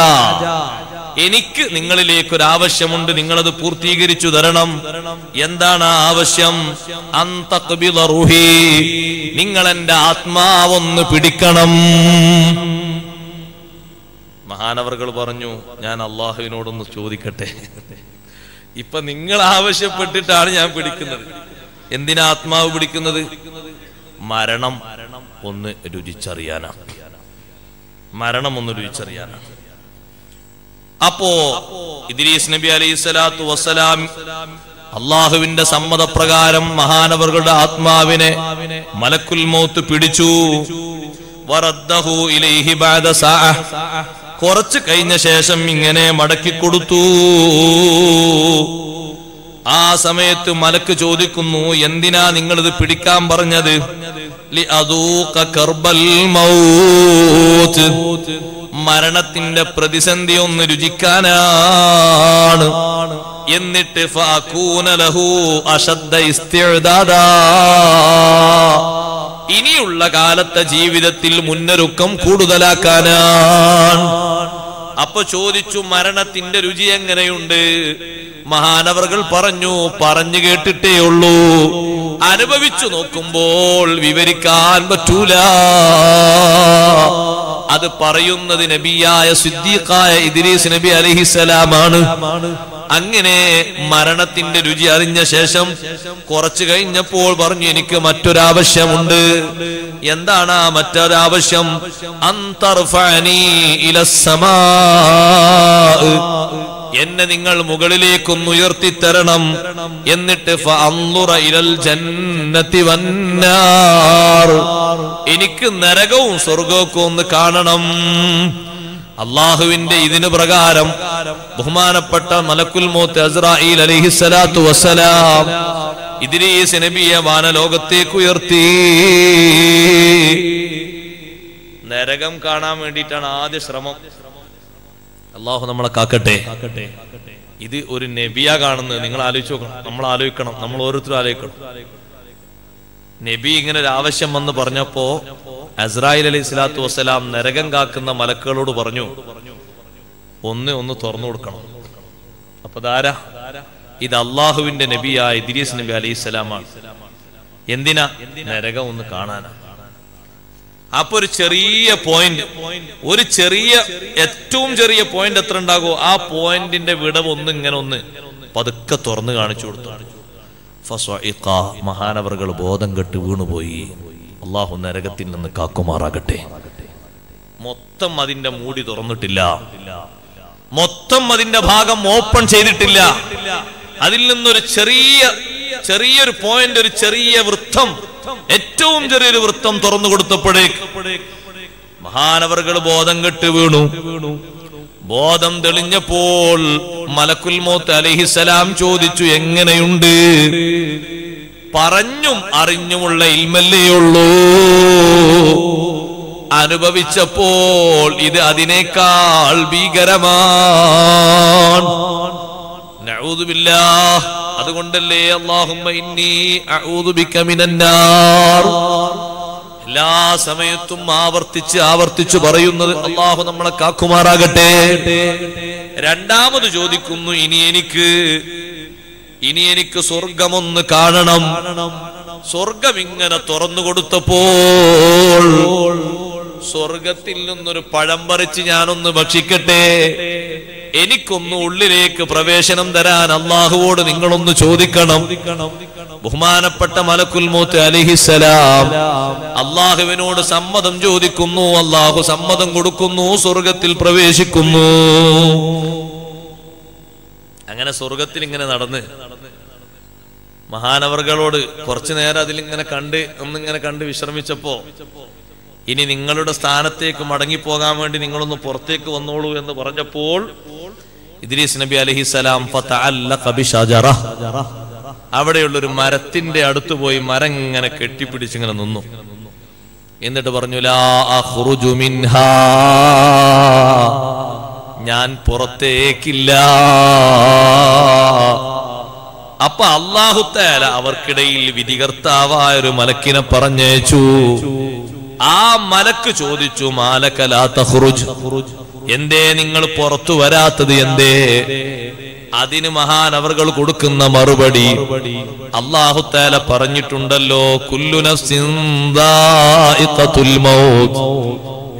എനിക്ക് നിങ്ങളിലേക്ക് ഒരു ആവശ്യമുണ്ട് നിങ്ങളത് പൂർത്തീകരിച്ചു തരണം. എന്താണ് ആ ആവശ്യം? നിങ്ങൾ എന്റെ ആത്മാവൊന്ന് പിടിക്കണം. മഹാനവറുകൾ പറഞ്ഞു ഞാൻ അള്ളാഹുവിനോടൊന്ന് ചോദിക്കട്ടെ. ഇപ്പൊ നിങ്ങൾ ആവശ്യപ്പെട്ടിട്ടാണ് ഞാൻ പിടിക്കുന്നത്. എന്തിനാ ആത്മാവ് പിടിക്കുന്നത്? മരണം ഒന്ന് രുചിച്ചറിയാനാണ്. മരണം ഒന്ന് രുചിച്ചറിയാനാണ്. അപ്പോ ഇദ്രീസ് നബി അലൈഹി സ്വലാത്തു വസ്സലാം അള്ളാഹുവിന്റെ സമ്മതപ്രകാരം മഹാനവറുകളുടെ ആത്മാവിനെ മലക്കുൽ മൗത്ത് പിടിച്ചു. കുറച്ചു കഴിഞ്ഞ ശേഷം ഇങ്ങനെ മടക്കി കൊടുത്തു. ആ സമയത്ത് മലക്ക് ചോദിക്കുന്നു എന്തിനാ നിങ്ങളിത് പിടിക്കാൻ പറഞ്ഞത്? മരണത്തിന്റെ പ്രതിസന്ധി ഒന്ന് രുചിക്കാനാണ്. എന്നിട്ട്. ഇനിയുള്ള കാലത്തെ ജീവിതത്തിൽ മുന്നൊരുക്കം കൂടുതലാക്കാനാണ്. അപ്പൊ ചോദിച്ചു മരണത്തിന്റെ രുചി എങ്ങനെയുണ്ട്? മഹാനവറുകൾ പറഞ്ഞു പറഞ്ഞു കേട്ടിട്ടേ ഉള്ളൂ. അനുഭവിച്ചു നോക്കുമ്പോൾ വിവരിക്കാൻ പറ്റൂല. അത് പറയുന്നത് നബിയായ സിദ്ദീഖായ ഇദ്രീസ് നബി അലഹിസലാമാണ് അങ്ങനെ മരണത്തിന്റെ രുചി അറിഞ്ഞ ശേഷം കുറച്ചു കഴിഞ്ഞപ്പോൾ പറഞ്ഞു എനിക്ക് മറ്റൊരാവശ്യമുണ്ട്. എന്താണ് ആ മറ്റൊരാവശ്യം? അന്തർഫാനി ഇലസ്സമാ എന്നെ നിങ്ങൾ മുകളിലേക്കൊന്ന് ഉയർത്തിത്തരണം. എന്നിട്ട് എനിക്ക് നരകവും സ്വർഗവും ഒന്ന് കാണണം. അള്ളാഹുവിന്റെ ഇതിന് പ്രകാരം ബഹുമാനപ്പെട്ട മലക്കുൽ മോത്ത് അസ്രായിൽ അലിഹിസ്സലാത്തു വസ്സലാം ഇദ്രീസ് നബിയെ വാനലോകത്തേക്ക് ഉയർത്തി. നരകം കാണാൻ വേണ്ടിയിട്ടാണ് ആദ്യ ശ്രമം. അള്ളാഹു നമ്മളെ കാക്കട്ടെ. ഇത് ഒരു നബിയാ കാണുന്നത്. നിങ്ങൾ ആലോചിച്ച് നോക്കണം. നമ്മൾ ആലോചിക്കണം. നമ്മൾ ഓരോരുത്തരും ആലോചിക്കണം. നബി ഇങ്ങനെ ഒരു ആവശ്യം വന്ന് പറഞ്ഞപ്പോ അസ്രായിൽ അലി സ്വലാത്തു വസ്സലാം നരകം കാക്കുന്ന മലക്കുകളോട് പറഞ്ഞു ഒന്ന് ഒന്ന് തുറന്നു കൊടുക്കണം. അപ്പൊ ധാരാ ഇത് അള്ളാഹുവിന്റെ നബിയായ ഇദ്രീസ് നബി അലൈഹി സ്വലാമാണ്. എന്തിനാ? നരകം ഒന്ന് കാണാനാ. അപ്പൊ ഒരു ചെറിയ പോയിന്റ് ഒരു ചെറിയ ഏറ്റവും ചെറിയ പോയിന്റ് എത്ര ഉണ്ടാകുമോ ആ പോയിന്റിന്റെ വിടവ് ഒന്ന് ഇങ്ങനെ ഒന്ന് പതുക്കെ തുറന്നു കാണിച്ചു കൊടുത്തു. മഹാനവറുകൾ ബോധം കെട്ട് വീണുപോയി. അള്ളാഹു നരകത്തിൽ നിന്ന് കാക്കുമാറാകട്ടെ. മൊത്തം അതിന്റെ മൂടി തുറന്നിട്ടില്ല. മൊത്തം അതിന്റെ ഭാഗം ഓപ്പൺ ചെയ്തിട്ടില്ല. അതിൽ നിന്നൊരു ചെറിയ ചെറിയൊരു പോയിന്റ് ഒരു ചെറിയ വൃത്തം ഏറ്റവും ചെറിയൊരു വൃത്തം തുറന്നു കൊടുത്തപ്പോഴേക്ക് മഹാനവറുകൾ ബോധം കെട്ട് വീണു. ബോധം തെളിഞ്ഞപ്പോൾ മലക്കുൽ മോത്ത് അലഹിസലാം ചോദിച്ചു എങ്ങനെയുണ്ട്? പറഞ്ഞും അറിഞ്ഞുമുള്ള ഇൽമല്ലേയുള്ളൂ അനുഭവിച്ചപ്പോൾ ഇത് അതിനേക്കാൾ ഭീകരമാണ് ബില്ലാഹ്. അതുകൊണ്ടല്ലേ അല്ലാഹുമ്മ ഇന്നി മിനന്നാർ എല്ലാ സമയത്തും ആവർത്തിച്ച് ആവർത്തിച്ച് പറയുന്നത് അള്ളാഹു നമ്മളെ കാക്കുമാറാകട്ടെ. രണ്ടാമത് ചോദിക്കുന്നു ഇനി എനിക്ക് ഇനി എനിക്ക് സ്വർഗമൊന്ന് കാണണം. സ്വർഗം ഇങ്ങനെ തുറന്നു കൊടുത്തപ്പോൾ സ്വർഗത്തിൽ നിന്നൊരു പഴം പറിച്ച് ഞാനൊന്ന് ഭക്ഷിക്കട്ടെ. എനിക്കൊന്ന് ഉള്ളിലേക്ക് പ്രവേശനം തരാൻ അള്ളാഹുവോട് നിങ്ങളൊന്ന് ചോദിക്കണം. ബഹുമാനപ്പെട്ട മലക്കുൽ മൂത്ത് അലിഹിസലാം അള്ളാഹുവിനോട് സമ്മതം ചോദിക്കുന്നു അള്ളാഹു സമ്മതം കൊടുക്കുന്നു സ്വർഗത്തിൽ പ്രവേശിക്കുന്നു. അങ്ങനെ സ്വർഗത്തിൽ ഇങ്ങനെ നടന്ന് മഹാനവർകളോട് കുറച്ചു നേരം അതിലിങ്ങനെ കണ്ട് ഒന്നിങ്ങനെ കണ്ട് വിശ്രമിച്ചപ്പോ ഇനി നിങ്ങളുടെ സ്ഥാനത്തേക്ക് മടങ്ങിപ്പോകാൻ വേണ്ടി നിങ്ങളൊന്ന് പുറത്തേക്ക് വന്നോളൂ എന്ന് പറഞ്ഞപ്പോൾ ഇദ്രീസ് നബി അലഹിസലാം അവിടെയുള്ളൊരു മരത്തിന്റെ അടുത്ത് പോയി മരം ഇങ്ങനെ കെട്ടിപ്പിടിച്ചിങ്ങനെ നിന്നു. എന്നിട്ട് പറഞ്ഞു ഞാൻ പുറത്തേക്കില്ല. അപ്പൊ അള്ളാഹുത്തേല അവർക്കിടയിൽ വിധികർത്താവായ ഒരു മലക്കിനെ പറഞ്ഞേച്ചു ആ മലക്ക് ചോദിച്ചു മാലക്കലാ തഖ്റുജ്? എന്തേ നിങ്ങൾ പുറത്തു വരാത്തത് എന്തേ? അതിന് മഹാൻ അവർ കൊടുക്കുന്ന മറുപടി. അള്ളാഹുത്താല പറഞ്ഞിട്ടുണ്ടല്ലോ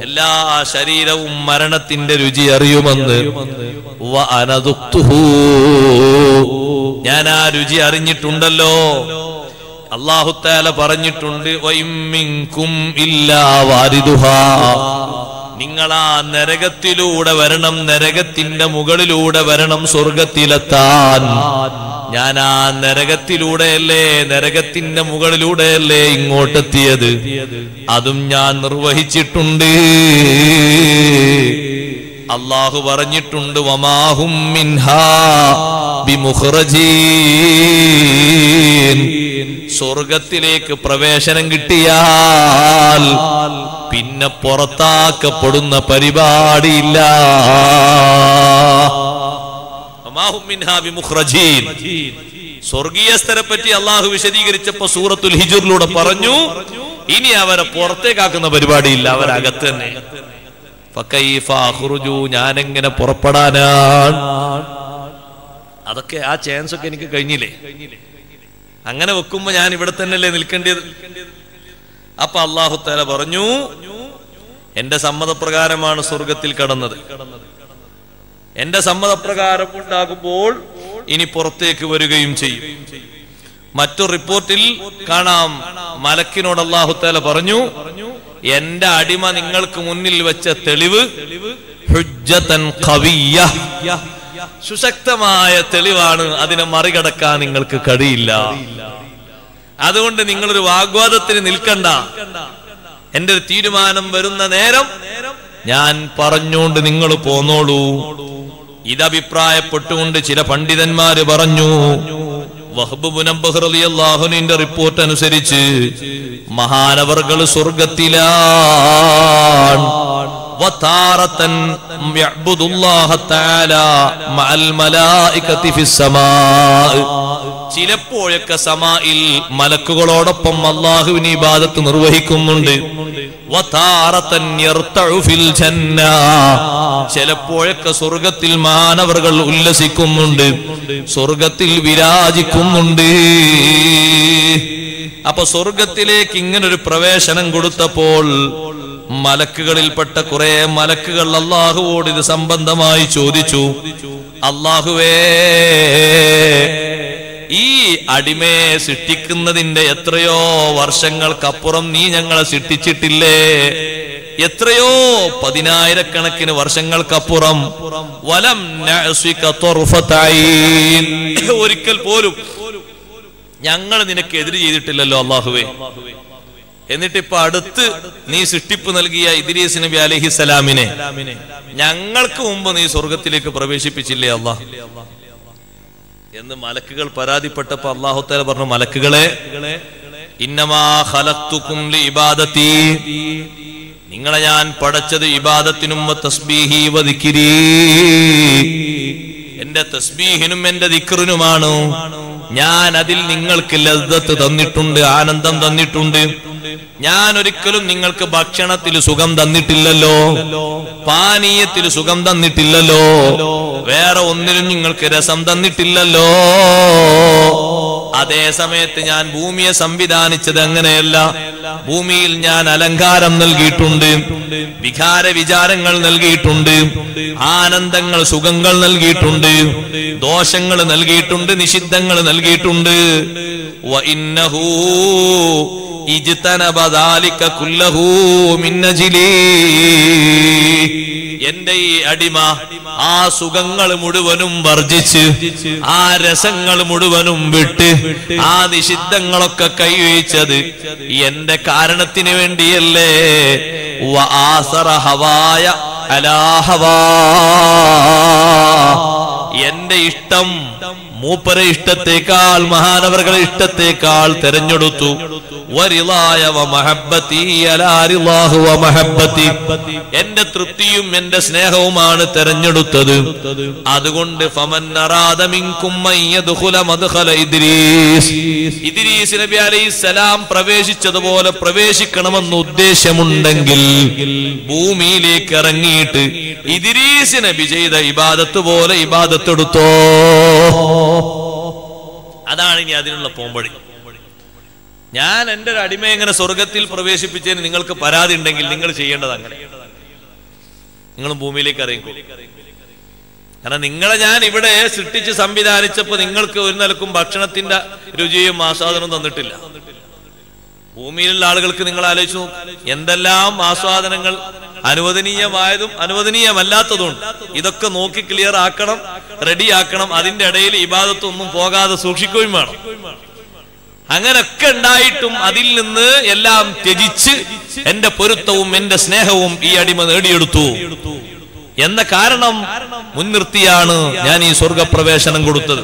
എല്ലാ ശരീരവും മരണത്തിന്റെ രുചി അറിയുമെന്ന്. ഞാൻ ആ രുചി അറിഞ്ഞിട്ടുണ്ടല്ലോ. അള്ളാഹുത്താല പറഞ്ഞിട്ടുണ്ട് ഇല്ലാ വാരിദുഹാ. നിങ്ങൾ ആ നരകത്തിലൂടെ വരണം നരകത്തിന്റെ മുകളിലൂടെ വരണം സ്വർഗത്തിലെത്താൻ ഞാൻ ആ നരകത്തിലൂടെയല്ലേ നരകത്തിന്റെ മുകളിലൂടെയല്ലേ ഇങ്ങോട്ടെത്തിയത്? അതും ഞാൻ നിർവഹിച്ചിട്ടുണ്ട്. അള്ളാഹു പറഞ്ഞിട്ടുണ്ട് സ്വർഗത്തിലേക്ക് പ്രവേശനം കിട്ടിയാൽ പിന്നെ പുറത്താക്കപ്പെടുന്ന പരിപാടിയില്ല സ്വർഗീയ. സ്വർഗീയസ്ഥരെ പറ്റി അള്ളാഹു വിശദീകരിച്ചപ്പോ സൂറത്തുൽ ഹിജുറിലൂടെ പറഞ്ഞു ഇനി അവരെ പുറത്തേക്കാക്കുന്ന പരിപാടിയില്ല അവരകത്ത് തന്നെ. ഞാനെങ്ങനെ പുറപ്പെടാനാണ്? അതൊക്കെ ആ ചാൻസ് ഒക്കെ എനിക്ക് കഴിഞ്ഞില്ലേ? അങ്ങനെ വെക്കുമ്പോ ഞാൻ ഇവിടെ തന്നെയല്ലേ നിൽക്കേണ്ടത്? അപ്പൊ അള്ളാഹു തല പറഞ്ഞു എന്റെ സമ്മതപ്രകാരമാണ് സ്വർഗത്തിൽ കടന്നത്. എന്റെ സമ്മതപ്രകാരം ഉണ്ടാകുമ്പോൾ ഇനി പുറത്തേക്ക് വരികയും ചെയ്യും. മറ്റു റിപ്പോർട്ടിൽ കാണാം. മലക്കിനോട് അള്ളാഹുത്താല പറഞ്ഞു എന്റെ അടിമ നിങ്ങൾക്ക് മുന്നിൽ വെച്ച തെളിവ്. സുശക്തമായ തെളിവാണ് അതിനെ മറികടക്കാൻ നിങ്ങൾക്ക് കഴിയില്ല. അതുകൊണ്ട് നിങ്ങളൊരു വാഗ്വാദത്തിന് നിൽക്കണ്ട. എന്റെ ഒരു തീരുമാനം വരുന്ന നേരം ഞാൻ പറഞ്ഞുകൊണ്ട് നിങ്ങൾ പോന്നോളൂ. ഇതഭിപ്രായപ്പെട്ടുകൊണ്ട് ചില പണ്ഡിതന്മാര് പറഞ്ഞു വഹബ് മുനബ്ബഹ് റളിയല്ലാഹുവിന്റെ റിപ്പോർട്ട് അനുസരിച്ച് മഹാനവർകൾ സ്വർഗത്തിലാണ് ചിലപ്പോഴൊക്കെ സമായിൽ മലക്കുകളോടൊപ്പം അള്ളാഹുവിന് ഇബാദത്ത് നിർവഹിക്കുന്നുണ്ട്. ചിലപ്പോഴൊക്കെ സ്വർഗത്തിൽ മാനവറുകൾ ഉല്ലസിക്കുന്നുണ്ട്. സ്വർഗത്തിൽ വിരാജിക്കുന്നുണ്ട്. അപ്പൊ സ്വർഗത്തിലേക്ക് ഇങ്ങനൊരു പ്രവേശനം കൊടുത്തപ്പോൾ മലക്കുകളിൽപ്പെട്ട കുറെ മലക്കുകൾ അള്ളാഹുവോട് ഇത് സംബന്ധമായി ചോദിച്ചു. അള്ളാഹുവേ ഈ അടിമയെ സൃഷ്ടിക്കുന്നതിന്റെ എത്രയോ വർഷങ്ങൾക്കപ്പുറം നീ ഞങ്ങളെ സൃഷ്ടിച്ചിട്ടില്ലേ? എത്രയോ പതിനായിരക്കണക്കിന് വർഷങ്ങൾക്കപ്പുറം. വലം. ഒരിക്കൽ പോലും ഞങ്ങൾ നിനക്ക് എതിര് ചെയ്തിട്ടില്ലല്ലോ അള്ളാഹുവേ. എന്നിട്ട് ഇപ്പൊ അടുത്ത് നീ സൃഷ്ടിപ്പ് നൽകിയ ഇദ്രീസ് നബി അലഹി സലാമിനെ ഞങ്ങൾക്ക് മുമ്പ് നീ സ്വർഗത്തിലേക്ക് പ്രവേശിപ്പിച്ചില്ലേ അള്ളാഹ് എന്ന് മലക്കുകൾ പരാതിപ്പെട്ടപ്പോ അള്ളാഹുത്താല പറഞ്ഞു മലക്കുകളെ നിങ്ങളെ ഞാൻ പടച്ചത് ഇബാദത്തിനും എന്റെ തസ്ബീഹിനും എന്റെ ദിക്റിനുമാണ്. ഞാൻ അതിൽ നിങ്ങൾക്ക് ലദ്ദത്ത് തന്നിട്ടുണ്ട് ആനന്ദം തന്നിട്ടുണ്ട്. ഞാൻ ഒരിക്കലും നിങ്ങൾക്ക് ഭക്ഷണത്തിൽ സുഖം തന്നിട്ടില്ലല്ലോ പാനീയത്തിൽ സുഖം തന്നിട്ടില്ലല്ലോ വേറെ ഒന്നിലും നിങ്ങൾക്ക് രസം തന്നിട്ടില്ലല്ലോ. അതേ സമയത്ത് ഞാൻ ഭൂമിയെ സംവിധാനിച്ചത് അങ്ങനെയല്ല ഭൂമിയിൽ ഞാൻ അലങ്കാരം നൽകിയിട്ടുണ്ട് വികാര വിചാരങ്ങൾ നൽകിയിട്ടുണ്ട് ആനന്ദങ്ങൾ സുഖങ്ങൾ നൽകിയിട്ടുണ്ട് ദോഷങ്ങൾ നൽകിയിട്ടുണ്ട് നിഷിദ്ധങ്ങൾ നൽകിയിട്ടുണ്ട്. എന്റെ ഈ അടിമ ആ സുഖങ്ങൾ മുഴുവനും വർജിച്ച് ആ രസങ്ങൾ മുഴുവനും വിട്ട് ആ നിഷിദ്ധങ്ങളൊക്കെ കൈവച്ചത് എന്റെ കാരണത്തിന് വേണ്ടിയല്ലേ ആസറഹവായ ആസറ ഹവായ അലാ ഹവാ. എന്റെ ഇഷ്ടം മൂപ്പര ഇഷ്ടത്തേക്കാൾ മഹാനവറുകളെ ഇഷ്ടത്തേക്കാൾ തെരഞ്ഞെടുത്തു. എന്റെ തൃപ്തിയും എന്റെ സ്നേഹവുമാണ് തെരഞ്ഞെടുത്തത്. അതുകൊണ്ട് നബി സലാം പ്രവേശിച്ചതുപോലെ പ്രവേശിക്കണമെന്ന് ഉദ്ദേശമുണ്ടെങ്കിൽ ഭൂമിയിലേക്ക് ഇറങ്ങിയിട്ട് ഇദ്രീസ് നബി ഇബാദത്ത് പോലെ ഇബാദത്ത് എടുത്തോ അതാണ് ഇനി അതിനുള്ള പോംവഴി. ഞാൻ എന്റെ ഒരു അടിമയെ എങ്ങനെ സ്വർഗത്തിൽ പ്രവേശിപ്പിച്ചതിന് നിങ്ങൾക്ക് പരാതി ഉണ്ടെങ്കിൽ നിങ്ങൾ ചെയ്യേണ്ടത് അങ്ങനെ. നിങ്ങളും ഭൂമിയിലേക്ക് അറിയും കാരണം നിങ്ങളെ ഞാൻ ഇവിടെ സൃഷ്ടിച്ച് സംവിധാനിച്ചപ്പോൾ നിങ്ങൾക്ക് ഒരു നിലക്കും ഭക്ഷണത്തിന്റെ രുചിയും ആസ്വാദനവും തന്നിട്ടില്ല. ഭൂമിയിലുള്ള ആളുകൾക്ക് നിങ്ങൾ ആലോചിച്ചു. എന്തെല്ലാം ആസ്വാദനങ്ങൾ അനുവദനീയമായതും അനുവദനീയമല്ലാത്തതും ഇതൊക്കെ നോക്കി ക്ലിയർ ആക്കണം റെഡി ആക്കണം. അതിന്റെ ഇടയിൽ ഇബാദത്തൊന്നും പോകാതെ സൂക്ഷിക്കുകയും വേണം. അങ്ങനൊക്കെ ഉണ്ടായിട്ടും അതിൽ നിന്ന് എല്ലാം ത്യജിച്ച് എന്റെ പൊരുത്തവും എന്റെ സ്നേഹവും ഈ അടിമ നേടിയെടുത്തു. എന്ന കാരണം മുൻനിർത്തിയാണ് ഞാൻ ഈ സ്വർഗപ്രവേശനം കൊടുത്തത്.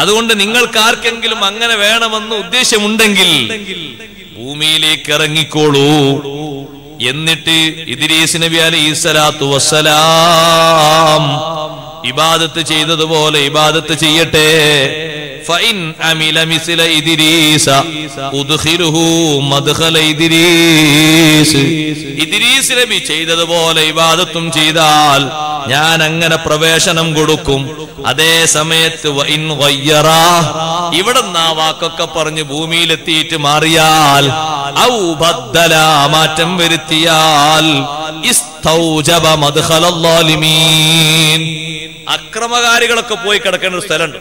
അതുകൊണ്ട് നിങ്ങൾക്ക് ആർക്കെങ്കിലും അങ്ങനെ വേണമെന്ന് ഉദ്ദേശമുണ്ടെങ്കിൽ ഭൂമിയിലേക്ക് ഇറങ്ങിക്കോളൂ എന്നിട്ട് ഇദ്രീസ് നബി അലൈഹി സ്വലാത്തു വസ്സലാം ഇബാദത്ത് ചെയ്തതുപോലെ ഇബാദത്ത് ചെയ്യട്ടെ. ഇദിരീസ് ചെയ്തതുപോലെ ഇവാദത്തും ചെയ്താൽ ഞാൻ അങ്ങനെ പ്രവേശനം കൊടുക്കും. അതേ സമയത്ത് ഇവിടെ ആ വാക്കൊക്കെ പറഞ്ഞ് ഭൂമിയിലെത്തിയിട്ട് മാറിയാൽ ഔബദ്ദല മാറ്റം വരുത്തിയാൽ അക്രമകാരികളൊക്കെ പോയി കിടക്കേണ്ട ഒരു സ്ഥലമുണ്ട്.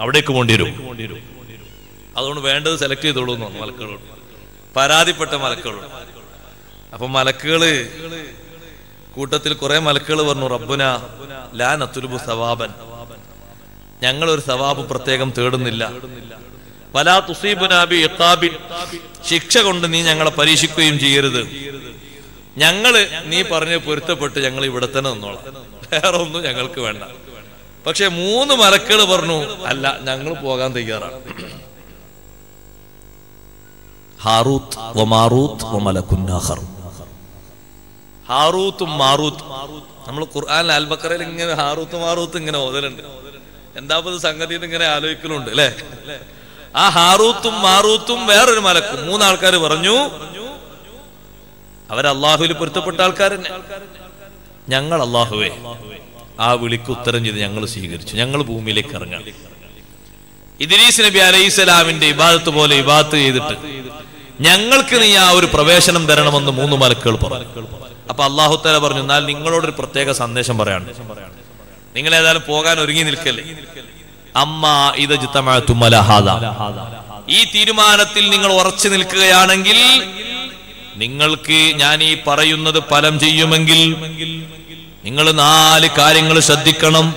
അവിടേക്ക് പോണ്ടി വരും അതുകൊണ്ട് വേണ്ടത് സെലക്ട് ചെയ്തോളൂ മലക്കുകളോട്. പരാതിപ്പെട്ട മലക്കുകളോട്. അപ്പൊ മലക്കുകൾ കൂട്ടത്തിൽ കുറെ മലക്കുകൾ പറഞ്ഞു റബ്ബുന ലാ നത്തുലുബു സവാബൻ. ഞങ്ങൾ ഒരു സവാബ് പ്രത്യേകം തേടുന്നില്ല. വലാ തുസീബുനാബി ഇഖാബിൻ ശിക്ഷ കൊണ്ട് നീ ഞങ്ങളെ പരീക്ഷിക്കുകയും ചെയ്യരുത്. ഞങ്ങൾ നീ പറഞ്ഞ് പൊരുത്തപ്പെട്ട് ഞങ്ങൾ ഇവിടെ തന്നെ നിന്നോളാം. വേറെ ഒന്നും ഞങ്ങൾക്ക് വേണ്ട. പക്ഷെ മൂന്ന് മലക്കുകൾ പറഞ്ഞു അല്ല ഞങ്ങൾ പോകാൻ തയ്യാറാണ്. ഹാറൂത്ത് വമാറൂത്ത് വമലക്കുൻ ആഖർ. ഹാറൂത്തും മാറൂത്തും. നമ്മൾ ഖുർആൻ അൽബക്കറയിൽ ഇങ്ങനെ ഹാറൂത്ത് മാറൂത്ത് ഇങ്ങനെ ഓതലുണ്ട്. എന്താ സംഗതി ഇങ്ങനെ ആലോചിക്കലുണ്ട് അല്ലെ? ആ ഹാറൂത്തും മാറൂത്തും വേറൊരു മലക്കും. മൂന്നാൾക്കാർ പറഞ്ഞു അവർ അള്ളാഹുവിൽ പൊരുത്തപ്പെട്ട ആൾക്കാർ ഞങ്ങൾ അള്ളാഹുവേ ആ വിളിക്ക് ഉത്തരം ചെയ്ത് ഞങ്ങൾ സ്വീകരിച്ചു. ഞങ്ങൾ ഭൂമിയിലേക്ക് ഇറങ്ങാം. ഇദ്രീസ് നബി അലൈഹിസ്സലാമിന്റെ ഇബാദത്ത് പോലെ ഇബാദത്ത് ചെയ്തിട്ട് ഞങ്ങൾക്ക് നീ ആ ഒരു പ്രവേശനം തരണമെന്ന് മൂന്ന് മലക്കുകൾ പറഞ്ഞു. അപ്പൊ അള്ളാഹു തല പറഞ്ഞു എന്നാൽ നിങ്ങളോടൊരു പ്രത്യേക സന്ദേശം പറയാണ്. നിങ്ങൾ ഏതായാലും പോകാൻ ഒരുങ്ങി നിൽക്കല്ലേ? അമ്മ ഇത് ഈ തീരുമാനത്തിൽ നിങ്ങൾ ഉറച്ചു നിൽക്കുകയാണെങ്കിൽ നിങ്ങൾക്ക് ഞാൻ ഈ പറയുന്നത് ഫലം ചെയ്യുമെങ്കിൽ നിങ്ങൾ നാല് കാര്യങ്ങൾ ശ്രദ്ധിക്കണം.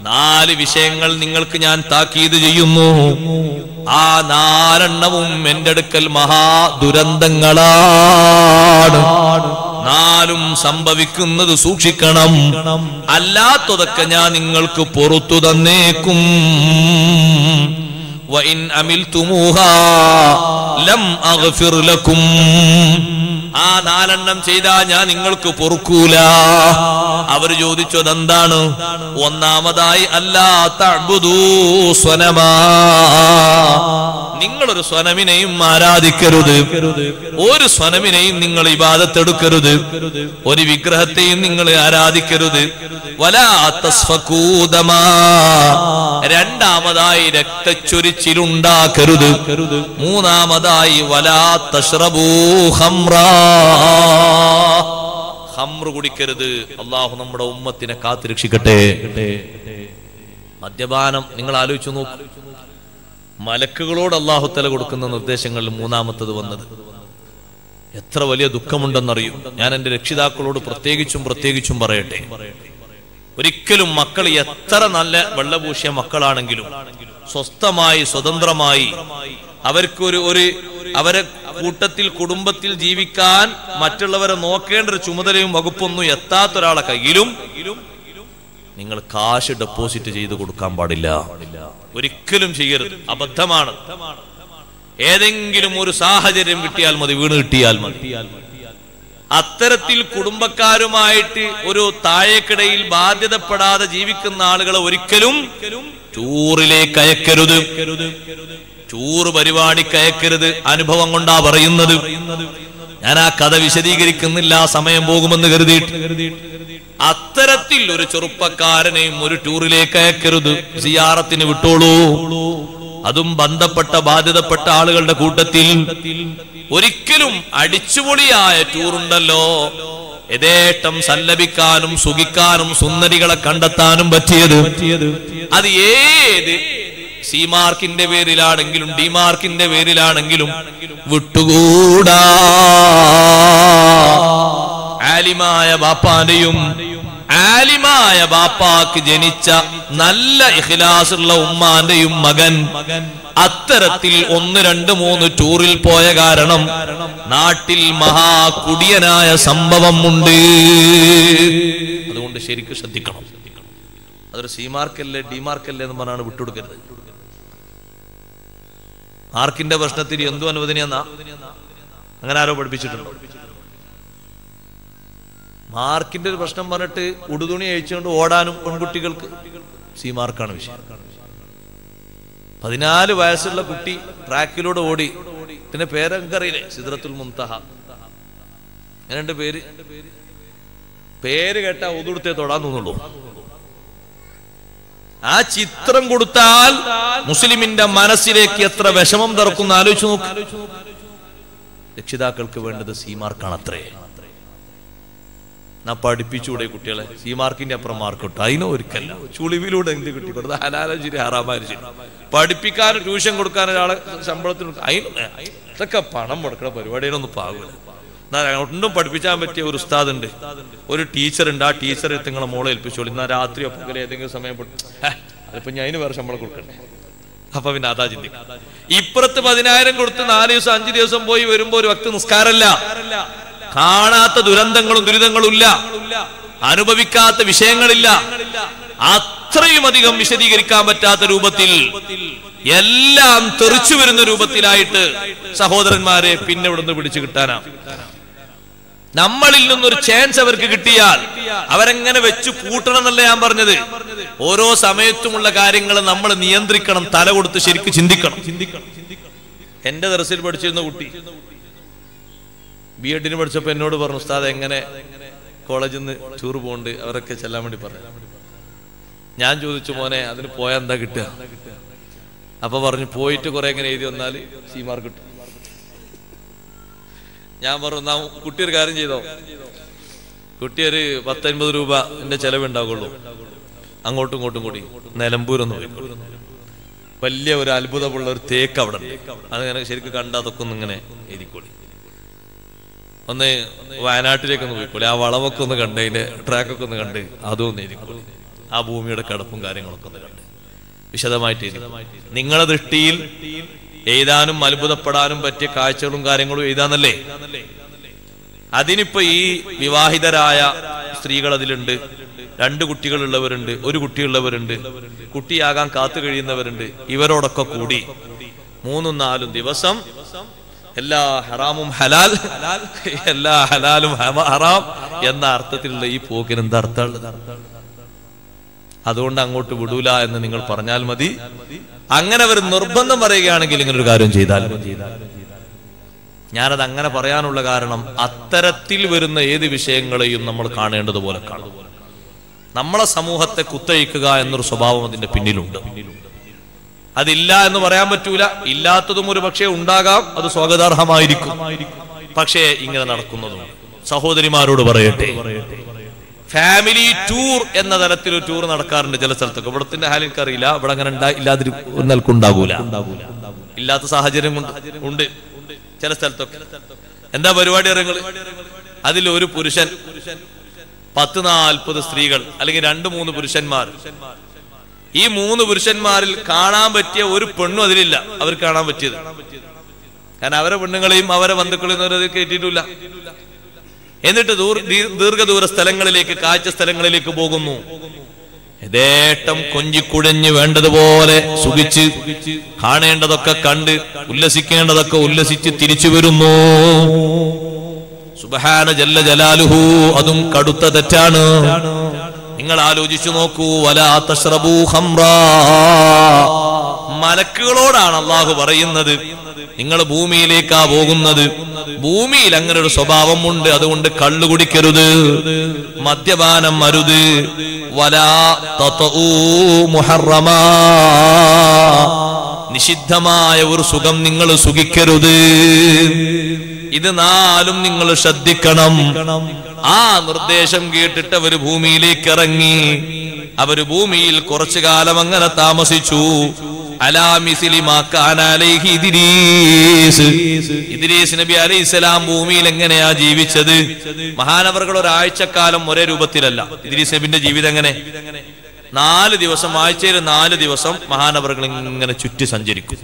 നാല് വിഷയങ്ങൾ നിങ്ങൾക്ക് ഞാൻ താക്കീത് ചെയ്യുന്നു. ആ നാലെണ്ണവും എന്റെ അടുക്കൽ മഹാ ദുരന്തങ്ങളാണ് നാലും സംഭവിക്കുന്നത് സൂക്ഷിക്കണം. അല്ലാത്തതൊക്കെ ഞാൻ നിങ്ങൾക്ക് പുറത്തു തന്നേക്കും. ലം അഗ്ഫിർ ലക്കും ആ നാലെണ്ണം ചെയ്താ ഞാൻ നിങ്ങൾക്ക് പൊറുക്കൂല. അവർ ചോദിച്ചു അതെന്താണ് ഒന്നാമതായി അല്ലാത്ത നിങ്ങളൊരു സ്വനമിനെയും ആരാധിക്കരുത്. ഒരു സ്വനമിനെയും നിങ്ങൾ ഇബാദത്തെടുക്കരുത്. ഒരു വിഗ്രഹത്തെയും നിങ്ങൾ ആരാധിക്കരുത്. വലാ രണ്ടാമതായി രണ്ടാമതായി രക്തച്ചൊരിച്ചിലുണ്ടാക്കരുത് മൂന്നാമതായി ഹംറ് കുടിക്കരുത്. അള്ളാഹു നമ്മുടെ ഉമ്മത്തിനെ കാത്തു രക്ഷിക്കട്ടെ. മദ്യപാനം നിങ്ങൾ ആലോചിച്ചു നോക്കൂ. മലക്കുകളോട് അള്ളാഹു അള്ളാഹുത്തല കൊടുക്കുന്ന നിർദ്ദേശങ്ങളിൽ മൂന്നാമത്തത് വന്നത്. എത്ര വലിയ ദുഃഖമുണ്ടെന്നറിയും. ഞാൻ എന്റെ രക്ഷിതാക്കളോട് പ്രത്യേകിച്ചും പ്രത്യേകിച്ചും പറയട്ടെ. ഒരിക്കലും മക്കൾ എത്ര നല്ല വെള്ളപൂശിയ മക്കളാണെങ്കിലും സ്വസ്ഥമായി സ്വതന്ത്രമായി അവർക്കൊരു ഒരു അവരെ കൂട്ടത്തിൽ കുടുംബത്തിൽ ജീവിക്കാൻ മറ്റുള്ളവരെ നോക്കേണ്ട ഒരു ചുമതലയും വകുപ്പൊന്നും എത്താത്ത ഒരാളെ കയ്യിലും നിങ്ങൾ കാശ് ഡെപ്പോസിറ്റ് ചെയ്ത് കൊടുക്കാൻ പാടില്ല. ഒരിക്കലും ചെയ്യരുത്. അബദ്ധമാണ്. ഏതെങ്കിലും ഒരു സാഹചര്യം കിട്ടിയാൽ മതി വീണ് കിട്ടിയാൽ മതി. അത്തരത്തിൽ കുടുംബക്കാരുമായിട്ട് ഒരു താഴേക്കിടയിൽ ബാധ്യതപ്പെടാതെ ജീവിക്കുന്ന ആളുകളെ ഒരിക്കലും ടൂറിലേക്ക് അയക്കരുത്. ടൂർ പരിപാടിക്ക് അയക്കരുത് അനുഭവം കൊണ്ടാ പറയുന്നത്. ഞാൻ ആ കഥ വിശദീകരിക്കുന്നില്ല. സമയം പോകുമെന്ന് കരുതിയിട്ട്. അത്തരത്തിൽ ഒരു ചെറുപ്പക്കാരനെയും ഒരു ടൂറിലേക്ക് അയക്കരുത്. സിയാറത്തിന് വിട്ടോളൂ. അതും ബന്ധപ്പെട്ട ബാധ്യതപ്പെട്ട ആളുകളുടെ കൂട്ടത്തിൽ ഒരിക്കലും അടിച്ചുപൊളിയായ ടൂറുണ്ടല്ലോ യഥേഷ്ടം സല്ലപിക്കാനും സുഖിക്കാനും സുന്ദരികളെ കണ്ടെത്താനും പറ്റിയത് അത് ഏത് സി മാർക്കിന്റെ പേരിലാണെങ്കിലും ഡി മാർക്കിന്റെ പേരിലാണെങ്കിലും വിട്ടുകൂടാ. ആലിമായ ബാപ്പാന്റെയും ആലിമായ ബാപ്പാക്ക് ജനിച്ച നല്ല ഇഖിലാസുള്ള ഉമ്മാന്റെയും മകൻ. അത്തരത്തിൽ ഒന്ന് രണ്ട് മൂന്ന് ടൂറിൽ പോയ കാരണം നാട്ടിൽ മഹാകുടിയനായ സംഭവം ഉണ്ട്. അതുകൊണ്ട് ശരിക്കും ശ്രദ്ധിക്കണം. അതൊരു സി മാർക്കല്ലേ ഡി മാർക്കല്ലേ എന്ന് പറഞ്ഞാണ് വിട്ടുകൊടുക്കരുത്. മാർക്കിന്റെ പ്രശ്നത്തിൽ എന്തു അനുവദനീയെന്നാ അങ്ങനെ ആരോ പഠിപ്പിച്ചിട്ടുണ്ടോ? മാർക്കിന്റെ ഒരു പ്രശ്നം പറഞ്ഞിട്ട് ഉടുതുണി അഴിച്ചുകൊണ്ട് ഓടാനും പെൺകുട്ടികൾക്ക് സി മാർക്കാണ് വിഷയം. പതിനാല് വയസ്സുള്ള കുട്ടി ട്രാക്കിലൂടെ ഓടി പിന്നെ പേരെങ്കറിയില്ലേ സിദ്രത്തുൽ മുംതഹ. രണ്ട് പേര്. പേര് കേട്ട ഉതുടുത്തെ തൊടാൻ തോന്നുള്ളൂ. ആ ചിത്രം കൊടുത്താൽ മുസ്ലിമിന്റെ മനസ്സിലേക്ക് എത്ര വിഷമം തറക്കുന്ന ആലോചിച്ചു നോക്ക്. രക്ഷിതാക്കൾക്ക് വേണ്ടത് സീമാർക്കാണത്രേ നാ പഠിപ്പിച്ചൂടെ കുട്ടികളെ? സി മാർക്കിന്റെ അപ്പുറം മാർക്ക് കിട്ടും അതിനോ ഒരിക്കല്ല. ചുളിവിലൂടെ എന്ത് കിട്ടി? വെറുതെ ഹലാലും ശരി പഠിപ്പിക്കാനും ട്യൂഷൻ കൊടുക്കാൻ ഒരാളെ ശമ്പളത്തിന് അതിന് ഇതൊക്കെ പണം മുടക്കണ പരിപാടികളൊന്നും പാകില്ല എന്നാൽ ഒന്നും പഠിപ്പിച്ചാൻ പറ്റിയ ഒരു ഉസ്താദ് ഉണ്ട് ഒരു ടീച്ചർ ഉണ്ട്. ആ ടീച്ചർ നിങ്ങളെ മോളെ ഏൽപ്പിച്ചോളൂ. എന്നാൽ രാത്രി പകലെ ഏതെങ്കിലും സമയം അതിപ്പോ ഞാൻ വേറെ ശമ്പളം കൊടുക്കണ്ടേ? അപ്പൊ പിന്നെ അതാ ചിന്തിക്കും ഇപ്പുറത്ത് പതിനായിരം കൊടുത്ത് നാല് ദിവസം അഞ്ചു ദിവസം പോയി വരുമ്പോ ഒരു വ്യക്തി നിസ്കാരല്ല. കാണാത്ത ദുരന്തങ്ങളും ദുരിതങ്ങളും ഇല്ല അനുഭവിക്കാത്ത വിഷയങ്ങളില്ല. അത്രയും അധികം വിശദീകരിക്കാൻ പറ്റാത്ത രൂപത്തിൽ എല്ലാം തെറിച്ചു വരുന്ന രൂപത്തിലായിട്ട് സഹോദരന്മാരെ പിന്നെ ഇവിടുന്ന് പിടിച്ചു കിട്ടാനാ. നമ്മളിൽ നിന്നൊരു ചാൻസ് അവർക്ക് കിട്ടിയാൽ അവരെങ്ങനെ വെച്ച് പൂട്ടണം എന്നല്ല ഞാൻ പറഞ്ഞത്? ഓരോ സമയത്തുമുള്ള കാര്യങ്ങൾ നമ്മൾ നിയന്ത്രിക്കണം തല കൊടുത്ത് ശരിക്കും ചിന്തിക്കണം. എന്റെ ദർസിൽ പഠിച്ചിരുന്ന കുട്ടി ബി എഡിന് പഠിച്ചപ്പോ എന്നോട് പറഞ്ഞു ഉസ്താദ് എങ്ങനെ കോളേജിൽ നിന്ന് ടൂർ പോകുന്നുണ്ട് അവരൊക്കെ ചെല്ലാൻ വേണ്ടി പറഞ്ഞു. ഞാൻ ചോദിച്ചു മോനെ അതിന് പോയാൽ എന്താ കിട്ടുക? അപ്പൊ പറഞ്ഞു പോയിട്ട് കുറെ എങ്ങനെ എഴുതി വന്നാൽ സി മാർക്ക് കിട്ടും. ഞാൻ പറഞ്ഞു നാ കുട്ടി ഒരു കാര്യം ചെയ്തോ? കുട്ടി ഒരു പത്തൊൻപത് രൂപ എന്റെ ചെലവുണ്ടാകുള്ളൂ അങ്ങോട്ടും ഇങ്ങോട്ടും കൂടി നിലമ്പൂരൊന്ന് പോയിക്കോളൂ. വലിയ ഒരു അത്ഭുതമുള്ള ഒരു തേക്ക് അവിടെ ഉണ്ട്. അതിങ്ങനെ ശരിക്കും കണ്ടതൊക്കെ ഒന്നിങ്ങനെ ഒന്ന് ഇങ്ങനെ എഴുതിക്കോളി. ഒന്ന് വയനാട്ടിലേക്ക് ഒന്ന് പോയിക്കോളി. ആ വളവൊക്കെ ഒന്ന് കണ്ട് അതിന്റെ ട്രാക്കൊക്കെ ഒന്ന് കണ്ട് അതും ഒന്ന് ആ ഭൂമിയുടെ കടപ്പും കാര്യങ്ങളൊക്കെ ഒന്ന് കണ്ട്. വിശദമായിട്ട് നിങ്ങളുടെ നിങ്ങളെ ദൃഷ്ടിയിൽ എഴുതാനും അത്ഭുതപ്പെടാനും പറ്റിയ കാഴ്ചകളും കാര്യങ്ങളും എഴുതാന്നല്ലേ? അതിനിപ്പോ ഈ വിവാഹിതരായ സ്ത്രീകൾ അതിലുണ്ട്. രണ്ട് കുട്ടികളുള്ളവരുണ്ട് ഒരു കുട്ടിയുള്ളവരുണ്ട്. കുട്ടിയാകാൻ കാത്തു കഴിയുന്നവരുണ്ട്. ഇവരോടൊക്കെ കൂടി മൂന്നും നാലും ദിവസം എല്ലാ ഹറാമും ഹലാൽ. എല്ലാ ഹലാലും ഹറാം എന്ന അർത്ഥത്തിലുള്ള ഈ പോക്കിന് എന്താ അർത്ഥമുള്ളത് അതുകൊണ്ട് അങ്ങോട്ട് വിടൂല എന്ന് നിങ്ങൾ പറഞ്ഞാൽ മതി. അങ്ങനെ ഒരു നിർബന്ധം പറയുകയാണെങ്കിൽ ഇങ്ങനെ ഒരു കാര്യം ചെയ്താൽ. ഞാനത് അങ്ങനെ പറയാനുള്ള കാരണം അത്തരത്തിൽ വരുന്ന ഏത് വിഷയങ്ങളെയും നമ്മൾ കാണേണ്ടതുപോലെ കാണും. നമ്മളെ സമൂഹത്തെ കുത്തയിക്കുക എന്നൊരു സ്വഭാവം അതിന്റെ പിന്നിലുണ്ട്. അതില്ല എന്ന് പറയാൻ പറ്റൂല. ഇല്ലാത്തതും ഒരു പക്ഷേ ഉണ്ടാകാം. അത് സ്വാഗതാർഹമായിരിക്കും. പക്ഷേ ഇങ്ങനെ നടക്കുന്നതും സഹോദരിമാരോട് പറയട്ടെ. ഫാമിലി ടൂർ എന്ന തരത്തിൽ ഒരു ടൂർ നടക്കാറുണ്ട് ചില സ്ഥലത്തൊക്കെ. ഇവിടത്തിന്റെ ഹാലിൽ അറിയില്ല ഇവിടെ അങ്ങനെ ഉണ്ടാ- ഇല്ലാതിരി നിൽക്കുണ്ടാകൂല ഇല്ലാത്ത സാഹചര്യം ഉണ്ട്. ചില സ്ഥലത്തൊക്കെ. എന്താ പരിപാടി ഇറങ്ങൾ അതിൽ ഒരു പുരുഷൻ പത്ത് നാൽപ്പത് സ്ത്രീകൾ അല്ലെങ്കിൽ രണ്ട് മൂന്ന് പുരുഷന്മാർ. ഈ മൂന്ന് പുരുഷന്മാരിൽ കാണാൻ പറ്റിയ ഒരു പെണ്ണും അതിലില്ല. അവർ കാണാൻ പറ്റിയത്. കാരണം അവരെ പെണ്ണുങ്ങളെയും അവരെ ബന്ധുക്കളെയും കേട്ടിട്ടില്ല. എന്നിട്ട് ദീർഘദൂര സ്ഥലങ്ങളിലേക്ക് കാഴ്ച സ്ഥലങ്ങളിലേക്ക് പോകുന്നു. യഥേട്ടം കൊഞ്ചിക്കുഴഞ്ഞ് വേണ്ടതുപോലെ സുഖിച്ച് കാണേണ്ടതൊക്കെ കണ്ട് ഉല്ലസിക്കേണ്ടതൊക്കെ ഉല്ലസിച്ച് തിരിച്ചു വരുന്നു. സുബഹാന ജല്ല ജലാലുഹു അതും കടുത്ത തെറ്റാണ്. നിങ്ങൾ ആലോചിച്ചു നോക്കൂ വലാ തശ്രബൂ ഖംറാ. മലക്കുകളോടാണ് അള്ളാഹു പറയുന്നത്. നിങ്ങൾ ഭൂമിയിലേക്കാ പോകുന്നത്. ഭൂമിയിൽ അങ്ങനെ ഒരു സ്വഭാവം ഉണ്ട് അതുകൊണ്ട് കള്ളു കുടിക്കരുത്. മദ്യപാനം അരുത്. വലാ തതഊ മുഹറമാ. നിഷിദ്ധമായ ഒരു സുഖം നിങ്ങൾ സുഖിക്കരുത്. ഇത് നാലും നിങ്ങൾ ശ്രദ്ധിക്കണം. ആ നിർദ്ദേശം കേട്ടിട്ട് അവർ ഭൂമിയിലേക്ക് ഇറങ്ങി. അവർ ഭൂമിയിൽ കുറച്ചു കാലം അങ്ങനെ താമസിച്ചു. അലൈഹി സ്വലാം ഭൂമിയിൽ എങ്ങനെയാ ജീവിച്ചത്? മഹാനവറുകൾ ഒരാഴ്ചക്കാലം ഒരേ രൂപത്തിലല്ല. ഇദ്രീസ് നബിന്റെ ജീവിതം എങ്ങനെ? നാല് ദിവസം ആഴ്ചയിൽ നാല് ദിവസം മഹാനവറുകൾ ഇങ്ങനെ ചുറ്റി സഞ്ചരിക്കും.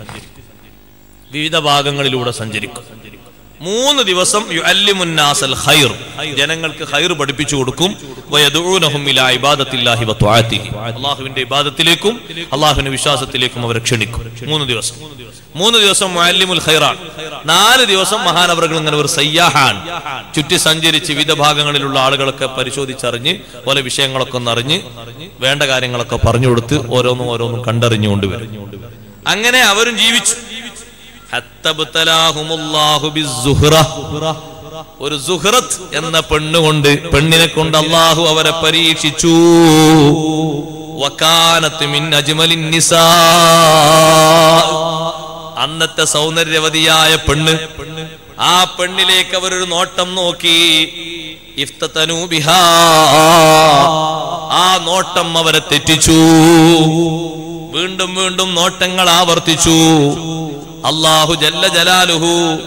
വിവിധ ഭാഗങ്ങളിലൂടെ സഞ്ചരിക്കും. മൂന്ന് ദിവസം യുഅല്ലിമുന്നാസൽ ഖൈർ. ജനങ്ങൾക്ക് ഹൈർ പഠിപ്പിച്ചു കൊടുക്കും. അള്ളാഹുവിന്റെ ഇലാ ഇബാദത്തിലേക്കും അല്ലാഹുവിന്റെ വിശ്വാസത്തിലേക്കും അവരെ ക്ഷണിക്കും. മൂന്ന് ദിവസം. മൂന്ന് ദിവസം മുഅല്ലിമുൽ ഖൈറാൻ നാല് ദിവസം മഹാനവറുകൾ ഇങ്ങനെ ഒരു സയ്യാഹാൻ ചുറ്റി സഞ്ചരിച്ച് വിവിധ ഭാഗങ്ങളിലുള്ള ആളുകളൊക്കെ പരിശോധിച്ചറിഞ്ഞ് പല വിഷയങ്ങളൊക്കെ ഒന്ന് അറിഞ്ഞ് വേണ്ട കാര്യങ്ങളൊക്കെ പറഞ്ഞു കൊടുത്ത് ഓരോന്നും ഓരോന്നും കണ്ടറിഞ്ഞുകൊണ്ട് വരും. അങ്ങനെ അവരും ജീവിച്ചു. ഒരു സുഹ്റത്ത് എന്ന പെണ്ണുകൊണ്ട് പെണ്ണിനെ കൊണ്ട് അള്ളാഹു അവരെ പരീക്ഷിച്ചു. മിൻ അന്നത്തെ സൗന്ദര്യവതിയായ പെണ്ണ് ആ പെണ്ണിലേക്ക് അവരൊരു നോട്ടം നോക്കി. ആ നോട്ടം അവരെ തെറ്റിച്ചു. വീണ്ടും വീണ്ടും നോട്ടങ്ങൾ ആവർത്തിച്ചു. അള്ളാഹു ജല്ല ജലാലുഹു.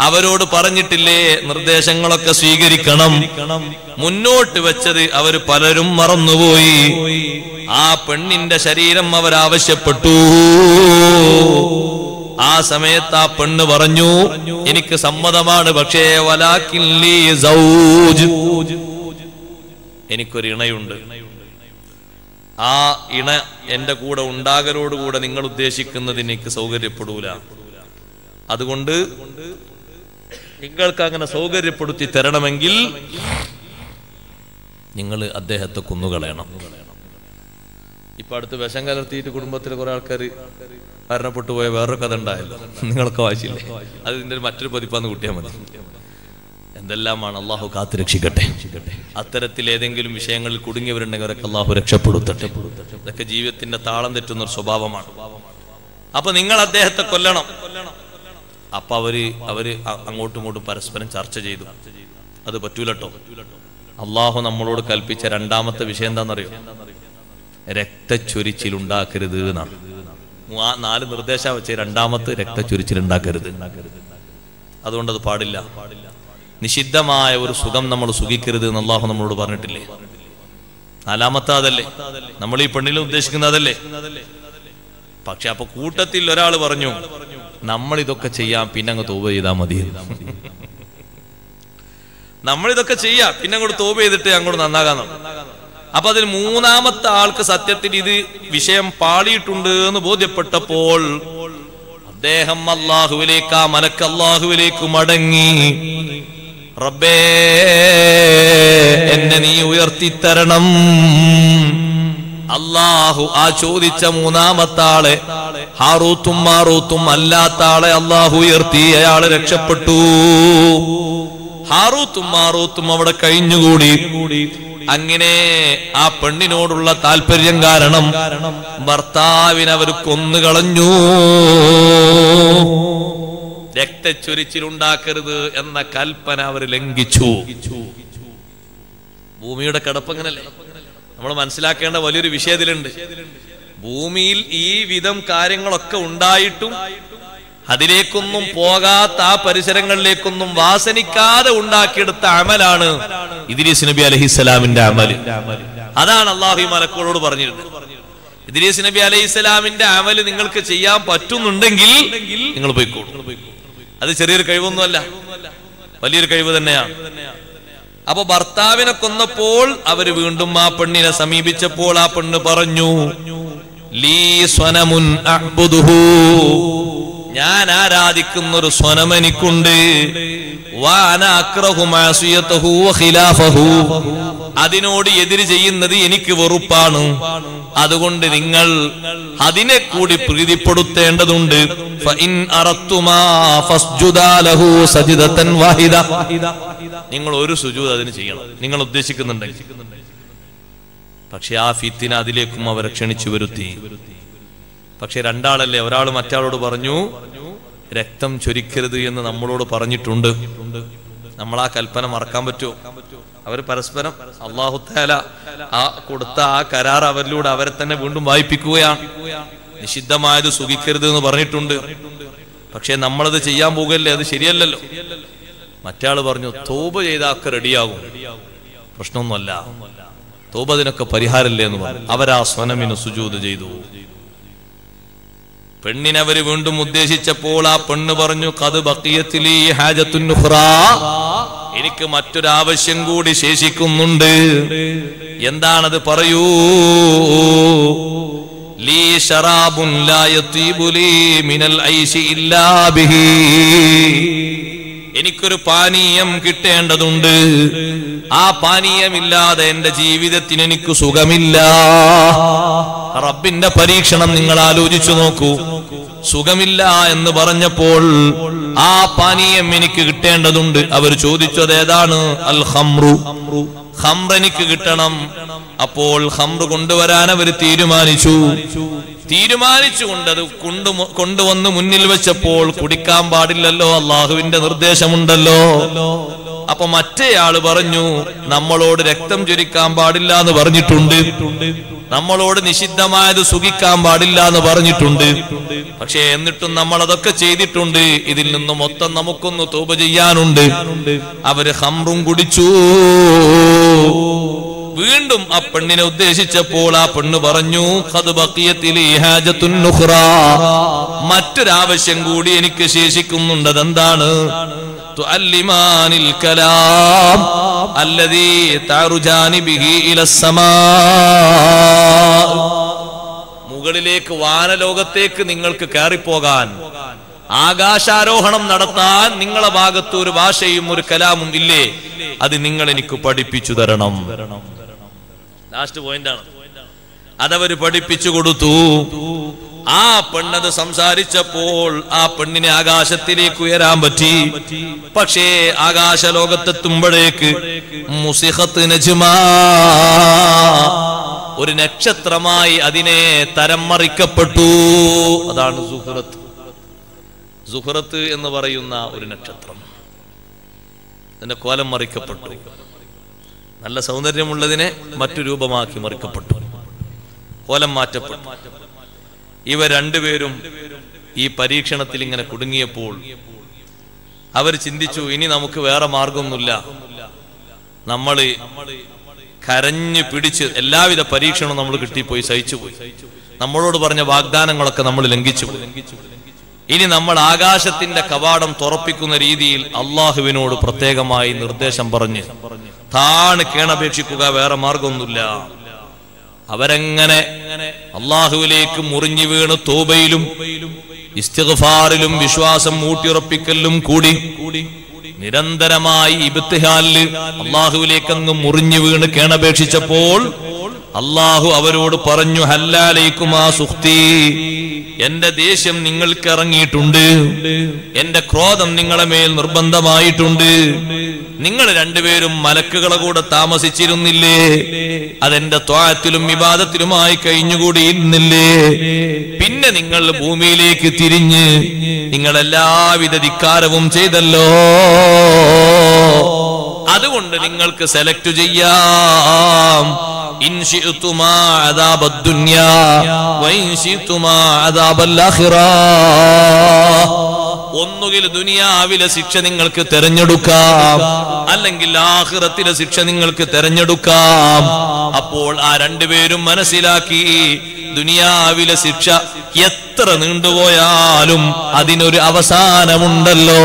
അവരോട് പറഞ്ഞിട്ടില്ലേ നിർദ്ദേശങ്ങളൊക്കെ സ്വീകരിക്കണം. മുന്നോട്ട് വെച്ചത് അവർ പലരും മറന്നുപോയി. ആ പെണ്ണിന്റെ ശരീരം അവരാവശ്യപ്പെട്ടു ആ സമയത്ത് ആ പെണ്ണ് പറഞ്ഞു എനിക്ക് സമ്മതമാണ് പക്ഷേ വലാക്കിൻ. എനിക്കൊരു ഇണയുണ്ട് ആ ഇണ എന്റെ കൂടെ ഉണ്ടാകലോടുകൂടെ നിങ്ങൾ ഉദ്ദേശിക്കുന്നത് എനിക്ക് സൗകര്യപ്പെടൂല. അതുകൊണ്ട് നിങ്ങൾക്ക് അങ്ങനെ സൗകര്യപ്പെടുത്തി തരണമെങ്കിൽ നിങ്ങൾ അദ്ദേഹത്തെ കുന്നുകളയണം. ഇപ്പൊ അടുത്ത് വിഷം കലർത്തിയിട്ട് കുടുംബത്തിലെ കുറെ ആൾക്കാർ മരണപ്പെട്ടു പോയ വേറൊരു കഥ ഉണ്ടായല്ലോ. നിങ്ങളൊക്കെ വായിച്ചില്ലേ? അത് ഇതിന്റെ മറ്റൊരു പതിപ്പാന്ന് കൂട്ടിയാൽ മതി. എന്തെല്ലാമാണ് അള്ളാഹു കാത്തു രക്ഷിക്കട്ടെ. അത്തരത്തിൽ ഏതെങ്കിലും വിഷയങ്ങളിൽ കുടുങ്ങിയവരുണ്ടെങ്കിൽ അവരൊക്കെ അള്ളാഹു രക്ഷപ്പെടുത്തട്ടെ. ഇതൊക്കെ ജീവിതത്തിന്റെ താളം തെറ്റുന്ന ഒരു സ്വഭാവമാണ്. അപ്പൊ നിങ്ങൾ അദ്ദേഹത്തെ കൊല്ലണം. അപ്പൊ അവർ അവർ അങ്ങോട്ടും ഇങ്ങോട്ടും പരസ്പരം ചർച്ച ചെയ്തു. അത് പറ്റൂലട്ടോ അള്ളാഹു നമ്മളോട് കൽപ്പിച്ച രണ്ടാമത്തെ വിഷയം എന്താണെന്നറിയോ രക്തച്ചൊരിച്ചിൽ ഉണ്ടാക്കരുത് എന്നാണ്. ആ നാല് നിർദ്ദേശം വെച്ച് രണ്ടാമത്തെ രക്തച്ചൊരിച്ചിൽ ഉണ്ടാക്കരുത് അതുകൊണ്ട് അത് പാടില്ല. നിഷിദ്ധമായ ഒരു സുഖം നമ്മൾ സുഖിക്കരുത് എന്ന് അള്ളാഹു നമ്മളോട് പറഞ്ഞിട്ടില്ലേ? നാലാമത്തെ അതല്ലേ? നമ്മൾ ഈ പെണ്ണിൽ ഉദ്ദേശിക്കുന്നത് അതല്ലേ? പക്ഷെ അപ്പൊ കൂട്ടത്തിൽ ഒരാൾ പറഞ്ഞു നമ്മൾ ഇതൊക്കെ ചെയ്യാം പിന്നെ അങ്ങ് തോപ ചെയ്താൽ മതി. നമ്മൾ ഇതൊക്കെ ചെയ്യാം പിന്നെ അങ്ങോട്ട് തോപ ചെയ്തിട്ട് അങ്ങോട്ട് നന്നാകാൻ അപ്പൊ അതിൽ മൂന്നാമത്തെ ആൾക്ക് സത്യത്തിൽ ഇത് വിഷയം പാളിയിട്ടുണ്ട് എന്ന് ബോധ്യപ്പെട്ടപ്പോൾ അദ്ദേഹം അള്ളാഹുവിലേക്ക് ആ മലക്ക് അള്ളാഹുവിലേക്ക് മടങ്ങി. റബ്ബേ എന്നെ നീ ഉയർത്തിത്തരണം. അള്ളാഹു ആ ചോദിച്ച മൂന്നാമത്തെ ആളെ ഹാറൂത്തും മാറൂത്തും അല്ലാത്ത ആളെ അള്ളാഹു ഉയർത്തി അയാൾ രക്ഷപ്പെട്ടു. ഹാറൂത്തും മാറൂത്തും അവിടെ കഴിഞ്ഞുകൂടി. അങ്ങനെ ആ പെണ്ണിനോടുള്ള താല്പര്യം കാരണം ഭർത്താവിനെ അവർ കൊന്നുകളഞ്ഞു. രക്തച്ചൊരിച്ചിലുണ്ടാക്കരുത് എന്ന കൽപ്പന അവർ ലംഘിച്ചു. ഭൂമിയുടെ കിടപ്പങ്ങനല്ലേ? നമ്മൾ മനസ്സിലാക്കേണ്ട വലിയൊരു വിഷയത്തിലുണ്ട്. ഭൂമിയിൽ ഈ വിധം കാര്യങ്ങളൊക്കെ ഉണ്ടായിട്ടും അതിലേക്കൊന്നും പോകാത്ത ആ പരിസരങ്ങളിലേക്കൊന്നും വാസനിക്കാതെ ഉണ്ടാക്കിയെടുത്ത അമലാണ് ഇദ്രീസ് നബി അലഹിസ്സലാമിന്റെ അമൽ അതാണ് അള്ളാഹു മലക്കോളോട് പറഞ്ഞിരുന്നത്. ഇദ്രീസ് നബി അലഹിസ്സലാമിന്റെ അമൽ നിങ്ങൾക്ക് ചെയ്യാൻ പറ്റുന്നുണ്ടെങ്കിൽ നിങ്ങൾ പോയിക്കോളൂ. അത് ചെറിയൊരു കഴിവൊന്നുമല്ല വലിയൊരു കഴിവ് തന്നെയാണ് അപ്പൊ ഭർത്താവിനെ കൊന്നപ്പോൾ അവർ വീണ്ടും ആ പെണ്ണിനെ സമീപിച്ചപ്പോൾ ആ പെണ്ണ് പറഞ്ഞു ലീ സ്വനമുൻ. ഞാൻ ആരാധിക്കുന്ന ഒരു സ്വനം എനിക്കുണ്ട്. അതിനോട് എതിര് ചെയ്യുന്നത് എനിക്ക് വെറുപ്പാണ്. അതുകൊണ്ട് നിങ്ങൾ അതിനെ കൂടി പ്രീതിപ്പെടുത്തേണ്ടതുണ്ട്. നിങ്ങൾ ഒരു സുജൂത് അതിന് ചെയ്യണം. നിങ്ങൾ ഉദ്ദേശിക്കുന്നുണ്ടെങ്കിൽ. പക്ഷെ ആ ഫിത്തിന് അതിലേക്കും അവരെ ക്ഷണിച്ചു വരുത്തി. പക്ഷെ രണ്ടാളല്ലേ? ഒരാൾ മറ്റാളോട് പറഞ്ഞു രക്തം ചൊരിക്കരുത് എന്ന് നമ്മളോട് പറഞ്ഞിട്ടുണ്ട്. നമ്മൾ ആ കൽപ്പന മറക്കാൻ പറ്റുമോ? അവർ പരസ്പരം അള്ളാഹുത്താല ആ കൊടുത്ത ആ കരാർ അവരിലൂടെ അവരെ തന്നെ വീണ്ടും വായിപ്പിക്കുകയാണ്. നിഷിദ്ധമായത് സുഖിക്കരുത് എന്ന് പറഞ്ഞിട്ടുണ്ട്. പക്ഷെ നമ്മളത് ചെയ്യാൻ പോകല്ലേ അത് ശരിയല്ലല്ലോ. മറ്റാൾ പറഞ്ഞു തോപ ചെയ്താക്കെ റെഡിയാകും പ്രശ്നമൊന്നുമല്ല. തോപ അതിനൊക്കെ പരിഹാരമില്ലേ എന്ന് പറഞ്ഞു. അവരാ സ്വനമിന് സുജൂത് ചെയ്തു. പെണ്ണിനവര് വീണ്ടും ഉദ്ദേശിച്ചപ്പോൾ ആ പെണ്ണ് പറഞ്ഞു കത് ബക്കിയത്തിൽ. എനിക്ക് മറ്റൊരാവശ്യം കൂടി ശേഷിക്കുന്നുണ്ട്. എന്താണത് പറയൂ? ലീ ശറാബുൻ ലാ യതീബു ലീ മിനൽ ഐശി ഇല്ലാ ബിഹി. എനിക്കൊരു പാനീയം കിട്ടേണ്ടതുണ്ട്. ആ പാനീയമില്ലാതെ എന്റെ ജീവിതത്തിന് എനിക്ക് സുഖമില്ല. റബ്ബിന്റെ പരീക്ഷണം നിങ്ങൾ ആലോചിച്ചു നോക്കൂ. സുഖമില്ല എന്ന് പറഞ്ഞപ്പോൾ ആ പാനീയം എനിക്ക് കിട്ടേണ്ടതുണ്ട്. അവർ ചോദിച്ചത് ഏതാണ്? അൽ ഹംർ എനിക്ക് കിട്ടണം. അപ്പോൾ ഹംറ് കൊണ്ടുവരാൻ അവർ തീരുമാനിച്ചു. തീരുമാനിച്ചുകൊണ്ട് അത് കൊണ്ടു കൊണ്ടുവന്ന് മുന്നിൽ വെച്ചപ്പോൾ കുടിക്കാൻ പാടില്ലല്ലോ അള്ളാഹുവിന്റെ നിർദ്ദേശമുണ്ടല്ലോ. അപ്പൊ മറ്റേയാൾ പറഞ്ഞു നമ്മളോട് രക്തം ചുരിക്കാൻ പാടില്ല എന്ന് പറഞ്ഞിട്ടുണ്ട്. നമ്മളോട് നിഷിദ്ധമായത് സുഖിക്കാൻ പാടില്ല എന്ന് പറഞ്ഞിട്ടുണ്ട്. പക്ഷേ എന്നിട്ടും നമ്മൾ അതൊക്കെ ചെയ്തിട്ടുണ്ട്. ഇതിൽ നിന്ന് മൊത്തം നമുക്കൊന്ന് തൂപ ചെയ്യാനുണ്ട്. അവർ ഹംറും കുടിച്ചു. വീണ്ടും ആ പെണ്ണിനെ ഉദ്ദേശിച്ചപ്പോൾ ആ പെണ്ണ് പറഞ്ഞു. മറ്റൊരാവശ്യം കൂടി എനിക്ക് ശേഷിക്കുന്നുണ്ട്. അതെന്താണ്? കലാം ബിഹി മുകളിലേക്ക് വാനലോകത്തേക്ക് നിങ്ങൾക്ക് കയറിപ്പോകാൻ ആകാശാരോഹണം നടത്താൻ നിങ്ങളെ ഭാഗത്ത് ഒരു ഭാഷയും ഒരു കലാമും ഇല്ലേ? അത് നിങ്ങൾ എനിക്ക് പഠിപ്പിച്ചു തരണം. ലാസ്റ്റ് പോയിന്റ് ആണ്. അതവര് പഠിപ്പിച്ചു കൊടുത്തു. ആ പെണ്ണത് സംസാരിച്ചപ്പോൾ ആ പെണ്ണിനെ ആകാശത്തിലേക്ക് ഉയരാൻ പറ്റി. പക്ഷേ ആകാശ ലോകത്തെത്തുമ്പോഴേക്ക് മുസിഹത്ത് നജ്മാ ഒരു നക്ഷത്രമായി അതിനെ തരം മറിക്കപ്പെട്ടു. അതാണ് സുഹൃത്ത്. സുഹൃത്ത് എന്ന് പറയുന്ന ഒരു നക്ഷത്രം. അതിന്റെ കോലം മറിക്കപ്പെട്ടു. നല്ല സൗന്ദര്യമുള്ളതിനെ മറ്റു രൂപമാക്കി മറിക്കപ്പെട്ടു. കോലം മാറ്റപ്പെട്ടു. ഇവ രണ്ടുപേരും ഈ പരീക്ഷണത്തിൽ ഇങ്ങനെ കുടുങ്ങിയപ്പോൾ അവർ ചിന്തിച്ചു ഇനി നമുക്ക് വേറെ മാർഗമൊന്നുമില്ല. നമ്മൾ കരഞ്ഞു പിടിച്ച് എല്ലാവിധ പരീക്ഷണവും നമ്മൾ കിട്ടിപ്പോയി സഹിച്ചുപോയി. നമ്മളോട് പറഞ്ഞ വാഗ്ദാനങ്ങളൊക്കെ നമ്മൾ ലംഘിച്ചു ഇനി നമ്മൾ ആകാശത്തിന്റെ കവാടം തുറപ്പിക്കുന്ന രീതിയിൽ അള്ളാഹുവിനോട് പ്രത്യേകമായി നിർദ്ദേശം പറഞ്ഞ് താണ് കേണപേക്ഷിക്കുക വേറെ മാർഗമൊന്നുമില്ല. അവരെങ്ങനെ അള്ളാഹുവിലേക്ക് മുറിഞ്ഞു വീണ് തോബയിലും ഇസ്തിഗ്ഫാറിലും വിശ്വാസം ഊട്ടിയുറപ്പിക്കലും കൂടി നിരന്തരമായി ഇബത്തിഹാലിൽ അള്ളാഹുവിലേക്ക് അങ്ങ് മുറിഞ്ഞു വീണ് കേണപേക്ഷിച്ചപ്പോൾ അള്ളാഹു അവരോട് പറഞ്ഞു ഹല്ലാലേക്കുമാ സുഖ്തി എന്റെ ദേഷ്യം നിങ്ങൾക്ക് ഇറങ്ങിയിട്ടുണ്ട്. എന്റെ ക്രോധം നിങ്ങളെ മേൽ നിർബന്ധമായിട്ടുണ്ട്. നിങ്ങൾ രണ്ടുപേരും മലക്കുകളെ കൂടെ താമസിച്ചിരുന്നില്ലേ? അതെന്റെ ത്വാത്തിലും വിവാദത്തിലുമായി കഴിഞ്ഞുകൂടിയിരുന്നില്ലേ? പിന്നെ നിങ്ങൾ ഭൂമിയിലേക്ക് തിരിഞ്ഞ് നിങ്ങളെല്ലാവിധ ധിക്കാരവും ചെയ്തല്ലോ. അതുകൊണ്ട് നിങ്ങൾക്ക് സെലക്ട് ചെയ്യാം. إن شئتما عذاب الدنيا وإن شئتما عذاب الآخرة. ഒന്നുകിൽ ദുനിയാവിലെ ശിക്ഷ നിങ്ങൾക്ക് തെരഞ്ഞെടുക്കാം. അല്ലെങ്കിൽ ആഹ്റത്തിലെ ശിക്ഷ നിങ്ങൾക്ക് തെരഞ്ഞെടുക്കാം. അപ്പോൾ ആ രണ്ടുപേരും മനസ്സിലാക്കി ദുനിയാവിലെ ശിക്ഷ എത്ര നീണ്ടുപോയാലും അതിനൊരു അവസാനമുണ്ടല്ലോ.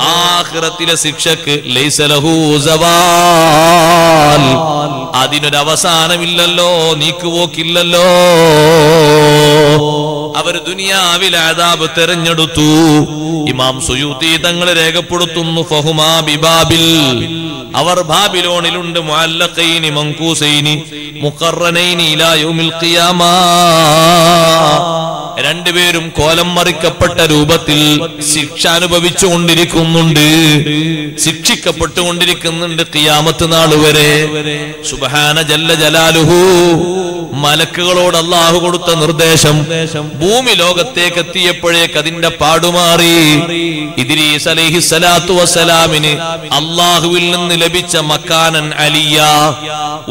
ആഹ്റത്തിലെ ശിക്ഷക്ക് ലൈസലഹു സവാൽ. അതിനൊരു അവസാനമില്ലല്ലോ നീക്കുപോക്കില്ലല്ലോ. അവർ ദുനിയാവിൽ ആദാബ് തെരഞ്ഞെടുത്തു. ഇമാം സുയൂത്തി തങ്ങൾ രേഖപ്പെടുത്തുന്നു ഫഹുമാ ബിബാബിൽ. അവർ ബാബിലോണിലുണ്ട് മുഅല്ലഖൈനി മൻകൂസൈനി മുഖറനൈനി ഇലാ യൗമിൽ ഖിയാമാ. രണ്ടുപേരും കോലം മറിക്കപ്പെട്ട രൂപത്തിൽ ശിക്ഷ അനുഭവിച്ചു കൊണ്ടിരിക്കുന്നുണ്ട്. ശിക്ഷിക്കപ്പെട്ടുകൊണ്ടിരിക്കുന്നുണ്ട് ഖിയാമത്ത് നാൾ വരെ സുബഹാന ജല്ല ജലാലുഹു. മലക്കുകളോട് അള്ളാഹു കൊടുത്ത നിർദ്ദേശം ഭൂമി ലോകത്തേക്ക് എത്തിയപ്പോഴേക്ക് അതിന്റെ പാടുമാറി. ഇദ്രീസ് അലഹി സ്വലാത്തു വസ്സലാമിന് അള്ളാഹുവിൽ നിന്ന് ലഭിച്ച മക്കാനൻ അലിയ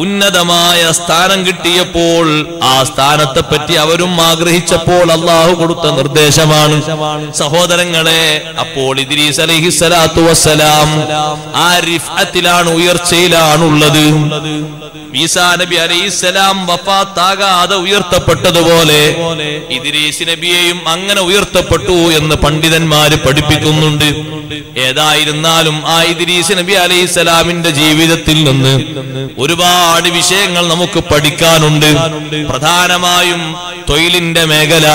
ഉന്നതമായ സ്ഥാനം കിട്ടിയപ്പോൾ ആ സ്ഥാനത്തെ പറ്റി അവരും ആഗ്രഹിച്ചപ്പോൾ അള്ളാഹു കൊടുത്ത നിർദ്ദേശമാണ്. സഹോദരങ്ങളെ അപ്പോൾ ഇദ്രീസ് അലഹി സ്വലാത്തു വസ്സലാം ആ റിഫത്തിലാണ് ഉയർച്ചയിലാണുള്ളത്. ഈസാ നബി അലൈഹിസ്സലാം വഫാത്താകാതെ ഉയർത്തപ്പെട്ടതുപോലെ ഇതിരീസ് നബിയെയും അങ്ങനെ ഉയർത്തപ്പെട്ടു എന്ന് പണ്ഡിതന്മാര് പഠിപ്പിക്കുന്നുണ്ട്. ഏതായിരുന്നാലും ആ ഇതിരീസ് നബി അലൈഹിസ്സലാമിന്റെ ജീവിതത്തിൽ നിന്ന് ഒരുപാട് വിഷയങ്ങൾ നമുക്ക് പഠിക്കാനുണ്ട്. പ്രധാനമായും തൊഴിലിന്റെ മേഖല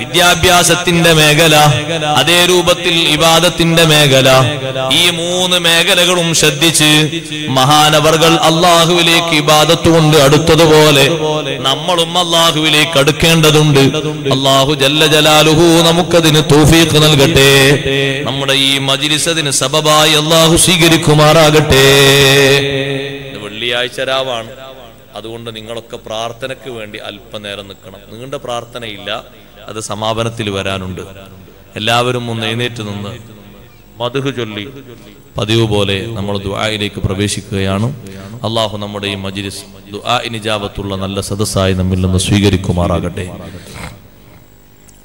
വിദ്യാഭ്യാസത്തിന്റെ മേഖല അതേ രൂപത്തിൽ ഇബാദത്തിന്റെ മേഖല. ഈ മൂന്ന് മേഖലകളും ശ്രദ്ധിച്ച് മഹാനവർകൾ അള്ളാഹുവിലേക്ക് വിവാദത്തുകൊണ്ട് കൊണ്ട് അടുത്തതുപോലെ നമ്മളും അള്ളാഹുവിലേക്ക് അടുക്കേണ്ടതുണ്ട്. അള്ളാഹു ജല്ല ജലാലുഹു നമുക്കതിന് തോഫീക്ക് നൽകട്ടെ. നമ്മുടെ ഈ മജിലിസതിന് സബബായി അള്ളാഹു സ്വീകരിക്കുമാറാകട്ടെ. വെള്ളിയാഴ്ച രാവാണ്. അതുകൊണ്ട് നിങ്ങളൊക്കെ പ്രാർത്ഥനയ്ക്ക് വേണ്ടി അല്പനേരം നിൽക്കണം. നീണ്ട പ്രാർത്ഥനയില്ല അത് സമാപനത്തിൽ വരാനുണ്ട്. എല്ലാവരും ഒന്ന് എഴുന്നേറ്റ് നിന്ന് മധുഹു ചൊല്ലി. പതിവ് പോലെ നമ്മൾ ദുആയിലേക്ക് പ്രവേശിക്കുകയാണ് അള്ളാഹു നമ്മുടെ ഈ മജിലിസ് ദുആ നിജാബത്തുള്ള നല്ല സദസ്സായി നമ്മിൽ നിന്ന് സ്വീകരിക്കുമാറാകട്ടെ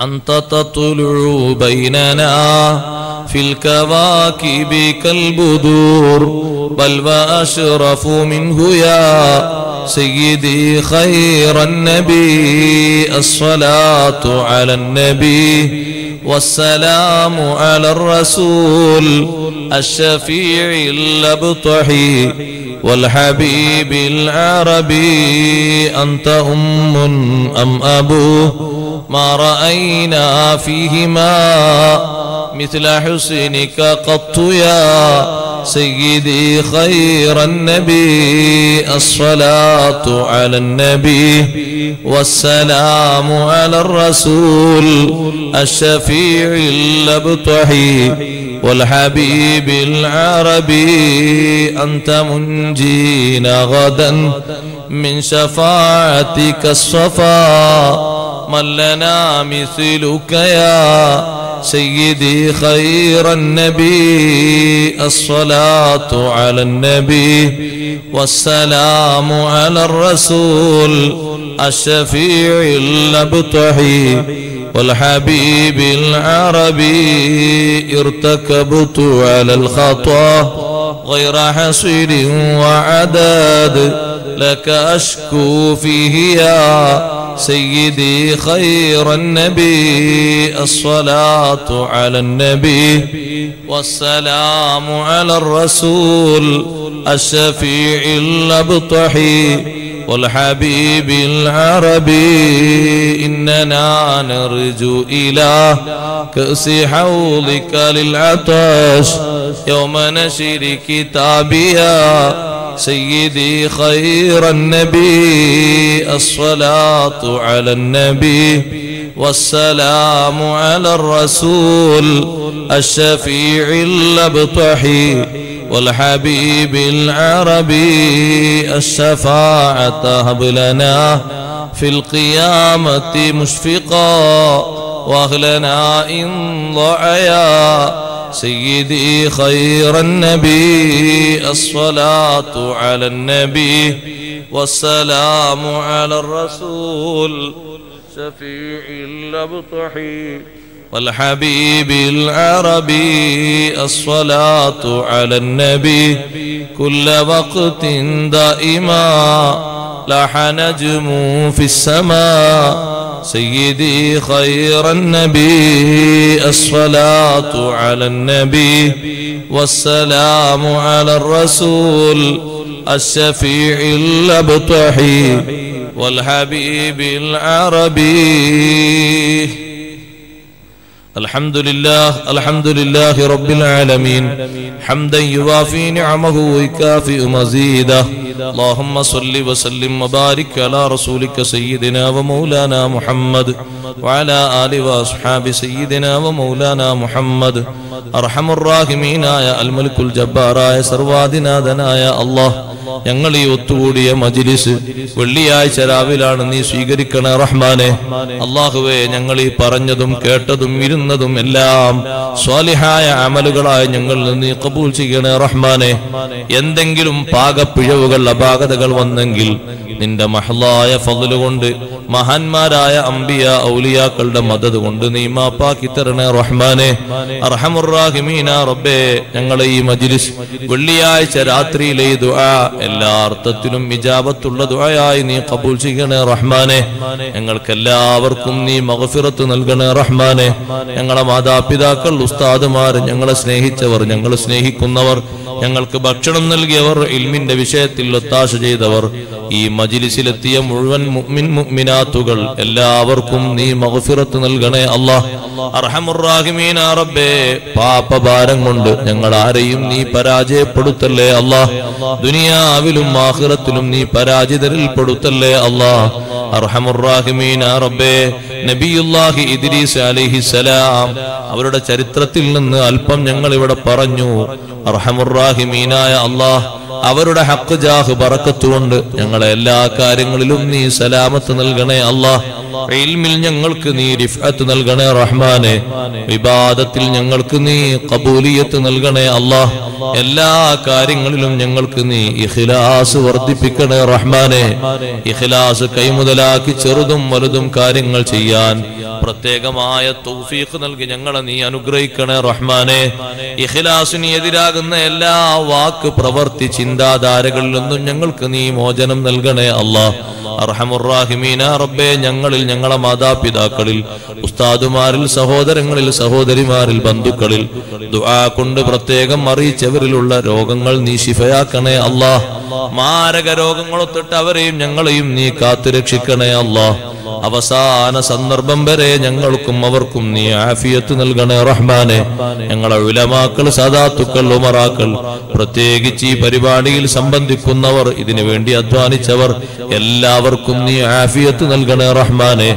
أنت تطلع بيننا في الكواكب كالبدور بل وأشرف منه يا سيدي خير النبي الصلاة على النبي والسلام على الرسول الشفيع الأبطحي والحبيب العربي أنت أم أم أبو؟ ما رأينا فيهما مثل حسنك قط يا سيدي خير النبي الصلاة على النبي والسلام على الرسول الشفيع الأبطحي والحبيب العربي. أنت منجينا غدا من شفاعتك الصفا من لنا مثلك يا سيدي خير النبي الصلاة على النبي والسلام على الرسول الشفيع الأبطحي والحبيب العربي ارتكبت على الخطأ غير حصير وعداد لك أشكو فيه يا سيدي خير النبي الصلاة على النبي والسلام على الرسول الشفيع الأبطحي والحبيب العربي. إننا نرجو إلى كأس حوضك للعطش يوم نشر كتابيا سيدي خير النبي الصلاة على النبي والسلام على الرسول الشفيع الأبطحي والحبيب العربي الشفاعة هب لنا في القيامة مشفقا وأهلنا إن ضعيا. سيدي خير النبي الصلاة على النبي والسلام على الرسول شفيع الأبطحي والحبيب العربي الصلاة على النبي كل وقت دائما لاح نجم في السماء. سيدي خير النبي الصلاة على النبي والسلام على الرسول الشفيع الأبطحي والحبيب العربي. الحمد لله الحمد لله رب العالمين. حمدا يوافي نعمه ويكافئ مزيده. اللهم صل وسلم وبارك على رسولك سيدنا ومولانا محمد وعلى آله وأصحاب سيدنا ومولانا محمد أرحم الراحمين يا الملك الجبار يا സർവാധിനാഥനായ يا الله ഞങ്ങൾ ഈ ഒത്തുകൂടിയ മജിലിസ് വെള്ളിയാഴ്ച രാവിലാണ് നീ സ്വീകരിക്കണേ റഹ്മാനെ അള്ളാഹുവെ ഞങ്ങൾ ഈ പറഞ്ഞതും കേട്ടതും ഇരുന്നതും എല്ലാം സ്വാലിഹായ അമലുകളായ ഞങ്ങൾ നീ കബൂൽ ചെയ്യണേ റഹ്മാനെ എന്തെങ്കിലും പാകപ്പിഴവുകൾ അപാകതകൾ വന്നെങ്കിൽ നിന്റെ മഹലായ കൊണ്ട് മഹാന്മാരായ അംബിയ ഔലിയാക്കളുടെ മദത് കൊണ്ട് നീ മാപ്പാക്കി തരണേ റഹ്മാനെ. റബ്ബേ ഞങ്ങളെ ഈ മജിലിസ് വെള്ളിയാഴ്ച രാത്രിയിലെ ദുആ എല്ലാ അർത്ഥത്തിലും ഇജാബത്തുള്ള ദുആയായി നീ കബൂൽ ചെയ്യണേ റഹ്മാനെ. ഞങ്ങൾക്ക് എല്ലാവർക്കും നീ മകഫിറത്ത് നൽകണേ റഹ്മാനെ. ഞങ്ങളെ മാതാപിതാക്കൾ ഉസ്താദുമാർ ഞങ്ങളെ സ്നേഹിച്ചവർ ഞങ്ങൾ സ്നേഹിക്കുന്നവർ ഞങ്ങൾക്ക് ഭക്ഷണം നൽകിയവർ ഇൽമിന്റെ വിഷയത്തിൽ ഒത്താശ ചെയ്തവർ. ഈ മജിലിസിലെത്തിയ മുഴുവൻ മുഅ്മിൻ മുഅ്മിനാത്തുകൾ എല്ലാവർക്കും നീ മഗ്ഫിറത്ത് നൽകണേ അല്ലാഹ്. അർഹമുറാഹിമീന റബ്ബേ. കൊണ്ട് ഞങ്ങൾ ആരെയും നീ പരാജയപ്പെടുത്തല്ലേ അല്ലാഹ്. ദുനിയാവിലും ആഖിറത്തിലും നീ പരാജിതരിൽ പെടുത്തല്ലേ അല്ലാഹ് റബ്ബേ. ഇദ്രീസ് അവരുടെ ചരിത്രത്തിൽ നിന്ന് അല്പം ഞങ്ങൾ ഇവിടെ പറഞ്ഞു. അള്ളാഹ് അവരുടെ ഹക്ക് ജാഹ് പറക്കത്തുകൊണ്ട് ഞങ്ങളെ എല്ലാ കാര്യങ്ങളിലും നീ സലാമത്ത് നൽകണേ അള്ളാഹ് ഇൽമിൽ ഞങ്ങൾക്ക് നീ റിഫത്ത് നൽകണേ റഹ്മാനെ. വിവാദത്തിൽ ഞങ്ങൾക്ക് നീ കബൂലിയത്ത് നൽകണേ അള്ളാഹ് എല്ലാ കാര്യങ്ങളിലും ഞങ്ങൾക്ക് നീ ഇഖ്ലാസ് വർദ്ധിപ്പിക്കണേ റഹ്മാനെ. ഇഖ്ലാസ് കൈമുതലാക്കി ചെറുതും വലുതും കാര്യങ്ങൾ ചെയ്യാൻ പ്രത്യേകമായ തൗഫീഖ് നൽകി ഞങ്ങളെ നീ അനുഗ്രഹിക്കണേ റഹ്മാനെ. ഇഖ്ലാസിന് എതിരാകുന്ന എല്ലാ വാക്ക് പ്രവർത്തി ചിന്താധാരകളിൽ നിന്നും ഞങ്ങൾക്ക് നീ മോചനം നൽകണേ അള്ളാഹ് അർഹമുറാഹിമീന റബ്ബേ ഞങ്ങളിൽ ഞങ്ങളെ മാതാപിതാക്കളിൽ ഉസ്താദുമാരിൽ സഹോദരങ്ങളിൽ സഹോദരിമാരിൽ ബന്ധുക്കളിൽ ദുആ കൊണ്ട് പ്രത്യേകം അറിയിച്ചവരിലുള്ള രോഗങ്ങൾ നീ ശിഫയാക്കണേ അള്ളാഹ് മാരക രോഗങ്ങളൊത്തിട്ട് അവരെയും ഞങ്ങളെയും നീ കാത്തുരക്ഷിക്കണേ അള്ളാഹ് അവസാന സന്ദർഭം വരെ ഞങ്ങൾക്കും അവർക്കും നീ ആഫിയത്ത് നൽകണേ റഹ്മാനെ. ഞങ്ങളെ ഉലമാക്കൾ സദാത്തുക്കൾ ഉമറാക്കൾ പ്രത്യേകിച്ച് ഈ പരിപാടിയിൽ സംബന്ധിക്കുന്നവർ ഇതിനു വേണ്ടി അധ്വാനിച്ചവർ എല്ലാവർക്കും നീ ആഫിയത്ത് നൽകണേ റഹ്മാനെ.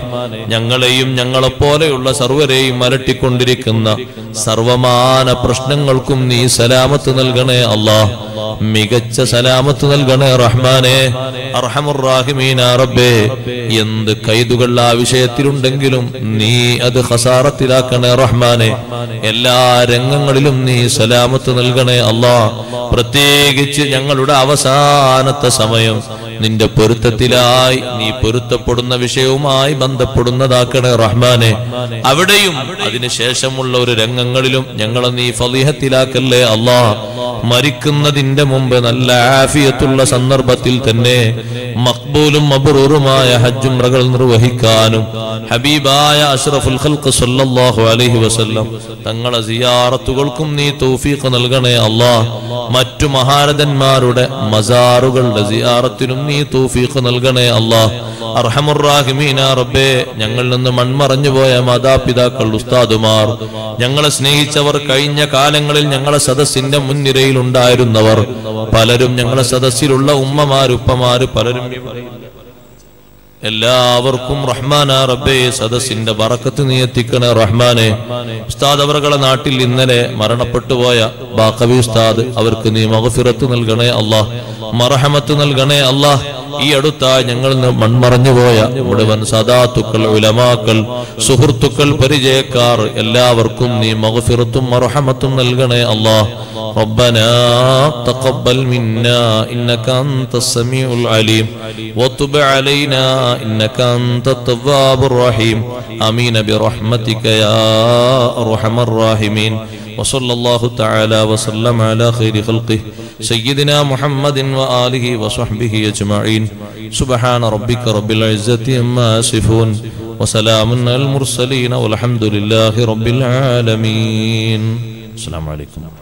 ഞങ്ങളെയും ഞങ്ങളെപ്പോലെയുള്ള സർവരെയും അലട്ടിക്കൊണ്ടിരിക്കുന്ന സർവമാന പ്രശ്നങ്ങൾക്കും നീ സലാമത്ത് നൽകണേ അള്ളാഹ് മികച്ച സലാമത്ത് നൽകണേ റഹ്മാനെ. അർഹമുറാഹിമീന റബ്ബേ. എന്ത് കൈതുകൾ ആ വിഷയത്തിലുണ്ടെങ്കിലും നീ അത് ഹസാറത്തിലാക്കണേ റഹ്മാനെ. എല്ലാ രംഗങ്ങളിലും നീ സലാമത്ത് നൽകണേ അല്ലാ പ്രത്യേകിച്ച് ഞങ്ങളുടെ അവസാനത്തെ സമയം. നിന്റെ പൊരുത്തത്തിലായി നീ പൊരുത്തപ്പെടുന്ന വിഷയവുമായി ബന്ധപ്പെടുന്നതാക്കണേ റഹ്മാനെ. അവിടെയും അതിനുശേഷമുള്ള ഒരു രംഗങ്ങളിലും ഞങ്ങളെ നീ ഫലിഹത്തിലാക്കല്ലേ അള്ളാ മരിക്കുന്നതിന്റെ മുമ്പ് നല്ല ആഫിയത്തുള്ള സന്ദർഭത്തിൽ തന്നെ മക്ബൂലും മബറൂറുമായ ഹജ്ജുംറകൾ നിർവഹിക്കാനും ഹബീബായ അഷ്റഫുൽ ഖൽഖ് സല്ലല്ലാഹു അലൈഹി വസല്ലം തങ്ങളെ സിയാറത്തുകൾക്കും നീ തൗഫീഖ് നൽകണേ അല്ലാഹ് മറ്റു മഹാരഥന്മാരുടെ മസാറുകളുടെ സിയാറത്തിനും നീ തൂഫീഖ് നൽകണേ അല്ലാഹ് അർഹമുറാഹിമീന റബ്ബേ. ഞങ്ങളിൽ നിന്ന് മൺമറഞ്ഞു പോയ മാതാപിതാക്കൾ ഉസ്താദുമാർ. ഞങ്ങളെ സ്നേഹിച്ചവർ കഴിഞ്ഞ കാലങ്ങളിൽ ഞങ്ങളെ സദസ്സിന്റെ മുൻനിരയിൽ ഉണ്ടായിരുന്നവർ. പലരും ഞങ്ങളെ സദസ്സിലുള്ള ഉമ്മമാരുപ്പമാര് പലരും എല്ലാവർക്കും റഹ്മാന റബ്ബേ സദസ്സിന്റെ വറക്കത്ത് നീ എത്തിക്കണേ റഹ്മാനെ. ഉസ്താദ് അവരുടെ നാട്ടിൽ ഇന്നലെ മരണപ്പെട്ടുപോയ ബാക്കവി ഉസ്താദ് അവർക്ക് നീ മകഫിറത്ത് നൽകണേ അള്ളാഹ് മറഹമത്ത് നൽകണേ അള്ളാഹ് ഈ അടുത്ത ഞങ്ങൾ മൺമറഞ്ഞു പോയ മുഴുവൻ സദാത്തുക്കൾ ഉലമാക്കൾ സുഹൃത്തുക്കൾ പരിചയക്കാർ എല്ലാവർക്കും നീ മകഫിറത്തും മറഹമത്തും നൽകണേ അള്ളാഹ് ربنا تقبل منا إنك أنت السميع العليم وتب علينا إنك أنت التواب الرحيم آمين برحمتك يا أرحم الراحمين وصلى الله تعالى وسلم على خير خلقه سيدنا محمد وآله وصحبه أجمعين. سبحان ربك رب العزة عما يصفون وسلام على المرسلين والحمد لله رب العالمين. السلام عليكم.